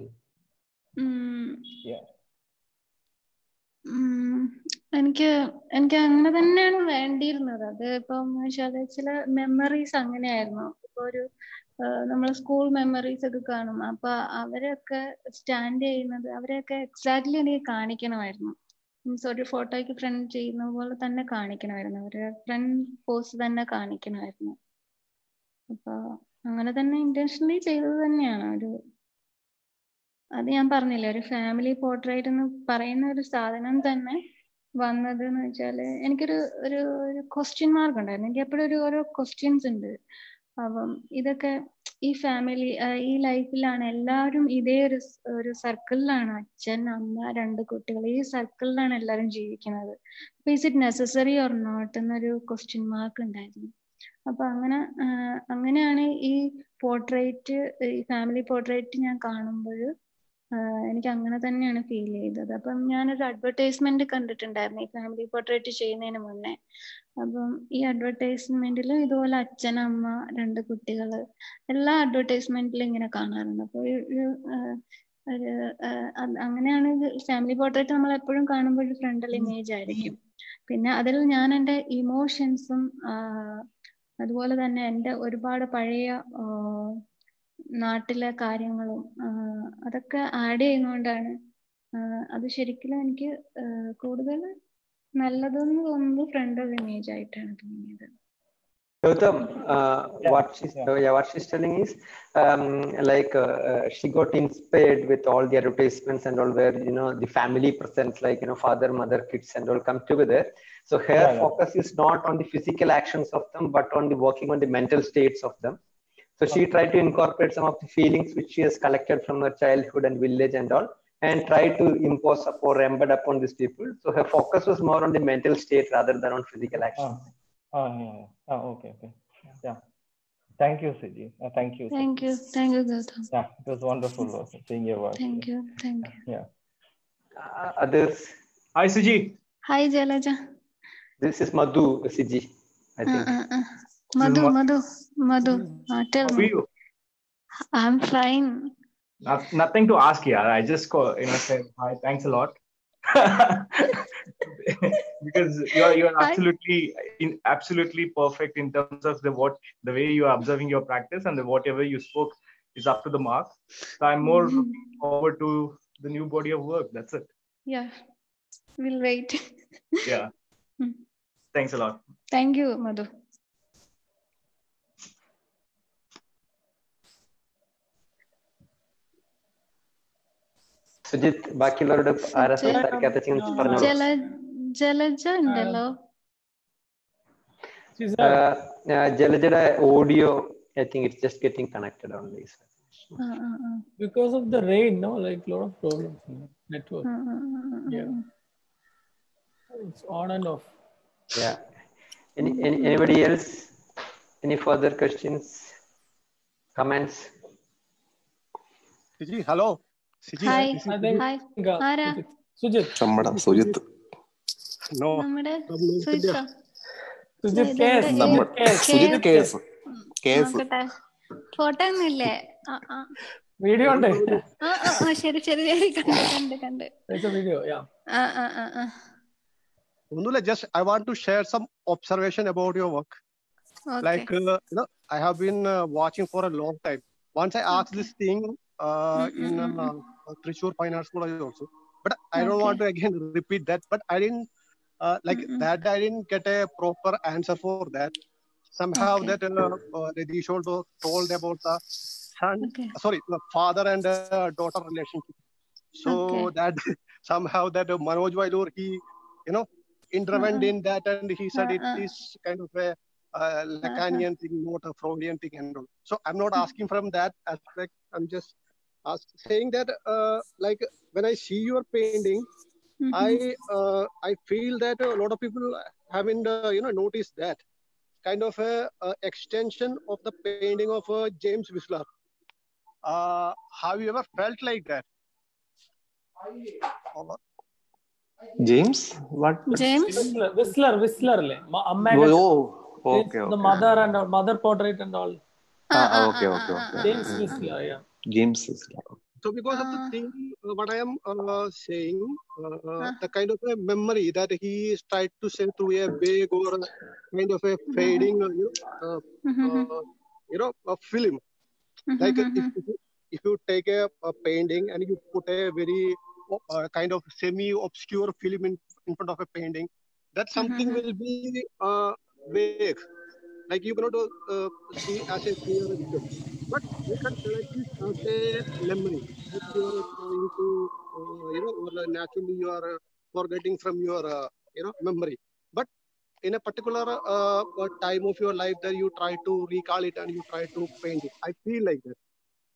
S3: എനിക്ക് എനിക്ക് അങ്ങനെ തന്നെയാണ് വേണ്ടിയിരുന്നത്. അത് ഇപ്പം ചില മെമ്മറീസ് അങ്ങനെയായിരുന്നു. ഇപ്പൊ ഒരു നമ്മൾ സ്കൂൾ മെമ്മറീസ് ഒക്കെ കാണും. അപ്പൊ അവരൊക്കെ സ്റ്റാൻഡ് ചെയ്യുന്നത് അവരെയൊക്കെ എക്സാക്ട്ലി എനിക്ക് കാണിക്കണമായിരുന്നു. മീൻസ് ഒരു ഫോട്ടോയ്ക്ക് ഫ്രണ്ട് ചെയ്യുന്ന പോലെ തന്നെ കാണിക്കണമായിരുന്നു. അവർ ഫ്രണ്ട് പോസ് തന്നെ കാണിക്കണമായിരുന്നു. അപ്പൊ അങ്ങനെ തന്നെ ഇന്റൻഷനലി ചെയ്തത് തന്നെയാണ്. ഒരു അത് ഞാൻ പറഞ്ഞില്ലേ ഒരു ഫാമിലി പോർട്രേറ്റ് എന്ന് പറയുന്ന ഒരു സാധനം തന്നെ വന്നത് എന്ന് വെച്ചാൽ എനിക്കൊരു ഒരു ഒരു ക്വസ്റ്റ്യൻ മാർക്ക് ഉണ്ടായിരുന്നു. എനിക്ക് എപ്പോഴും ഒരു ഓരോ ക്വസ്റ്റ്യൻസ് ഉണ്ട്. അപ്പം ഇതൊക്കെ ഈ ഫാമിലി ഈ ലൈഫിലാണ് എല്ലാവരും ഇതേ ഒരു ഒരു സർക്കിളിലാണ് അച്ഛൻ അമ്മ രണ്ട് കുട്ടികൾ. ഈ സർക്കിളിലാണ് എല്ലാവരും ജീവിക്കുന്നത്. അപ്പൊ is it necessary or not എന്നൊരു ക്വസ്റ്റ്യൻ മാർക്ക് ഉണ്ടായിരുന്നു. അപ്പൊ അങ്ങനെ അങ്ങനെയാണ് ഈ പോർട്രേറ്റ് ഈ ഫാമിലി പോർട്രേറ്റ് ഞാൻ കാണുമ്പോൾ എനിക്ക് അങ്ങനെ തന്നെയാണ് ഫീൽ ചെയ്തത്. അപ്പം ഞാനൊരു അഡ്വർടൈസ്മെന്റ് കണ്ടിട്ടുണ്ടായിരുന്നു ഈ ഫാമിലി പോർട്രേറ്റ് ചെയ്യുന്നതിന് മുന്നേ. അപ്പം ഈ അഡ്വർടൈസ്മെന്റിൽ ഇതുപോലെ അച്ഛൻ അമ്മ രണ്ട് കുട്ടികൾ എല്ലാ അഡ്വർടൈസ്മെന്റിലും ഇങ്ങനെ കാണാറുണ്ട്. അപ്പോൾ ഒരു ഒരു അങ്ങനെയാണ് ഫാമിലി പോർട്രേറ്റ് നമ്മൾ എപ്പോഴും കാണുമ്പോൾ ഒരു ഫ്രണ്ടൽ ഇമേജ് ആയിരിക്കും. പിന്നെ അതിൽ ഞാൻ എന്റെ ഇമോഷൻസും അതുപോലെ തന്നെ എന്റെ ഒരുപാട് പഴയ നാട്ടിലെ കാര്യങ്ങളും അതൊക്കെ ആഡ് ചെയ്യുന്നോണ്ടാണ് അത് ശരിക്കും എനിക്ക് കൂടുതൽ നല്ലതെന്ന് തോന്നുന്നത് ഫ്രണ്ട് ഓഫ് ഇമേജ് ആയിട്ടാണ് തോന്നിയത്
S4: Gautam, uh, what she's uh, yeah, what she's telling is um, like uh, uh, she got inspired with all the advertisements and all where you know the family presents like you know father, mother, kids and all come together. So her
S19: Yeah, yeah.
S4: focus is not on the physical actions of them, but on the working on the mental states of them. So she tried to incorporate some of the feelings which she has collected from her childhood and village and all, and tried to impose up or embed upon these people. So her focus was more on the mental state rather than on physical action.
S19: Ah, yeah, yeah. Ah, okay, okay. Yeah. Thank you, Siji. Uh, thank you.
S3: Thank you. Thank you, Gautam.
S19: Yeah, it was wonderful uh, seeing your work.
S3: Thank you. Thank you.
S19: Yeah.
S4: Uh, others,
S1: Hi, Suji.
S3: Hi, Jalaja.
S4: this is Madhu Siji, I
S3: Uh,
S4: think.
S3: uh, uh. Madhu, Madhu, Madhu. Uh, tell
S1: How are
S3: me.
S1: you?
S3: I'm fine.
S1: Not, nothing to ask here. I just call, you know, said hi, thanks a lot. because you're you're absolutely in absolutely perfect in terms of the what the way you are observing your practice and the whatever you spoke is up to the mark. So I'm more looking forward to the new body of work. That's it.
S3: Yeah. We'll wait.
S1: Yeah.
S3: Hmm.
S1: Thanks a lot.
S3: Thank you, Madhu.
S4: Sujith ബാക്കിയുള്ളവരോട് ആരാ
S3: സുജിത്ത്.
S4: സംസാരിക്കാത്ത പറഞ്ഞോളൂ
S3: ജല ജലജ ഉണ്ടല്ലോ
S4: Uh, uh, ജലജയുടെ audio I think it's just getting connected only
S3: ആ, ആ, ആ.
S2: Because of the rain, no, like lot of problems in the network.
S3: ആ, ആ, ആ, ആ,
S2: Yeah. It's on and off.
S4: Yeah. Any, any anybody else? Any further questions? Comments?
S20: Siji
S3: Sujith photo ഒന്നുമില്ലേ
S2: video ഉണ്ട്
S3: ശരി ശരി ശരി. കണ്ട് കണ്ട്
S20: ഒന്നുമില്ല just I want to share some observation about your work like you know I have been watching for a long time once I as this thing in uh, watching for a long time. Once I asked this thing in Thrissur Fine Arts College also, but I don't want to again repeat that. But I didn't uh, like that. I didn't get a proper answer for that. Somehow
S3: Okay.
S20: that uh, uh, also told about the son, sorry, the father and uh, daughter relationship. So
S3: Okay.
S20: that somehow that uh, Manoj Vyloor he you know intervened in that and he said it
S3: Uh-uh.
S20: is kind of a uh, Lacanian thing, not a Freudian thing and all. So I'm not asking from that aspect. I'm just saying that uh, like when I see your painting, mm-hmm. I uh, I feel that a lot of people haven't uh, you know noticed that kind of a, a, extension of the painting of uh, James Whistler. Uh, have you ever felt like that?
S12: James, what?
S3: James
S2: Whistler, Whistler, Whistler.
S12: Oh,
S2: okay,
S12: okay.
S2: The mother and mother portrait and all.
S12: Ah, ah, ah okay, ah, okay, okay.
S2: James Whistler, yeah.
S12: James is.
S20: So because of the ah. thing, uh, what I am uh, saying, uh, ah. the kind of a memory that he is tried to send through a vague or kind of a mm-hmm. fading, uh, you know, you know, a film. Mm-hmm, like if, if, you take a, a, painting and you put a very kind of semi-obscure film in, in front of a painting, that something will be vague like you cannot uh, see as a clear picture. But you can select it as a memory that you are trying to, uh, you know, naturally you are uh, forgetting from your, uh, you know, memory. But in a particular uh, uh, time of your life there you try to recall it and you try to paint it. I feel like that.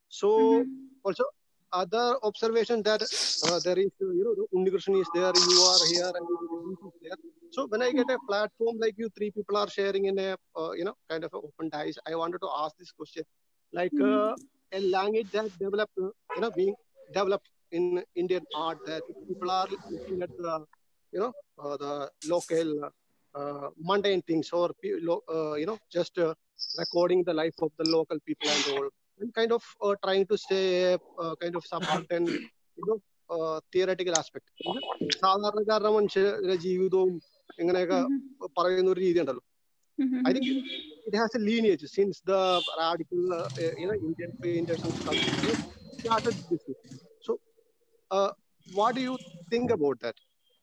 S20: So also other observation that uh, there is, uh, you know, the Unnikrishnan is there, you are here, and is there. So when I get a platform like you, three people are sharing in a, uh, you know, kind of a open dice. I wanted to ask this question, like uh, a language that developed, uh, you know, being developed in Indian art that people are looking at the, you know, uh, the local uh, mundane things or pe- lo- uh, you know just uh, recording the life of the local people and all and kind of uh, trying to say uh, kind of subaltern you know uh, theoretical aspect സാധാരണക്കാരുടെ മനുഷ്യരുടെ ജീവിതവും ഇങ്ങനെയൊക്കെ പറയുന്ന ഒരു രീതി ഉണ്ടല്ലോ I think it has A lineage since the radical you know Indian painters and stuff you know, started this so uh, what do you think about that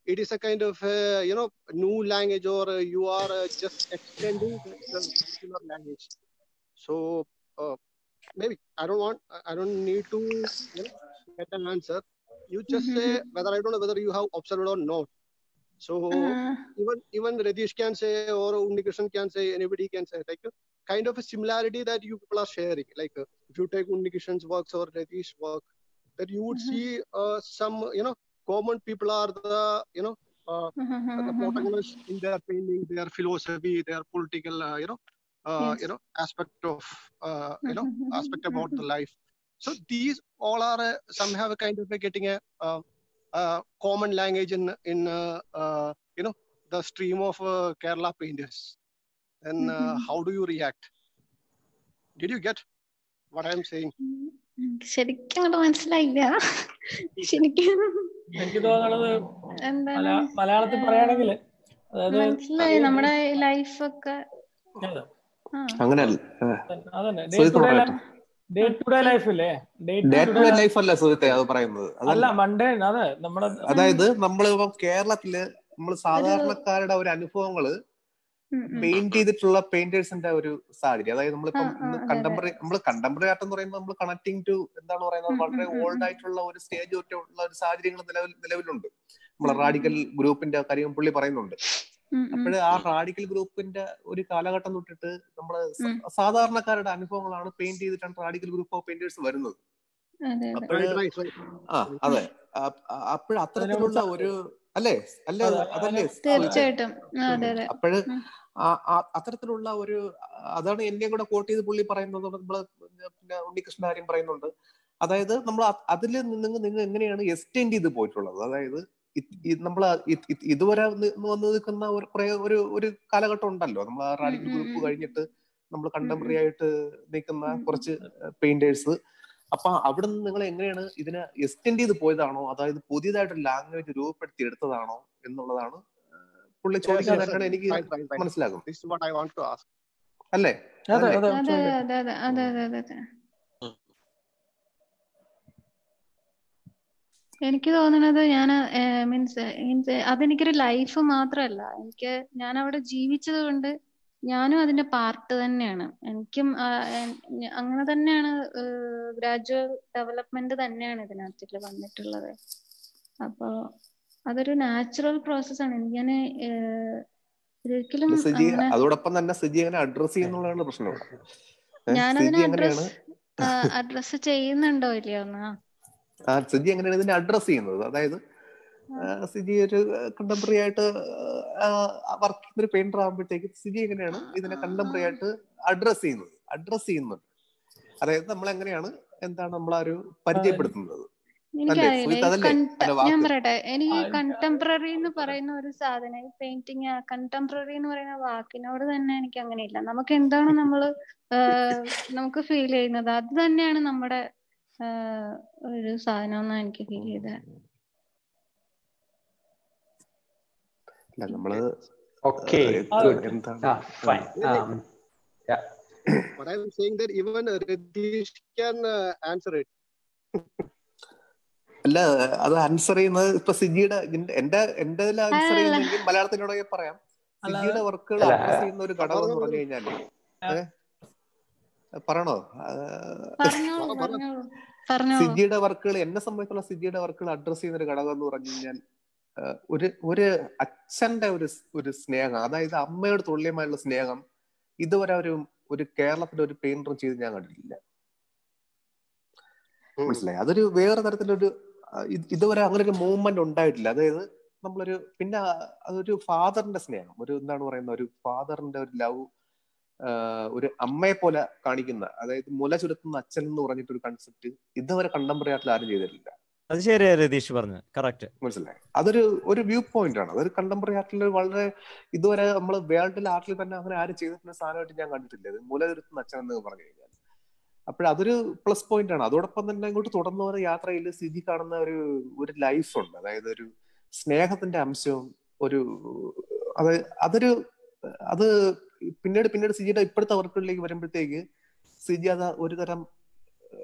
S20: it is a kind of uh, you know new language or uh, you are uh, just extending that uh, particular language so uh, maybe i don't want i I don't need to you know, get an answer you just say whether i don't know whether you have observed or not so even even Ratheesh can say or Unnikrishnan can say anybody can say like a kind of a similarity that you people are sharing. Like uh, if you take Unnikrishnan's works or Ratheesh's work that you would see uh, some you know common people are the you know uh, the protagonists in their painting, their philosophy, their political uh, you know uh,
S3: Yes.
S20: you know aspect of uh, you know aspect about the life. So these all are uh, somehow kind of a getting a uh, uh, common language in in uh, uh, you know the stream of uh, Kerala painters. Then uh, how do you react? Did you get what I'm saying?
S3: ശരിക്കും മനസ്സിലായില്ല ശരിക്കും
S2: എനിക്ക് തോന്നുന്നത് മലയാളത്തിൽ പറയുകയാണെങ്കിൽ
S3: മനസ്സിലായി നമ്മുടെ ലൈഫൊക്കെ
S12: അങ്ങനെയല്ല
S2: അതന്നെ ഡേ ടു ഡേ ലൈഫ് അല്ലേ ഡേ ടു ഡേ
S12: ലൈഫ് അല്ല സുഹൃത്തെ അത് പറയുന്നത്.
S2: അല്ല മൺഡേ അതെ നമ്മുടെ
S12: അതായത് നമ്മൾ ഇപ്പം കേരളത്തിൽ നമ്മൾ സാധാരണക്കാരുടെ ഒരു
S3: അനുഭവങ്ങൾ.
S12: പെയിന്റ് ചെയ്തിട്ടുള്ള പെയിന്റേഴ്സിന്റെ ഒരു സാഹചര്യം. അതായത് നമ്മളിപ്പം. കണ്ടംപററി നമ്മൾ കണ്ടംപററി ആർട്ട് എന്ന് പറയുമ്പോൾ നമ്മൾ കണക്ടിങ് ടു എന്താണ് പറയുന്നത്? വളരെ ഓൾഡ് ആയിട്ടുള്ള ഒരു സ്റ്റേജ് ഉള്ള ഒരു സാഹചര്യങ്ങൾ നിലവിൽ നിലവിലുണ്ട്. നമ്മളെ റാഡിക്കൽ ഗ്രൂപ്പിന്റെ കാര്യം പുള്ളി പറയുന്നുണ്ട്. അപ്പോഴ് ആ റാഡിക്കൽ ഗ്രൂപ്പിന്റെ ഒരു കാലഘട്ടം തൊട്ടിട്ട്
S3: നമ്മൾ
S12: സാധാരണക്കാരുടെ അനുഭവങ്ങളാണ് പെയിന്റ് ചെയ്തിട്ടാണ് റാഡിക്കൽ ഗ്രൂപ്പ് ഓഫ് പെയിന്റേഴ്സ് വരുന്നത്.
S3: അതെ അപ്പോഴത്തരത്തിലുള്ള
S12: അപ്പോഴ്
S20: Right, right, right.
S12: ആ അതെ. അപ്പോഴ അത്തരത്തിലുള്ള ഒരു അല്ലേ? അല്ലേ?
S2: അതെ,
S12: അതല്ലേ?
S3: തീർച്ചയായിട്ടും.
S12: അപ്പോഴ് അത്തരത്തിലുള്ള ഒരു അതാണ് എന്നെ കൂടെ കോട്ട് ചെയ്ത് പുള്ളി പറയുന്നത് നമ്മൾ പിന്നെ ഉണ്ണികൃഷ്ണ കാര്യം പറയുന്നുണ്ട്. അതായത് നമ്മൾ അതിൽ നിന്ന് നിങ്ങൾ എങ്ങനെയാണ് എക്സ്റ്റെൻഡ് ചെയ്ത് പോയിട്ടുള്ളത്? അതായത് നമ്മൾ ഇതുവരെ വന്നു നിൽക്കുന്ന ഒരു കുറെ ഒരു ഒരു കാലഘട്ടം ഉണ്ടല്ലോ. നമ്മൾ ആ റാഡിക്കൽ ഗ്രൂപ്പ് കഴിഞ്ഞിട്ട് നമ്മൾ കണ്ടംപററി ആയിട്ട് നിൽക്കുന്ന. കുറച്ച് പെയിന്റേഴ്സ്. അപ്പൊ അവിടെ നിന്ന് നിങ്ങൾ എങ്ങനെയാണ് ഇതിനെ എക്സ്റ്റെൻഡ് ചെയ്ത് പോയതാണോ? അതായത് പുതിയതായിട്ട് ലാംഗ്വേജ് രൂപപ്പെടുത്തി എടുത്തതാണോ എന്നുള്ളതാണ് പുള്ളി
S20: ചോദിക്കാൻ yes,
S12: എനിക്ക്. മനസ്സിലാകും. അല്ലേ?
S2: അതെ അതെ
S3: അതെ അതെ. അതെ അതെ അതെ അതെ അതെ എനിക്ക് തോന്നുന്നത് ഞാൻ മീൻസ് മീൻസ് അതെനിക്കൊരു ലൈഫ് മാത്രമല്ല. എനിക്ക് ഞാൻ അവിടെ ജീവിച്ചത് കൊണ്ട് ഞാനും അതിന്റെ പാർട്ട് തന്നെയാണ്. എനിക്കും അങ്ങനെ തന്നെയാണ് ഗ്രാജുവൽ ഡെവലപ്മെന്റ് തന്നെയാണ് ഇതിനകത്തേക്ക് വന്നിട്ടുള്ളത്. അപ്പോ അതൊരു നാച്ചുറൽ പ്രോസസ്സാണ്. ഞാൻ ഒരിക്കലും അങ്ങനെ
S12: അതോടൊപ്പം തന്നെ സിജി എങ്ങനെ അഡ്രസ് ചെയ്യുന്നുള്ളതാണ് പ്രശ്നം.
S3: ഞാനതിനെ അഡ്രസ് അഡ്രസ് ചെയ്യുന്നുണ്ടോ ഇല്ലയോ എന്ന്
S12: സിജി എങ്ങനെയാണ് ഇതിനെ അഡ്രസ് ചെയ്യുന്നത്? അതായത് സിജി ഒരു കണ്ടംപററി ആയിട്ട് വർക്ക് ചെയ്യുന്ന ഒരു പെയിന്റർ ആകുമ്പോഴത്തേക്ക് സിജി എങ്ങനെയാണ് ഇതിനെ കണ്ടംപററി ആയിട്ട് അഡ്രസ് ചെയ്യുന്നത്? അഡ്രസ് ചെയ്യുന്നത് അതായത് നമ്മൾ എങ്ങനെയാണ് എന്താണ് നമ്മൾ ആ ഒരു പരിചയപ്പെടുത്തുന്നത്?
S3: ഞാൻ പറയട്ടെ. എനിക്ക് കണ്ടംപററി എന്ന് പറയുന്ന ഒരു സാധനം ഈ പെയിന്റിങ് കണ്ടംപററി എന്ന് പറയുന്ന വാക്കിനോട് തന്നെ എനിക്ക് അങ്ങനെയില്ല. നമുക്ക് എന്താണ് നമ്മൾ നമുക്ക് ഫീൽ ചെയ്യുന്നത്? അത് തന്നെയാണ് നമ്മുടെ ഒരു സാധനം എനിക്ക് ഫീൽ ചെയ്തത്
S12: അല്ല
S20: നമ്മൾ I'm saying that even uh, Radish can uh, answer it.
S12: അല്ല അത് ആൻസർ ചെയ്യുന്നത് ഇപ്പൊ സിജിയുടെ എന്റെ എന്റെ ആൻസർ ചെയ്യുന്നെങ്കിൽ മലയാളത്തിനോടെ പറയാം. സിജിയുടെ വർക്കുകൾ ആൻസർ ചെയ്യുന്ന ഒരു ഘടകം എന്ന് പറഞ്ഞു
S2: കഴിഞ്ഞാൽ
S12: ഏഹ് പറയണോ? സിജിയുടെ വർക്കുകൾ എന്നെ സംബന്ധിച്ചുള്ള സിജിയുടെ വർക്കുകൾ അഡ്രസ് ചെയ്യുന്ന ഒരു ഘടകം എന്ന് പറഞ്ഞു കഴിഞ്ഞാൽ ഒരു ഒരു അച്ഛന്റെ ഒരു ഒരു സ്നേഹം അതായത് അമ്മയോട് തുല്യമായുള്ള സ്നേഹം ഇതുവരെ ഒരു ഒരു കേരളത്തിന്റെ ഒരു പെയിന്ററും ചെയ്ത് ഞാൻ കണ്ടിട്ടില്ല. മനസ്സിലായി? അതൊരു വേറെ തരത്തിലൊരു ഇതുവരെ അങ്ങനെ ഒരു മൂവ്മെന്റ് ഉണ്ടായിട്ടില്ല. അതായത് നമ്മളൊരു പിന്നെ അതൊരു ഫാദറിന്റെ സ്നേഹം ഒരു എന്താണ് പറയുന്ന ഒരു ഫാദറിന്റെ ഒരു ലവ് ഒരു അമ്മയെ പോലെ കാണിക്കുന്ന അതായത് മുല ചുരുത്തുന്ന അച്ഛൻ എന്ന് പറഞ്ഞിട്ട് ഒരു കൺസെപ്റ്റ് ഇതുവരെ കണ്ടംപററി ആയിട്ട് ആരും ചെയ്തിട്ടില്ല.
S5: അത് ശരിയാ രതീഷ് പറഞ്ഞു കറക്റ്റ്
S12: മനസ്സിലായി? അതൊരു ഒരു വ്യൂ പോയിന്റ് ആണ്. അതൊരു കണ്ടംപററി ആർട്ടിൽ വളരെ ഇതുവരെ നമ്മൾ വേൾഡിലെ ആർട്ടിൽ തന്നെ അങ്ങനെ ആരും ചെയ്തിട്ടുള്ള സാധനമായിട്ട് ഞാൻ കണ്ടിട്ടില്ല. ഇത് മുല ചുരുത്തുന്ന അച്ഛൻ എന്ന് പറഞ്ഞു കഴിഞ്ഞാൽ. അപ്പോഴതൊരു പ്ലസ് പോയിന്റ് ആണ്. അതോടൊപ്പം തന്നെ ഇങ്ങോട്ട് തുടർന്നു വരുന്ന യാത്രയിൽ സ്ഥിതി കാണുന്ന ഒരു ഒരു ലൈഫ് ഉണ്ട്. അതായത് ഒരു സ്നേഹത്തിന്റെ അംശവും ഒരു അത് അതൊരു അത് പിന്നീട് പിന്നീട് സിജിയുടെ ഇപ്പോഴത്തെ വർക്കുകളിലേക്ക് വരുമ്പോഴത്തേക്ക് സിജി അത് ഒരു തരം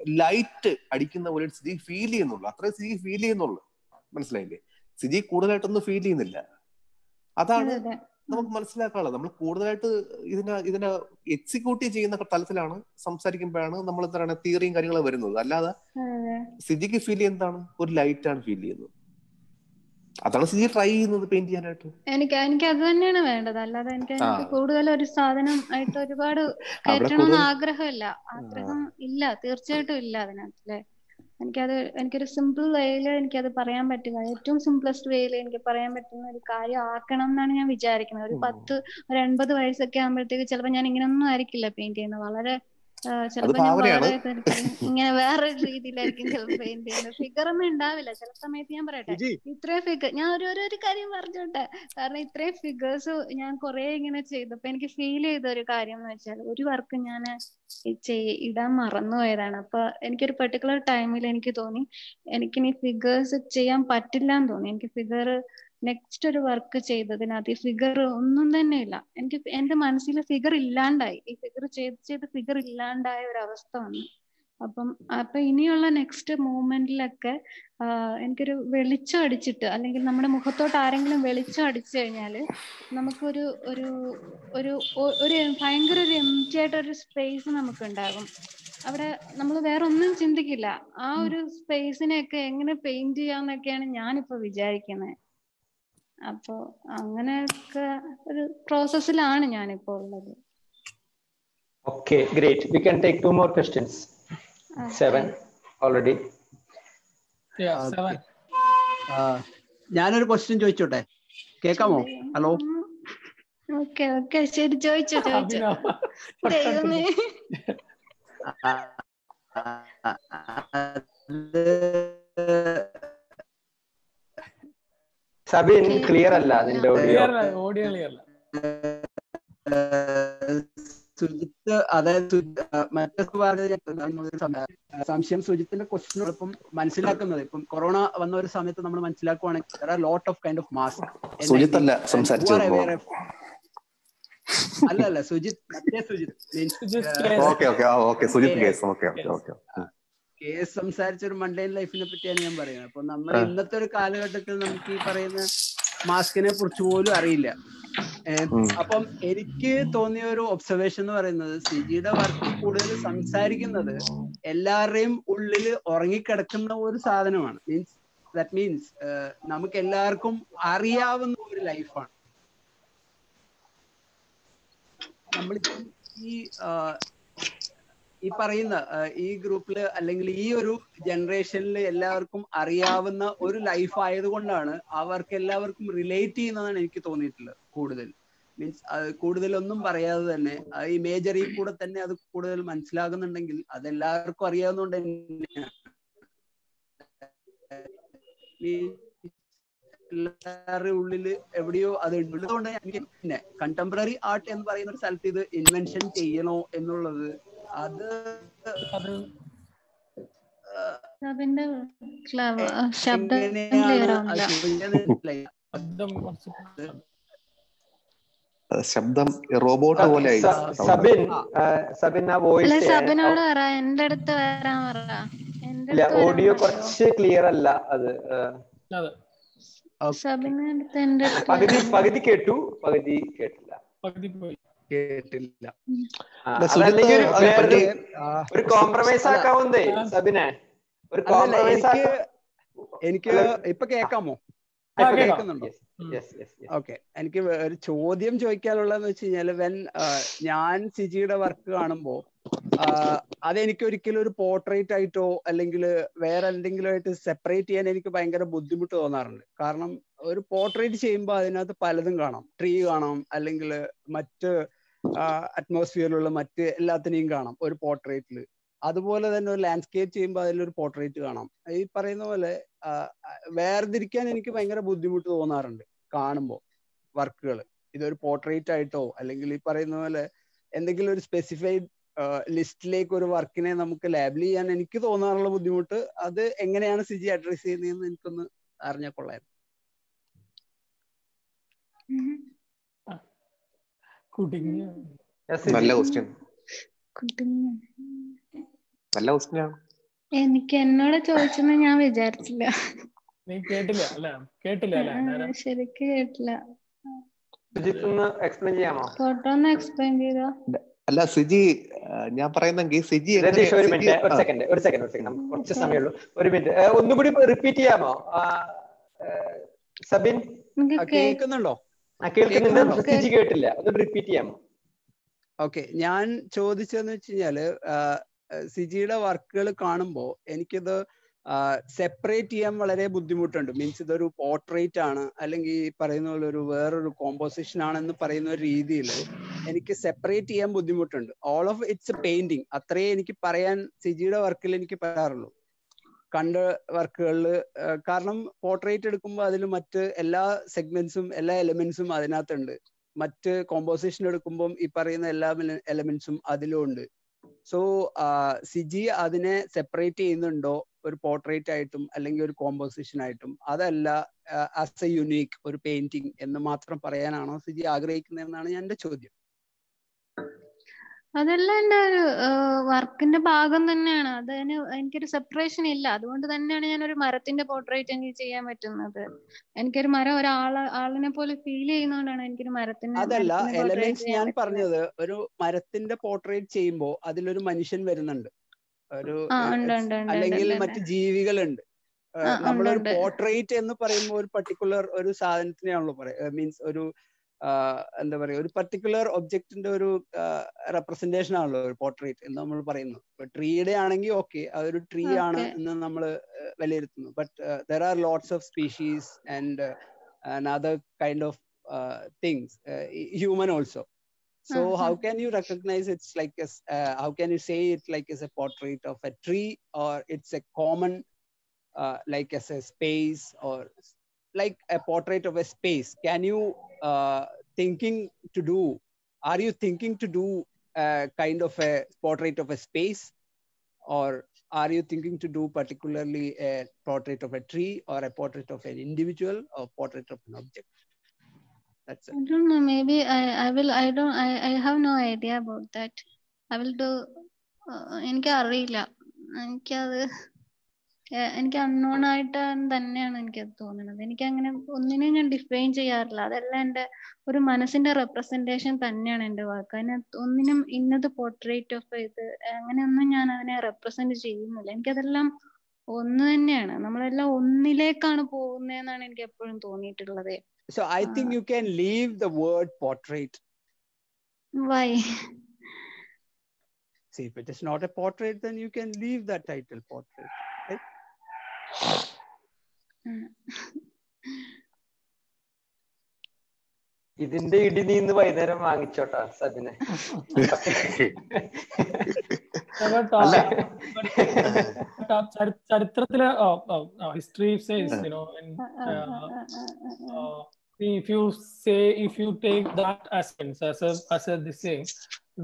S12: ലൈറ്റ് അടിക്കുന്ന പോലെ സിജി ഫീൽ ചെയ്യുന്നുള്ളൂ. അത്രയും സിജി ഫീൽ ചെയ്യുന്നുള്ളൂ. മനസ്സിലായില്ലേ? സിജി കൂടുതലായിട്ടൊന്നും ഫീൽ ചെയ്യുന്നില്ല. അതാണ്
S3: അതെ അതെ.
S12: നമുക്ക് മനസ്സിലാക്കാനുള്ളത്. നമ്മൾ കൂടുതലായിട്ട് ഇതിനെ ഇതിനെ എക്സിക്യൂട്ട് ചെയ്യുന്ന തലത്തിലാണ് സംസാരിക്കുമ്പോഴാണ് നമ്മൾ എന്താണ് തിയറിയും കാര്യങ്ങളും വരുന്നത്. അല്ലാതെ സിജിക്ക് ഫീൽ ചെയ്യുന്നതാണ്. ഒരു ലൈറ്റ് ആണ് ഫീൽ ചെയ്യുന്നത്. അതാണ് സിജി ട്രൈ ചെയ്യുന്നത് പെയിന്റ് ചെയ്യാനായിട്ട്.
S3: എനിക്ക് എനിക്ക് അത് തന്നെയാണ് വേണ്ടത്. അല്ലാതെ എനിക്ക് എനിക്ക് കൂടുതൽ ഒരു സാധനം ആയിട്ട് ഒരുപാട് കയറ്റണമെന്ന് ആഗ്രഹമില്ല. ആഗ്രഹം ഇല്ല. തീർച്ചയായിട്ടും ഇല്ല അതിനകത്തില്ലേ എനിക്കത് എനിക്കൊരു സിമ്പിൾ വേയിൽ എനിക്കത് പറയാൻ പറ്റുക ഏറ്റവും സിംപ്ലസ്റ്റ് വേയിൽ എനിക്ക് പറയാൻ പറ്റുന്ന ഒരു കാര്യം ആക്കണം എന്നാണ് ഞാൻ വിചാരിക്കുന്നത്. ഒരു പത്ത് ഒരു എൺപത് വയസ്സൊക്കെ ആകുമ്പോഴത്തേക്ക് ചിലപ്പോൾ ഞാൻ ഇങ്ങനെയൊന്നും ആയിരിക്കില്ല പെയിന്റ് ചെയ്യുന്നത്. വളരെ
S12: അത് ഭാവനയാണ്
S3: ഇങ്ങനെ വേറൊരു രീതിയിലായിരിക്കും ചിലപ്പോൾ പെയിന്റ് ചെയ്യുന്നത്. ഫിഗർ ഒന്നും ഉണ്ടാവില്ല. ചില സമയത്ത് ഞാൻ പറയട്ടെ ഇത്രയും ഫിഗർ ഞാൻ ഒരു കാര്യം പറഞ്ഞോട്ടെ. കാരണം ഇത്രയും ഫിഗേഴ്സ് ഞാൻ കുറെ ഇങ്ങനെ ചെയ്തപ്പോ എനിക്ക് ഫീൽ ചെയ്ത ഒരു കാര്യം എന്ന് വെച്ചാൽ ഒരു വർക്ക് ഞാൻ ഇടാൻ മറന്നുപോയതാണ് അപ്പൊ എനിക്കൊരു പെർട്ടിക്കുലർ ടൈമിൽ എനിക്ക് തോന്നി എനിക്കിനി ഫിഗേഴ്സ് ചെയ്യാൻ പറ്റില്ല എന്ന് തോന്നി. എനിക്ക് ഫിഗർ നെക്സ്റ്റ് ഒരു വർക്ക് ചെയ്തതിനകത്ത് ഈ ഫിഗർ ഒന്നും തന്നെ ഇല്ല. എനിക്ക് എന്റെ മനസ്സിൽ ഫിഗർ ഇല്ലാണ്ടായി. ഈ ഫിഗർ ചെയ്ത് ചെയ്ത് ഫിഗർ ഇല്ലാണ്ടായ ഒരു അവസ്ഥ വന്നു.
S17: അപ്പം അപ്പൊ ഇനിയുള്ള നെക്സ്റ്റ് മൂവ്മെന്റിലൊക്കെ എനിക്കൊരു വെളിച്ചം അടിച്ചിട്ട് അല്ലെങ്കിൽ നമ്മുടെ മുഖത്തോട്ട് ആരെങ്കിലും വെളിച്ചം അടിച്ചു കഴിഞ്ഞാൽ നമുക്കൊരു ഒരു ഒരു ഒരു ഭയങ്കര ഒരു എംറ്റി ആയിട്ടൊരു സ്പേസ് നമുക്ക് ഉണ്ടാകും അവിടെ നമ്മൾ വേറെ ഒന്നും ചിന്തിക്കില്ല. ആ ഒരു സ്പേസിനെ ഒക്കെ എങ്ങനെ പെയിന്റ് ചെയ്യാന്നൊക്കെയാണ് ഞാനിപ്പോ വിചാരിക്കുന്നത് അപ്പോ അങ്ങനെയൊക്കെ ഒരു പ്രോസസ്സിലാണ് ഞാനിപ്പോ ഉള്ളത്.
S4: Okay great we can take two more questions seven already
S21: ഞാനൊരു ക്വസ്റ്റ്യൻ ചോദിച്ചോട്ടെ? കേക്കാമോ? ഹലോ?
S17: ഓക്കെ ഓക്കെ ശരി ചോദിച്ചോ ചോദിച്ചോ. ദൈവമേ.
S4: സബിൻ ക്ലിയർ അല്ല നിന്റെ ഓഡിയോ
S2: ഓഡിയോ ക്ലിയർ അല്ല
S21: സുജിത്ത് അതായത് സം- സംശയം. സുജിത്തിന്റെ ക്വസ്റ്റ്യൻ ഇപ്പം മനസ്സിലാക്കുന്നത്. ഇപ്പം കൊറോണ വന്ന ഒരു സമയത്ത് നമ്മൾ മനസ്സിലാക്കുവാണെങ്കിൽ lot of
S12: kind of mask.
S21: അല്ല അല്ല സുജിത്ത് മറ്റേ സുജിത്ത്.
S12: കേസ്
S21: സംസാരിച്ച ഒരു മണ്ടൈൻ ലൈഫിനെ പറ്റിയാണ് ഞാൻ പറയുന്നത് അപ്പൊ നമ്മൾ. ഇന്നത്തെ ഒരു കാലഘട്ടത്തിൽ നമുക്ക് ഈ പറയുന്ന മാസ്കിനെ കുറിച്ച് പോലും അറിയില്ല. അപ്പം എനിക്ക് തോന്നിയ ഒരു ഒബ്സർവേഷൻ എന്ന് പറയുന്നത് സിജിയുടെ വർക്ക് കൂടുതൽ സംസാരിക്കുന്നത് എല്ലാവരുടെയും ഉള്ളിൽ ഉറങ്ങിക്കിടക്കുന്ന ഒരു സാധനമാണ് മീൻസ് ദാറ്റ് മീൻസ് നമുക്ക് എല്ലാവർക്കും അറിയാവുന്ന ഒരു ലൈഫാണ് നമ്മൾ ഈ ഈ പറയുന്ന ഈ ഗ്രൂപ്പിൽ അല്ലെങ്കിൽ ഈ ഒരു ജനറേഷനിൽ എല്ലാവർക്കും അറിയാവുന്ന ഒരു ലൈഫ് ആയതുകൊണ്ടാണ് അവർക്ക് എല്ലാവർക്കും റിലേറ്റ് ചെയ്യുന്നതാണ് എനിക്ക് തോന്നിയിട്ടുള്ളത് കൂടുതൽ. മീൻസ് കൂടുതലൊന്നും പറയാതെ തന്നെ ഈ മേജറിൽ കൂടെ തന്നെ അത് കൂടുതൽ മനസ്സിലാകുന്നുണ്ടെങ്കിൽ അതെല്ലാവർക്കും അറിയാവുന്നതുകൊണ്ട് തന്നെയാണ്. എല്ലാവരുടെ ഉള്ളിൽ എവിടെയോ അത് ഉള്ളതുകൊണ്ട് പിന്നെ കണ്ടംപററി ആർട്ട് എന്ന് പറയുന്ന ഒരു സ്ഥലത്ത് ഇത് ഇൻവെൻഷൻ ചെയ്യണോ എന്നുള്ളത് അത്
S17: ശബ്ദം
S12: റോബോട്ട് പോലെ
S4: വോയിസ്
S17: എന്റെ അടുത്ത് വരാൻ
S4: ഓഡിയോ കുറച്ച് ക്ലിയർ അല്ല അത് പകുതി പകുതി കേട്ടു പകുതി കേട്ടില്ല.
S2: പകുതി പോയി.
S21: കേട്ടില്ല.
S4: ഒരു കോംപ്രമൈസ് ആക്കാവുന്നേ സബിനെ. ഒരു കോംപ്രമൈസ്
S21: എനിക്ക് ഇപ്പൊ കേക്കാമോ കേൾക്കുന്നുണ്ടോ? ഓക്കെ. എനിക്ക് ഒരു ചോദ്യം ചോദിക്കാനുള്ളതെന്ന് വെച്ച് കഴിഞ്ഞാൽ വെൻ ഞാൻ സിജിയുടെ വർക്ക് കാണുമ്പോ അതെനിക്ക് ഒരിക്കലും ഒരു പോർട്രേറ്റ് ആയിട്ടോ അല്ലെങ്കിൽ വേറെ എന്തെങ്കിലും ആയിട്ട് സെപ്പറേറ്റ് ചെയ്യാൻ എനിക്ക് ഭയങ്കര ബുദ്ധിമുട്ട് തോന്നാറുണ്ട്. കാരണം ഒരു പോർട്രേറ്റ് ചെയ്യുമ്പോൾ അതിനകത്ത് പലതും കാണാം. ട്രീ കാണാം അല്ലെങ്കിൽ മറ്റ് അറ്റ്മോസ്ഫിയറിലുള്ള മറ്റ് എല്ലാത്തിനെയും കാണാം. ഒരു പോർട്രേറ്റിൽ അതുപോലെ തന്നെ ഒരു ലാൻഡ്സ്കേപ്പ് ചെയ്യുമ്പോൾ അതിലൊരു പോർട്രേറ്റ് കാണാം. ഈ പറയുന്ന പോലെ വേർതിരിക്കാൻ എനിക്ക് ഭയങ്കര ബുദ്ധിമുട്ട് തോന്നാറുണ്ട് കാണുമ്പോൾ വർക്കുകൾ ഇതൊരു പോർട്രേറ്റ് ആയിട്ടോ അല്ലെങ്കിൽ ഈ പറയുന്ന പോലെ എന്തെങ്കിലും ഒരു സ്പെസിഫൈഡ് ലിസ്റ്റിലേക്ക് ഒരു വർക്കിനെ നമുക്ക് ലേബിൾ ചെയ്യാൻ എനിക്ക് തോന്നാറുള്ള ബുദ്ധിമുട്ട് അത് എങ്ങനെയാണ് സിജി അഡ്രസ് ചെയ്യുന്നതെന്ന് എനിക്കൊന്ന് അറിഞ്ഞാൽ കൊള്ളായിരുന്നു
S12: നല്ല ക്വസ്റ്റ്യൻ നല്ല ക്വസ്റ്റ്യൻ ആണ്.
S17: എനിക്ക് എന്നോട് ചോദിച്ചെന്ന് ഞാൻ വിചാരിച്ചില്ല.
S2: നീ കേട്ടില്ല അല്ല? കേട്ടില്ല അല്ല?
S17: ശരിക്ക് കേട്ടില്ല.
S4: എക്സ്പ്ലെയിൻ ചെയ്യാമോ?
S17: ഫോട്ടോ ഒന്ന് എക്സ്പ്ലെയിൻ ചെയ്തോ?
S12: അല്ല സിജി ഞാൻ പറയുന്നെങ്കിൽ സിജി
S4: രതീഷ് ഒരു
S12: സിജി
S4: മിനിറ്റ് ഒരു സെക്കൻഡ് ഒരു സെക്കൻഡ് ഒരു സെക്കൻഡ് കുറച്ച് സമയമുള്ളൂ. ഒരു മിനിറ്റ് ഒന്നുകൂടി റിപ്പീറ്റ് ചെയ്യാമോ? സബിൻ?
S21: കേൾക്കുന്നുണ്ടോ?
S4: കേൾക്കുന്നുണ്ട്? കേട്ടില്ല. ഒന്ന് റിപ്പീറ്റ് ചെയ്യാമോ
S21: ഓക്കെ. ഞാൻ ചോദിച്ചതെന്ന് വെച്ച് കഴിഞ്ഞാൽ സിജിയുടെ വർക്കുകൾ കാണുമ്പോൾ എനിക്കിത് സെപ്പറേറ്റ് ചെയ്യാൻ വളരെ ബുദ്ധിമുട്ടുണ്ട്. മീൻസ് ഇതൊരു പോർട്രേറ്റ് ആണ്. അല്ലെങ്കിൽ ഈ പറയുന്ന പോലെ ഒരു വേറൊരു കോമ്പോസിഷൻ ആണെന്ന് പറയുന്ന ഒരു രീതിയിൽ എനിക്ക് സെപ്പറേറ്റ് ചെയ്യാൻ ബുദ്ധിമുട്ടുണ്ട്. ഓൾ ഓഫ് ഇറ്റ്സ് പെയിന്റിങ് അത്രേ എനിക്ക് പറയാൻ സിജിയുടെ വർക്കിൽ എനിക്ക് പറയാറുള്ളൂ. കണ്ട വർക്കുകളിൽ കാരണം പോർട്രേറ്റ് എടുക്കുമ്പോൾ അതിൽ മറ്റ് എല്ലാ സെഗ്മെന്റ്സും എല്ലാ എലമെന്റ്സും അതിനകത്തുണ്ട്. മറ്റ് കോമ്പോസിഷൻ എടുക്കുമ്പോൾ ഈ പറയുന്ന എല്ലാ എലമെന്റ്സും അതിലും ഉണ്ട്. സോ സിജി അതിനെ സെപ്പറേറ്റ് ചെയ്യുന്നുണ്ടോ? ഒരു പോർട്രേറ്റ് ആയിട്ടും അല്ലെങ്കിൽ ഒരു കോമ്പോസിഷൻ ആയിട്ടും. അതല്ല ആസ് എ യുണീക്ക് ഒരു പെയിന്റിംഗ് എന്ന് മാത്രം പറയാനാണോ സിജി ആഗ്രഹിക്കുന്നതെന്നാണ് എന്റെ ചോദ്യം.
S3: അതെല്ലാം എന്റെ ഒരു വർക്കിന്റെ ഭാഗം തന്നെയാണ്. അതിന് എനിക്കൊരു സെപ്പറേഷൻ ഇല്ല. അതുകൊണ്ട് തന്നെയാണ് ഞാൻ ഒരു മരത്തിന്റെ പോർട്രേറ്റ് എനിക്ക് ചെയ്യാൻ പറ്റുന്നത്. എനിക്കൊരു മരം ഒരാളെ ആളിനെ പോലെ ഫീൽ ചെയ്യുന്നതുകൊണ്ടാണ് എനിക്കൊരു മരത്തിന്റെ
S21: അതല്ല എലമെന്റ്സ് ഞാൻ പറഞ്ഞത് ഒരു മരത്തിന്റെ പോർട്രേറ്റ് ചെയ്യുമ്പോൾ അതിലൊരു മനുഷ്യൻ വരുന്നുണ്ട്. ഒരു അല്ലെങ്കിൽ
S3: ഉണ്ട്
S21: ജീവികളുണ്ട്. നമ്മളൊരു പോർട്രേറ്റ് എന്ന് പറയുമ്പോൾ ഒരു പർട്ടിക്കുലർ ഒരു സാധനത്തിനെയാണല്ലോ പറയുക മീൻസ് ഒരു എന്താ പറയുക ഒരു പർട്ടിക്കുലർ ഒബ്ജക്റ്റിന്റെ ഒരു റെപ്രസെന്റേഷൻ ആണല്ലോ ഒരു പോർട്രേറ്റ് എന്ന് നമ്മൾ പറയുന്നു ഇപ്പൊ ട്രീയുടെ ആണെങ്കിൽ ഓക്കെ അതൊരു ട്രീ ആണ്
S3: ഓക്കെ
S21: എന്ന് നമ്മൾ വിലയിരുത്തുന്നു but there are lots of species and other kind of things human also So
S3: Uh-huh.
S21: how can you recognize it's like as uh, how can you say it like as a portrait of a tree or it's a common uh, like as a space or like a portrait of a space? Can you uh, thinking to do? Are you thinking to do a kind of a portrait of a space, or are you thinking to do particularly a portrait of a tree or a portrait of an individual or portrait of an object? That's it.
S3: I don't know. Maybe I, I will. I don't. I, I have no idea about that. I will do. Uh, എനിക്ക് അറിയില്ല എനിക്കത് A- എനിക്ക് unknown ആയിട്ട് തന്നെയാണ് എനിക്ക് തോന്നുന്നത് എനിക്ക് അങ്ങനെ ഒന്നിനെയും ഞാൻ ഡിഫൈൻ ചെയ്യാറില്ല. അതെല്ലാം എന്റെ ഒരു മനസ്സിന്റെ റെപ്രസെന്റേഷൻ തന്നെയാണ് എന്റെ വാക്ക് അതിനകത്ത് ഒന്നിനും ഇന്നത് പോർട്രേറ്റ് ഓഫ് ഇത് അങ്ങനെയൊന്നും ഞാൻ അതിനെ റെപ്രസെന്റ് ചെയ്യുന്നില്ല. എനിക്കതെല്ലാം ഒന്ന് തന്നെയാണ്. നമ്മളെല്ലാം ഒന്നിലേക്കാണ് പോകുന്നതെന്നാണ് എനിക്ക് എപ്പോഴും തോന്നിയിട്ടുള്ളത്.
S21: So I think you can leave the word portrait
S3: why
S21: See, if it is not a portrait, then you can leave that title portrait.
S4: ഇതിന്റെ ഇടി നീ ഇന്ന് വൈകുന്നേരം വാങ്ങിച്ചോട്ടാ സബിനെ
S2: uh, uh, ചരിത്രത്തിലെ history says you know if you say if you take that essence as a as a this thing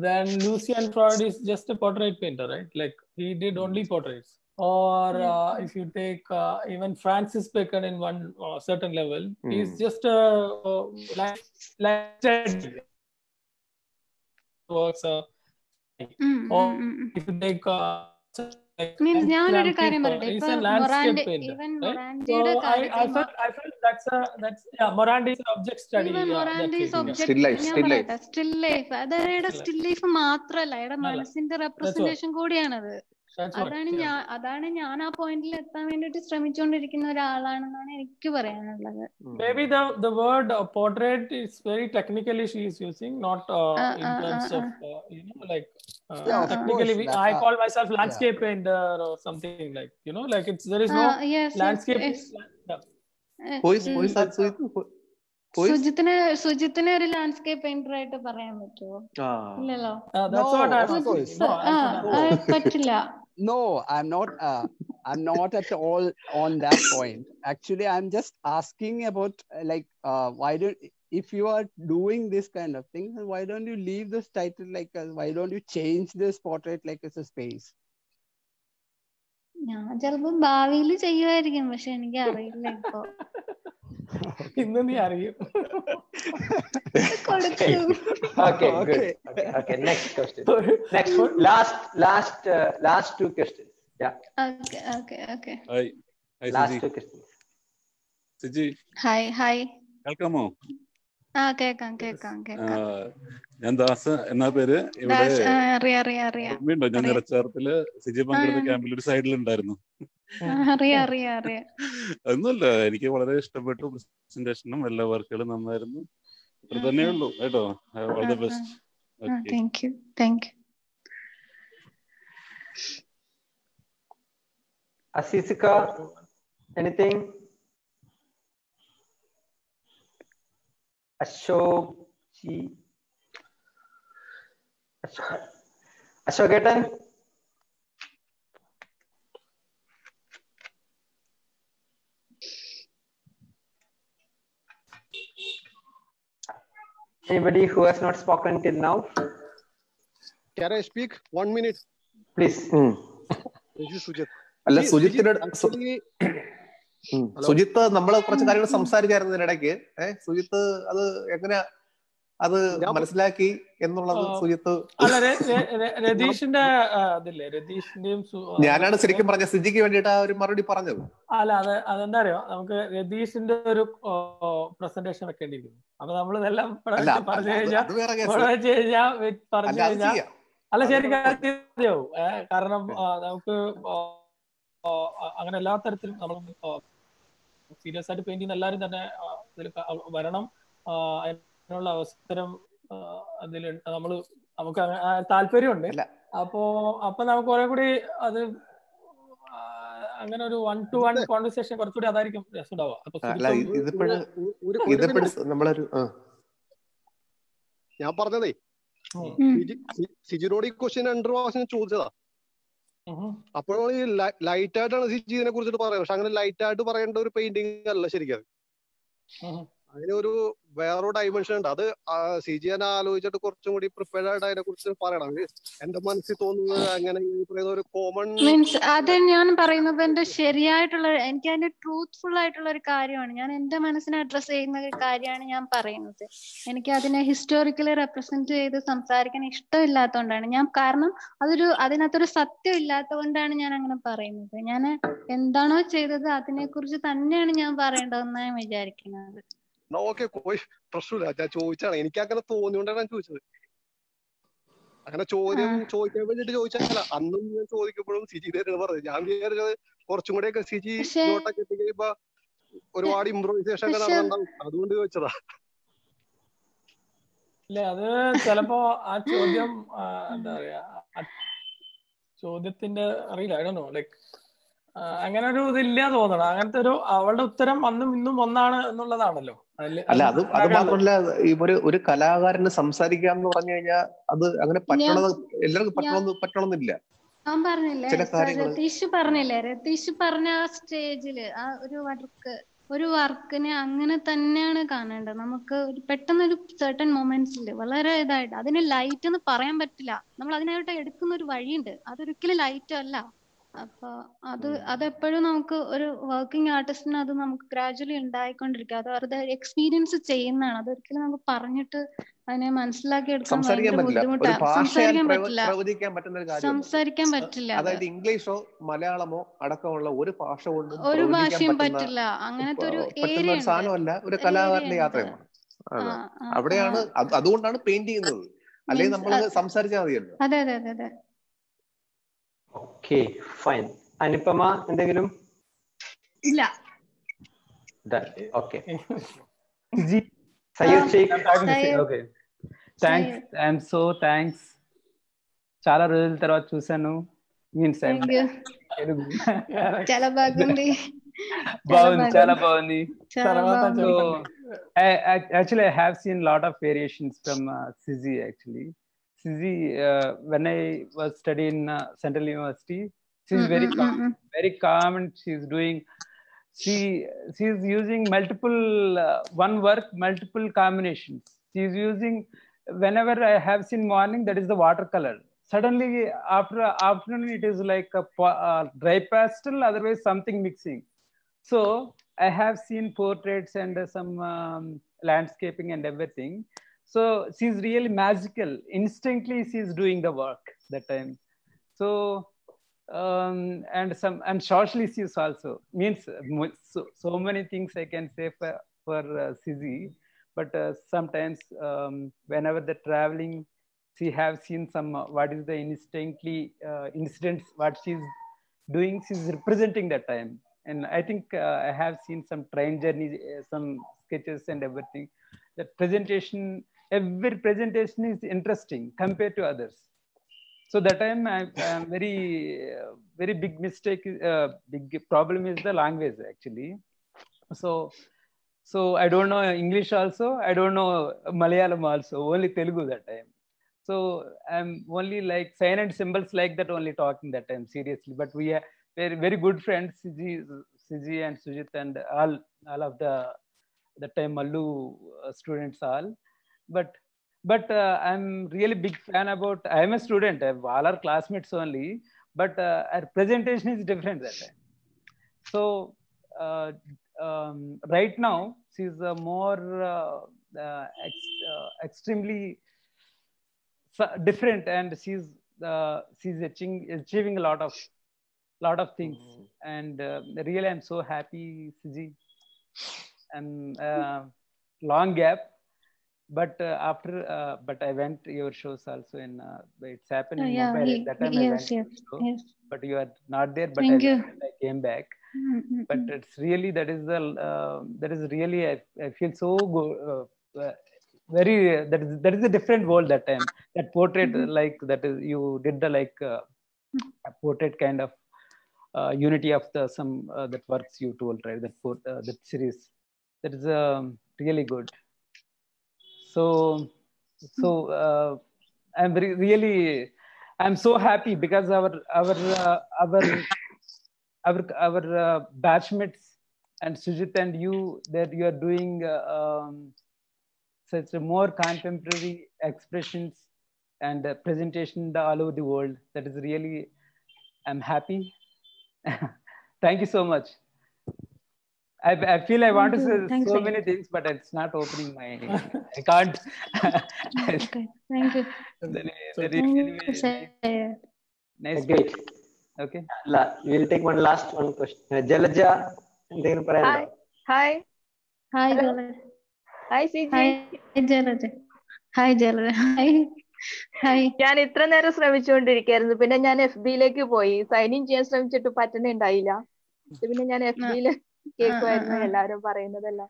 S2: then Lucian Freud is just a portrait painter right like he did only portraits or yeah. uh, if you take uh, even Francis Bacon in one uh, certain level, mm.
S16: he's
S2: just a like like works. Mm, if you take
S3: still life അത് still life മാത്രല്ല മനസ്സിന്റെ representation കൂടിയാണത് അതാണ് ഞാൻ അതാണ് ഞാൻ ആ പോയിന്റിൽ എത്താൻ വേണ്ടിട്ട് ശ്രമിച്ചുകൊണ്ടിരിക്കുന്ന ഒരാളാണെന്നാണ് എനിക്ക് പറയാനുള്ളത്.
S2: Maybe the word portrait is very technically she is using not in terms of you know like technically I call myself landscape painter or something like you know like it's there is no landscape
S12: who is who is
S3: സുജിത്തിന് സുജിത്തിനെ ഒരു landscape painter ആയിട്ട് പറയാൻ പറ്റുമോ ഇല്ലല്ലോ? പറ്റില്ല.
S21: No, I'm not. Uh, I'm not at all on that point. Actually, I'm just asking about uh, like uh, why don't if you are doing this kind of thing, then why don't you leave this title like uh, why don't you change this portrait like as a space?
S3: ഞാൻ ചിലപ്പോ ഭാവിയിൽ ചെയ്യുമായിരിക്കും പക്ഷെ എനിക്ക് അറിയില്ല ഇപ്പൊ
S2: ഇന്ന് നീ അറിയും.
S22: ഞാൻ ദാസ് എന്നാ പേര് ഇവിടെ ഞാൻ നിലച്ചാർത്തിൽ സിജി പങ്കെടുത്ത ക്യാമ്പിൽ ഒരു സൈഡിൽ ഉണ്ടായിരുന്നു. ഒന്നുമില്ല എനിക്ക് വളരെ ഇഷ്ടപ്പെട്ടു പ്രസന്റേഷനും എല്ലാ വർക്കുകളും നന്നായിരുന്നു. അത്ര തന്നെ ഉള്ളൂ കേട്ടോ. All the best okay
S3: thank you thank you
S4: Asisika, anything? Ashok ji. Ashok. Anybody who has not spoken till now?
S20: Can I speak? One minute.
S4: Please.
S20: This is Sujit.
S12: അല്ല സുജിത്തിന്റെ? സുജിത്ത് നമ്മൾ കുറച്ച് കാര്യങ്ങൾ സംസാരിച്ചായിരുന്നു ഇതിനിടയ്ക്ക് ഏഹ് സുജിത്ത് അത് എങ്ങനെ അത് മനസ്സിലാക്കി എന്നുള്ളത് സുജിത്ത്
S2: രതീഷിന്റെ അതില്ലേ രതീഷിന്റെയും
S12: ഞാനാണ് ശരിക്കും പറഞ്ഞ സിജിക്ക് വേണ്ടിട്ട് ആ ഒരു മറുപടി പറഞ്ഞത്.
S2: അല്ല അത് അതെന്താ അറിയോ നമുക്ക് രതീഷിന്റെ ഒരു പ്രസന്റേഷൻ വെക്കേണ്ടിയിരിക്കുന്നു അപ്പൊ നമ്മൾ ഇതെല്ലാം പറഞ്ഞു കഴിഞ്ഞാൽ പറഞ്ഞു കഴിഞ്ഞാൽ അല്ല ശരിക്കും കാരണം നമുക്ക് അങ്ങനെ എല്ലാ തരത്തിലും നമ്മൾ സീരിയസ് ആയിട്ട് പെയിന്റിങ് എല്ലാവരും തന്നെ വരണം. അതിനുള്ള അവസരം അതിൽ നമ്മൾ നമുക്ക് താല്പര്യമുണ്ട്. അപ്പോ അപ്പൊ നമുക്ക് കുറെ കൂടി അത് അങ്ങനെ ഒരു വൺ ടു വൺ കോൺവെർസേഷൻ കുറച്ചുകൂടി അതായിരിക്കും രസമുണ്ടാവുക.
S20: ഞാൻ പറഞ്ഞതേ. സിജി- സിജിനോട് ഈ ക്വസ്റ്റ്യൻ രണ്ടു പ്രാവശ്യം ചോദിച്ചതാ. അപ്പോഴാണ് ഈ ലൈറ്റ് ആയിട്ടാണ് സിജി ഇതിനെ കുറിച്ചിട്ട് പറയുന്നത്. പക്ഷെ അങ്ങനെ ലൈറ്റ് ആയിട്ട് പറയേണ്ട ഒരു പെയിന്റിംഗ് അല്ല ശരിക്കും അത് അതിനൊരു വേറൊരു ഡൈമെൻഷൻ ഉണ്ട്. അത് സി ജി എന്നെ ആലോചിച്ചിട്ട് കുറച്ചും കൂടി പ്രിപ്പയർഡ് ആയിട്ട് അതിനെ കുറിച്ച് പറയണം. എന്റെ മനസ്സിൽ തോന്നുന്നത് അങ്ങനെ ഒരു കോമൺ
S3: മീൻസ് അത് ഞാൻ പറയുന്നത് എന്റെ ശരിയായിട്ടുള്ള എനിക്ക് അതിന്റെ ട്രൂത്ത്ഫുൾ ആയിട്ടുള്ള ഒരു കാര്യമാണ്. ഞാൻ എന്റെ മനസ്സിനെ അഡ്രസ് ചെയ്യുന്ന ഒരു കാര്യമാണ് ഞാൻ പറയുന്നത്. എനിക്ക് അതിനെ ഹിസ്റ്റോറിക്കലി റെപ്രസെന്റ് ചെയ്ത് സംസാരിക്കാൻ ഇഷ്ടമില്ലാത്തതുകൊണ്ടാണ് ഞാൻ കാരണം അതൊരു അതിനകത്തൊരു സത്യം ഇല്ലാത്തതുകൊണ്ടാണ് ഞാൻ അങ്ങനെ പറയുന്നത്. ഞാൻ എന്താണോ ചെയ്തത് അതിനെ കുറിച്ച് തന്നെയാണ് ഞാൻ പറയേണ്ടതെന്ന് ഞാൻ വിചാരിക്കുന്നത്
S20: ഓക്കെ പ്രശ്നമില്ല. ഞാൻ ചോദിച്ചാണ്. എനിക്ക് അങ്ങനെ തോന്നിയോണ്ടാണ് ഞാൻ ചോദിച്ചത്. അങ്ങനെ ചോദ്യം ചോദിക്കാൻ വേണ്ടിട്ട് ചോദിച്ചാൽ അന്നും ഞാൻ ചോദിക്കുമ്പോഴും സിജി തന്നെയാണ് പറഞ്ഞത്. ഞാൻ വിചാരിച്ചത് കുറച്ചും കൂടെ ഒക്കെ
S3: സിജി
S20: നോട്ടൊക്കെ എത്തിക്കഴിയുമ്പോ ഒരുപാട് ഇമ്പ്രൂവൈസേഷൻ ഒക്കെ നടന്നുണ്ടാവും അതുകൊണ്ട് ചോദിച്ചതാ.
S2: ഇല്ല അത് ചിലപ്പോ ആ ചോദ്യം എന്താ പറയാ ചോദ്യത്തിന്റെ അറിയില്ല ഐ ഡോ ലൈക്ക് അങ്ങനെ ഒരു ഇതില്ല തോന്നണം. അങ്ങനത്തെ ഒരു അവളുടെ ഉത്തരം അന്നും ഇന്നും ഒന്നാണ് എന്നുള്ളതാണല്ലോ.
S12: അല്ല അത് അത് മാത്രമല്ല ഒരു ഒരു കലാകാരന് സംസാരിക്കുക എന്ന് പറഞ്ഞു കഴിഞ്ഞാൽ അത് അങ്ങനെ പറ്റണത് എല്ലാവർക്കും പറ്റണമെന്ന് പറ്റണമെന്നില്ല
S3: ഞാൻ പറഞ്ഞില്ലേ
S12: ചില കാര്യങ്ങൾ.
S3: രതീഷ് പറഞ്ഞില്ലേ രതീഷ് പറഞ്ഞ ആ സ്റ്റേജിൽ ആ ഒരു വർക്ക് ഒരു വർക്കിനെ അങ്ങനെ തന്നെയാണ് കാണേണ്ടത്. നമുക്ക് ഒരു പെട്ടെന്നൊരു certain മൊമെന്റ്സിൽ വളരെ ഇതായിട്ട് അതിന് ലൈറ്റ് എന്ന് പറയാൻ പറ്റില്ല. നമ്മൾ അതിനായിട്ട് എടുക്കുന്ന ഒരു വഴിയുണ്ട്. അതൊരിക്കലും ലൈറ്റ് അല്ല. അപ്പൊ അത് അതെപ്പോഴും നമുക്ക് ഒരു വർക്കിംഗ് ആർട്ടിസ്റ്റിന് അത് നമുക്ക് ഗ്രാജുവലി ഉണ്ടായിക്കൊണ്ടിരിക്കും. അത് അവരുടെ എക്സ്പീരിയൻസ് ചെയ്യുന്നതാണ്. അതൊരിക്കലും നമുക്ക് പറഞ്ഞിട്ട് അതിനെ മനസ്സിലാക്കി എടുക്കാൻ ബുദ്ധിമുട്ടാണ് സംസാരിക്കാൻ പറ്റില്ല. സംസാരിക്കാൻ പറ്റില്ല. അത്
S12: അതായത് ഇംഗ്ലീഷോ മലയാളമോ അടക്കമുള്ള ഒരു ഭാഷ കൊണ്ടും
S3: ഒരു ഭാഷയും പറ്റില്ല. അങ്ങനത്തെ ഒരു ഏരിയ
S12: ഒരു കലാകാരന്റെ യാത്രയാണ് അവിടെയാണ് അതുകൊണ്ടാണ് പെയിന്റ് ചെയ്യുന്നത്. അല്ലെങ്കിൽ നമ്മൾ സംസാരിച്ചാൽ മതിയല്ലോ.
S3: അതെ അതെ അതെ അതെ.
S4: ഓക്കെ ഫൈൻ അനുപമ എന്തെങ്കിലും
S23: ഇല്ല
S4: okay
S24: Ji,
S4: Syed Sheikh
S24: I'm happy to say,
S3: Syed
S24: okay. Thanks
S3: Syed
S24: I'm so thanks చాలా రోజుల తర్వాత చూసాను మీన్స్
S3: థ్యాంక్ యూ చాలా బాగుంది చాలా
S24: బాగుంది చాలా
S3: బాగుంది
S24: బాగుంది
S3: చాలా
S2: తర్వాత
S3: బాగుంది
S24: so
S2: చెప్పండి
S24: I, I actually I have seen a lot of variations from uh, Siji actually. Siji, when I was studying uh, Central University, she's
S3: Mm,
S24: very calm,
S3: mm, mm.
S24: very calm, and she's doing. She she's using multiple uh, one work, multiple combinations. She's using whenever I have seen morning, that is the watercolor. Suddenly after afternoon, it is like a uh, dry pastel, otherwise something mixing. So I have seen portraits and some um, landscaping and everything. So she's really magical. Instantly, she's doing the work that time. So um, and some and socially she's also means so, so many things I can say for for uh, Siji, but uh, sometimes um, whenever the traveling, she have seen some uh, what is the instantly uh, incidents what she's doing. She's representing that time, and I think uh, I have seen some train journey, uh, some sketches and everything. The presentation, every presentation is interesting compared to others. So that time I, I'm very very big mistake uh, big problem is the language actually. So so i don't know english also i don't know malayalam also only telugu that time. So i'm only like sign and symbols like that only talking that time seriously. But we are very very good friends Siji, Siji and Sujit and all all of the the time Mallu uh, students all but but uh, I'm really big fan about. I'm a student. i have All our classmates only, but uh, our presentation is different that time. So uh, um, right now she's uh, more uh, uh, ex- uh, extremely different, and she's uh, she's achieving achieving a lot of lot of things. And uh, really, I'm so happy, Siji. And uh, long gap, but uh, after uh, but I went your shows also in uh, it's happened in
S3: Oh, yeah,
S24: Mumbai.
S3: he-
S24: that time I went
S3: yes,
S24: show,
S3: yes.
S24: but you are not there. But I,
S3: you.
S24: I came back.
S3: Mm,
S24: But
S3: mm, mm.
S24: it's really that is the uh, that is really I, I feel so good. Uh, uh, very uh, that is that is a different world that time. That portrait uh, like that is you did the like uh, a portrait kind of uh, unity of the some uh, that works you told right that uh, that series that is um, really good so so uh, i'm very, really i'm so happy because our our uh, our our our uh, batchmates and sujit and you that you are doing uh, um, such a more contemporary expressions and uh, presentation all over the world. That is really i'm happy. Thank you so much I, I feel I want to
S3: Thank you.
S24: say
S3: Thanks,
S24: so
S3: thank
S24: many things, but it's not opening my. I can't.
S3: Okay, thank you.
S24: Anyway,
S3: So
S24: anyway,
S3: you,
S24: nice.
S4: Okay.
S24: Okay.
S4: La- we'll take one last one question. Uh, Jalaja, എന്തെങ്കിലും പറയാനുണ്ടോ
S3: hi Hi.
S25: Hi Siji
S3: Hi, Jala. Hi, Jalaja Hi. Hi.
S25: ഞാൻ ഇത്ര നേരം ശ്രമിച്ചുകൊണ്ടിരിക്കായിരുന്നു പിന്നെ ഞാൻ F ബിയിലേക്ക് പോയി sign in ചെയ്യാൻ ശ്രമിച്ചിട്ട് പറ്റുന്നുണ്ടായില്ല പിന്നെ ഞാൻ എഫ് ബിയിൽ കേൾക്കുമായിരുന്നു
S3: ആ.
S25: എല്ലാരും പറയുന്നതെല്ലാം.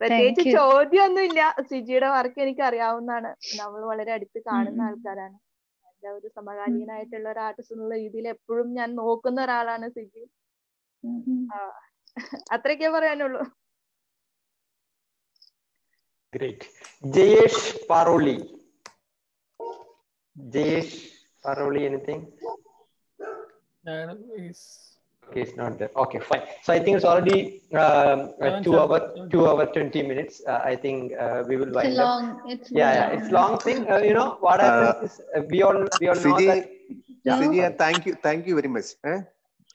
S25: പ്രത്യേകിച്ച്
S3: Thank
S25: ഇല്ല സിജിയുടെ വർക്ക് എനിക്ക് അറിയാവുന്നതാണ് നമ്മൾ വളരെ അടുത്ത് കാണുന്ന. ആൾക്കാരാണ്. എന്റെ ഒരു സമകാലീനായിട്ടുള്ള ഒരു ആർട്ടിസ്റ്റ് എന്നുള്ള രീതിയിൽ എപ്പോഴും ഞാൻ നോക്കുന്ന ഒരാളാണ് സിജി. അത്രയൊക്കെ പറയാനുള്ളൂ.
S4: Great Jayesh Paroli. Jayesh Paroli anything
S2: Uh, is
S4: Okay, it's not there. Okay, fine. So I think it's already um, uh,
S2: Seven,
S4: two
S2: seven,
S4: hour,
S2: seven.
S4: two hour twenty minutes. Uh, I think uh, we will
S3: It's a
S4: wind
S3: long,
S4: up.
S3: it's
S4: Yeah, yeah,
S3: long.
S4: it's long thing. Uh, you know what happens is uh, we all we all know
S12: Siji
S4: that. Yeah.
S12: Siji thank you thank you very much ഏഹ്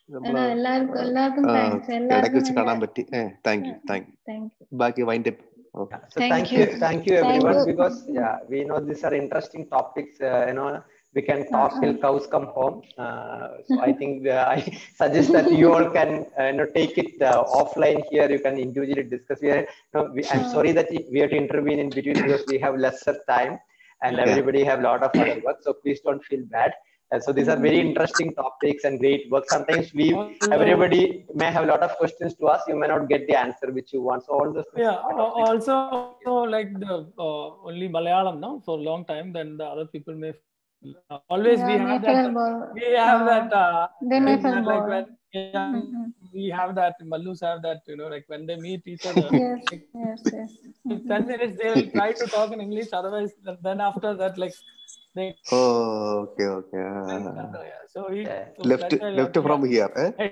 S12: നമ്മള്
S3: എടാ, എല്ലാവർക്കും എല്ലാവർക്കും
S12: ആ,
S3: thanks
S12: ഇടയ്ക്ക്
S3: എല്ലാവർക്കും
S12: വെച്ച് കാണാൻ പറ്റി ഏഹ് thank you thank you
S3: thank you
S12: ബാക്കി wind up okay
S4: So
S3: Thank
S4: thank
S3: you.
S4: you, thank you
S3: Thank
S4: everyone
S3: you.
S4: because yeah, we know these are interesting topics. Uh, you know, we can talk till cows come home. Uh, so I think uh, I suggest that you all can uh, you know take it uh, offline here. You can individually discuss. We are, you know, we, I'm sorry that we have to intervene in between because we have lesser time and everybody have a lot of other work. So please don't feel bad. And so these are very interesting topics and great work. Sometimes we everybody may have a lot of questions to ask. You may not get the answer which you want. So all those
S2: yeah
S4: are part of
S2: also like the uh, only malayalam now for a long time then the other people may always
S3: yeah,
S2: we
S3: have
S2: that we have
S3: uh,
S2: that uh,
S3: they
S2: make like
S3: ball.
S2: when yeah,
S3: mm-hmm.
S2: we have that mallus have that you know like when they meet each other
S3: yes,
S2: like,
S3: yes, yes.
S2: 10 minutes they will try to talk in english otherwise then after that like they
S12: oh
S2: okay okay uh, so
S12: he,
S2: so left that, left
S12: yeah.
S2: from
S12: here eh?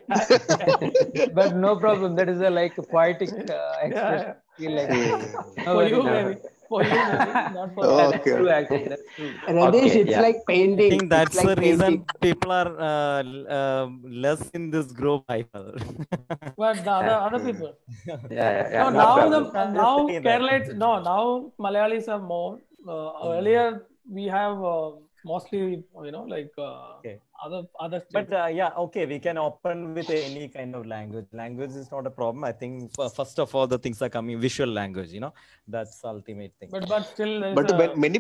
S24: but no problem that is a like poetic uh, expression
S2: yeah.
S24: like, yeah.
S2: for you maybe for you maybe not for
S24: Yeah,
S2: us.
S24: that's true. Actually, that's true.
S21: Radesh,
S4: Okay,
S21: it's
S4: yeah.
S21: like painting.
S5: I
S21: painting.
S5: think
S21: It's
S5: that's
S21: like
S5: the reason
S21: painting.
S5: people are uh, uh, less in this group. I felt.
S2: but the other other people
S4: Yeah, yeah, yeah.
S2: no,
S4: no
S2: now
S4: problem.
S2: the now
S5: saying that.
S2: Keralites no now Malayalis are more. Uh, earlier we have uh, mostly you know like uh,
S5: Okay.
S2: other other
S5: But uh, yeah, okay, we can open with any kind of language. Language is not a problem. I think first of all, the things are coming visual language. You know, that's ultimate thing.
S2: but but still
S12: But
S2: a,
S12: when many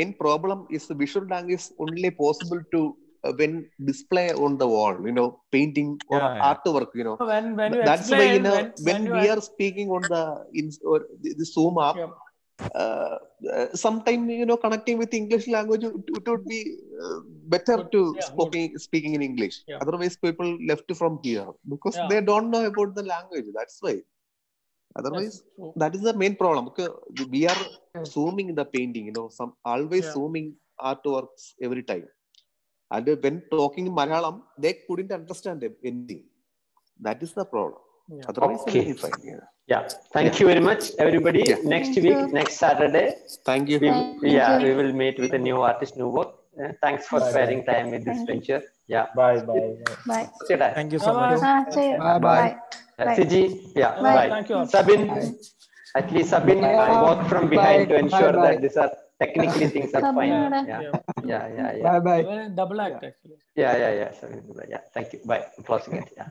S12: main problem is the visual language only possible to uh, when display on the wall, you know, painting or
S5: Yeah, yeah.
S12: artwork, you know.
S2: when when you
S12: That's why you know
S2: when,
S12: when,
S2: when you
S12: we
S2: ex-
S12: are speaking on the in or the, the Zoom app,
S2: Yeah.
S12: Uh, uh, sometime you know connecting with English language, it, it would be uh, better
S2: Good.
S12: to
S2: Yeah,
S12: speaking speaking in English.
S2: Yeah.
S12: Otherwise, people left from here because
S2: Yeah.
S12: they don't know about the language. That's why. Otherwise,
S2: That's
S12: that is the main problem. Okay, we are zooming the painting, you know, some always
S2: Yeah.
S12: zooming artworks every time. And when talking Malayalam, they couldn't understand anything. That is the problem.
S2: Yeah.
S12: Otherwise,
S4: Okay.
S12: it fine. Yeah.
S4: Yeah. Thank you very much, everybody.
S12: Yeah.
S4: Next
S3: Thank
S4: week,
S3: you.
S4: next Saturday,
S12: Thank you.
S4: we,
S3: Thank
S4: yeah,
S3: you.
S4: we will meet with a new artist, new work. Uh, thanks for
S19: Bye,
S4: sparing time with this
S3: Thank
S4: venture. Yeah.
S19: Bye, bye, bye.
S3: Bye.
S5: Thank you so
S2: Bye-bye.
S5: much.
S3: Ah, see you.
S21: Bye bye.
S3: Bye.
S4: Yeah,
S17: Bye.
S4: Yeah,
S17: Bye.
S4: bye.
S2: Thank you, Harsh.
S4: Sabin, at least Sabin, I
S21: Bye.
S4: walk from
S21: Bye.
S4: behind to ensure
S21: Bye.
S4: that these are technically things are fine. Yeah,
S2: Yeah.
S4: yeah, yeah, yeah.
S21: Bye bye.
S2: Double act actually.
S4: Yeah, yeah, yeah. Sabin, yeah. Thank you. Bye. I'm closing it. Yeah.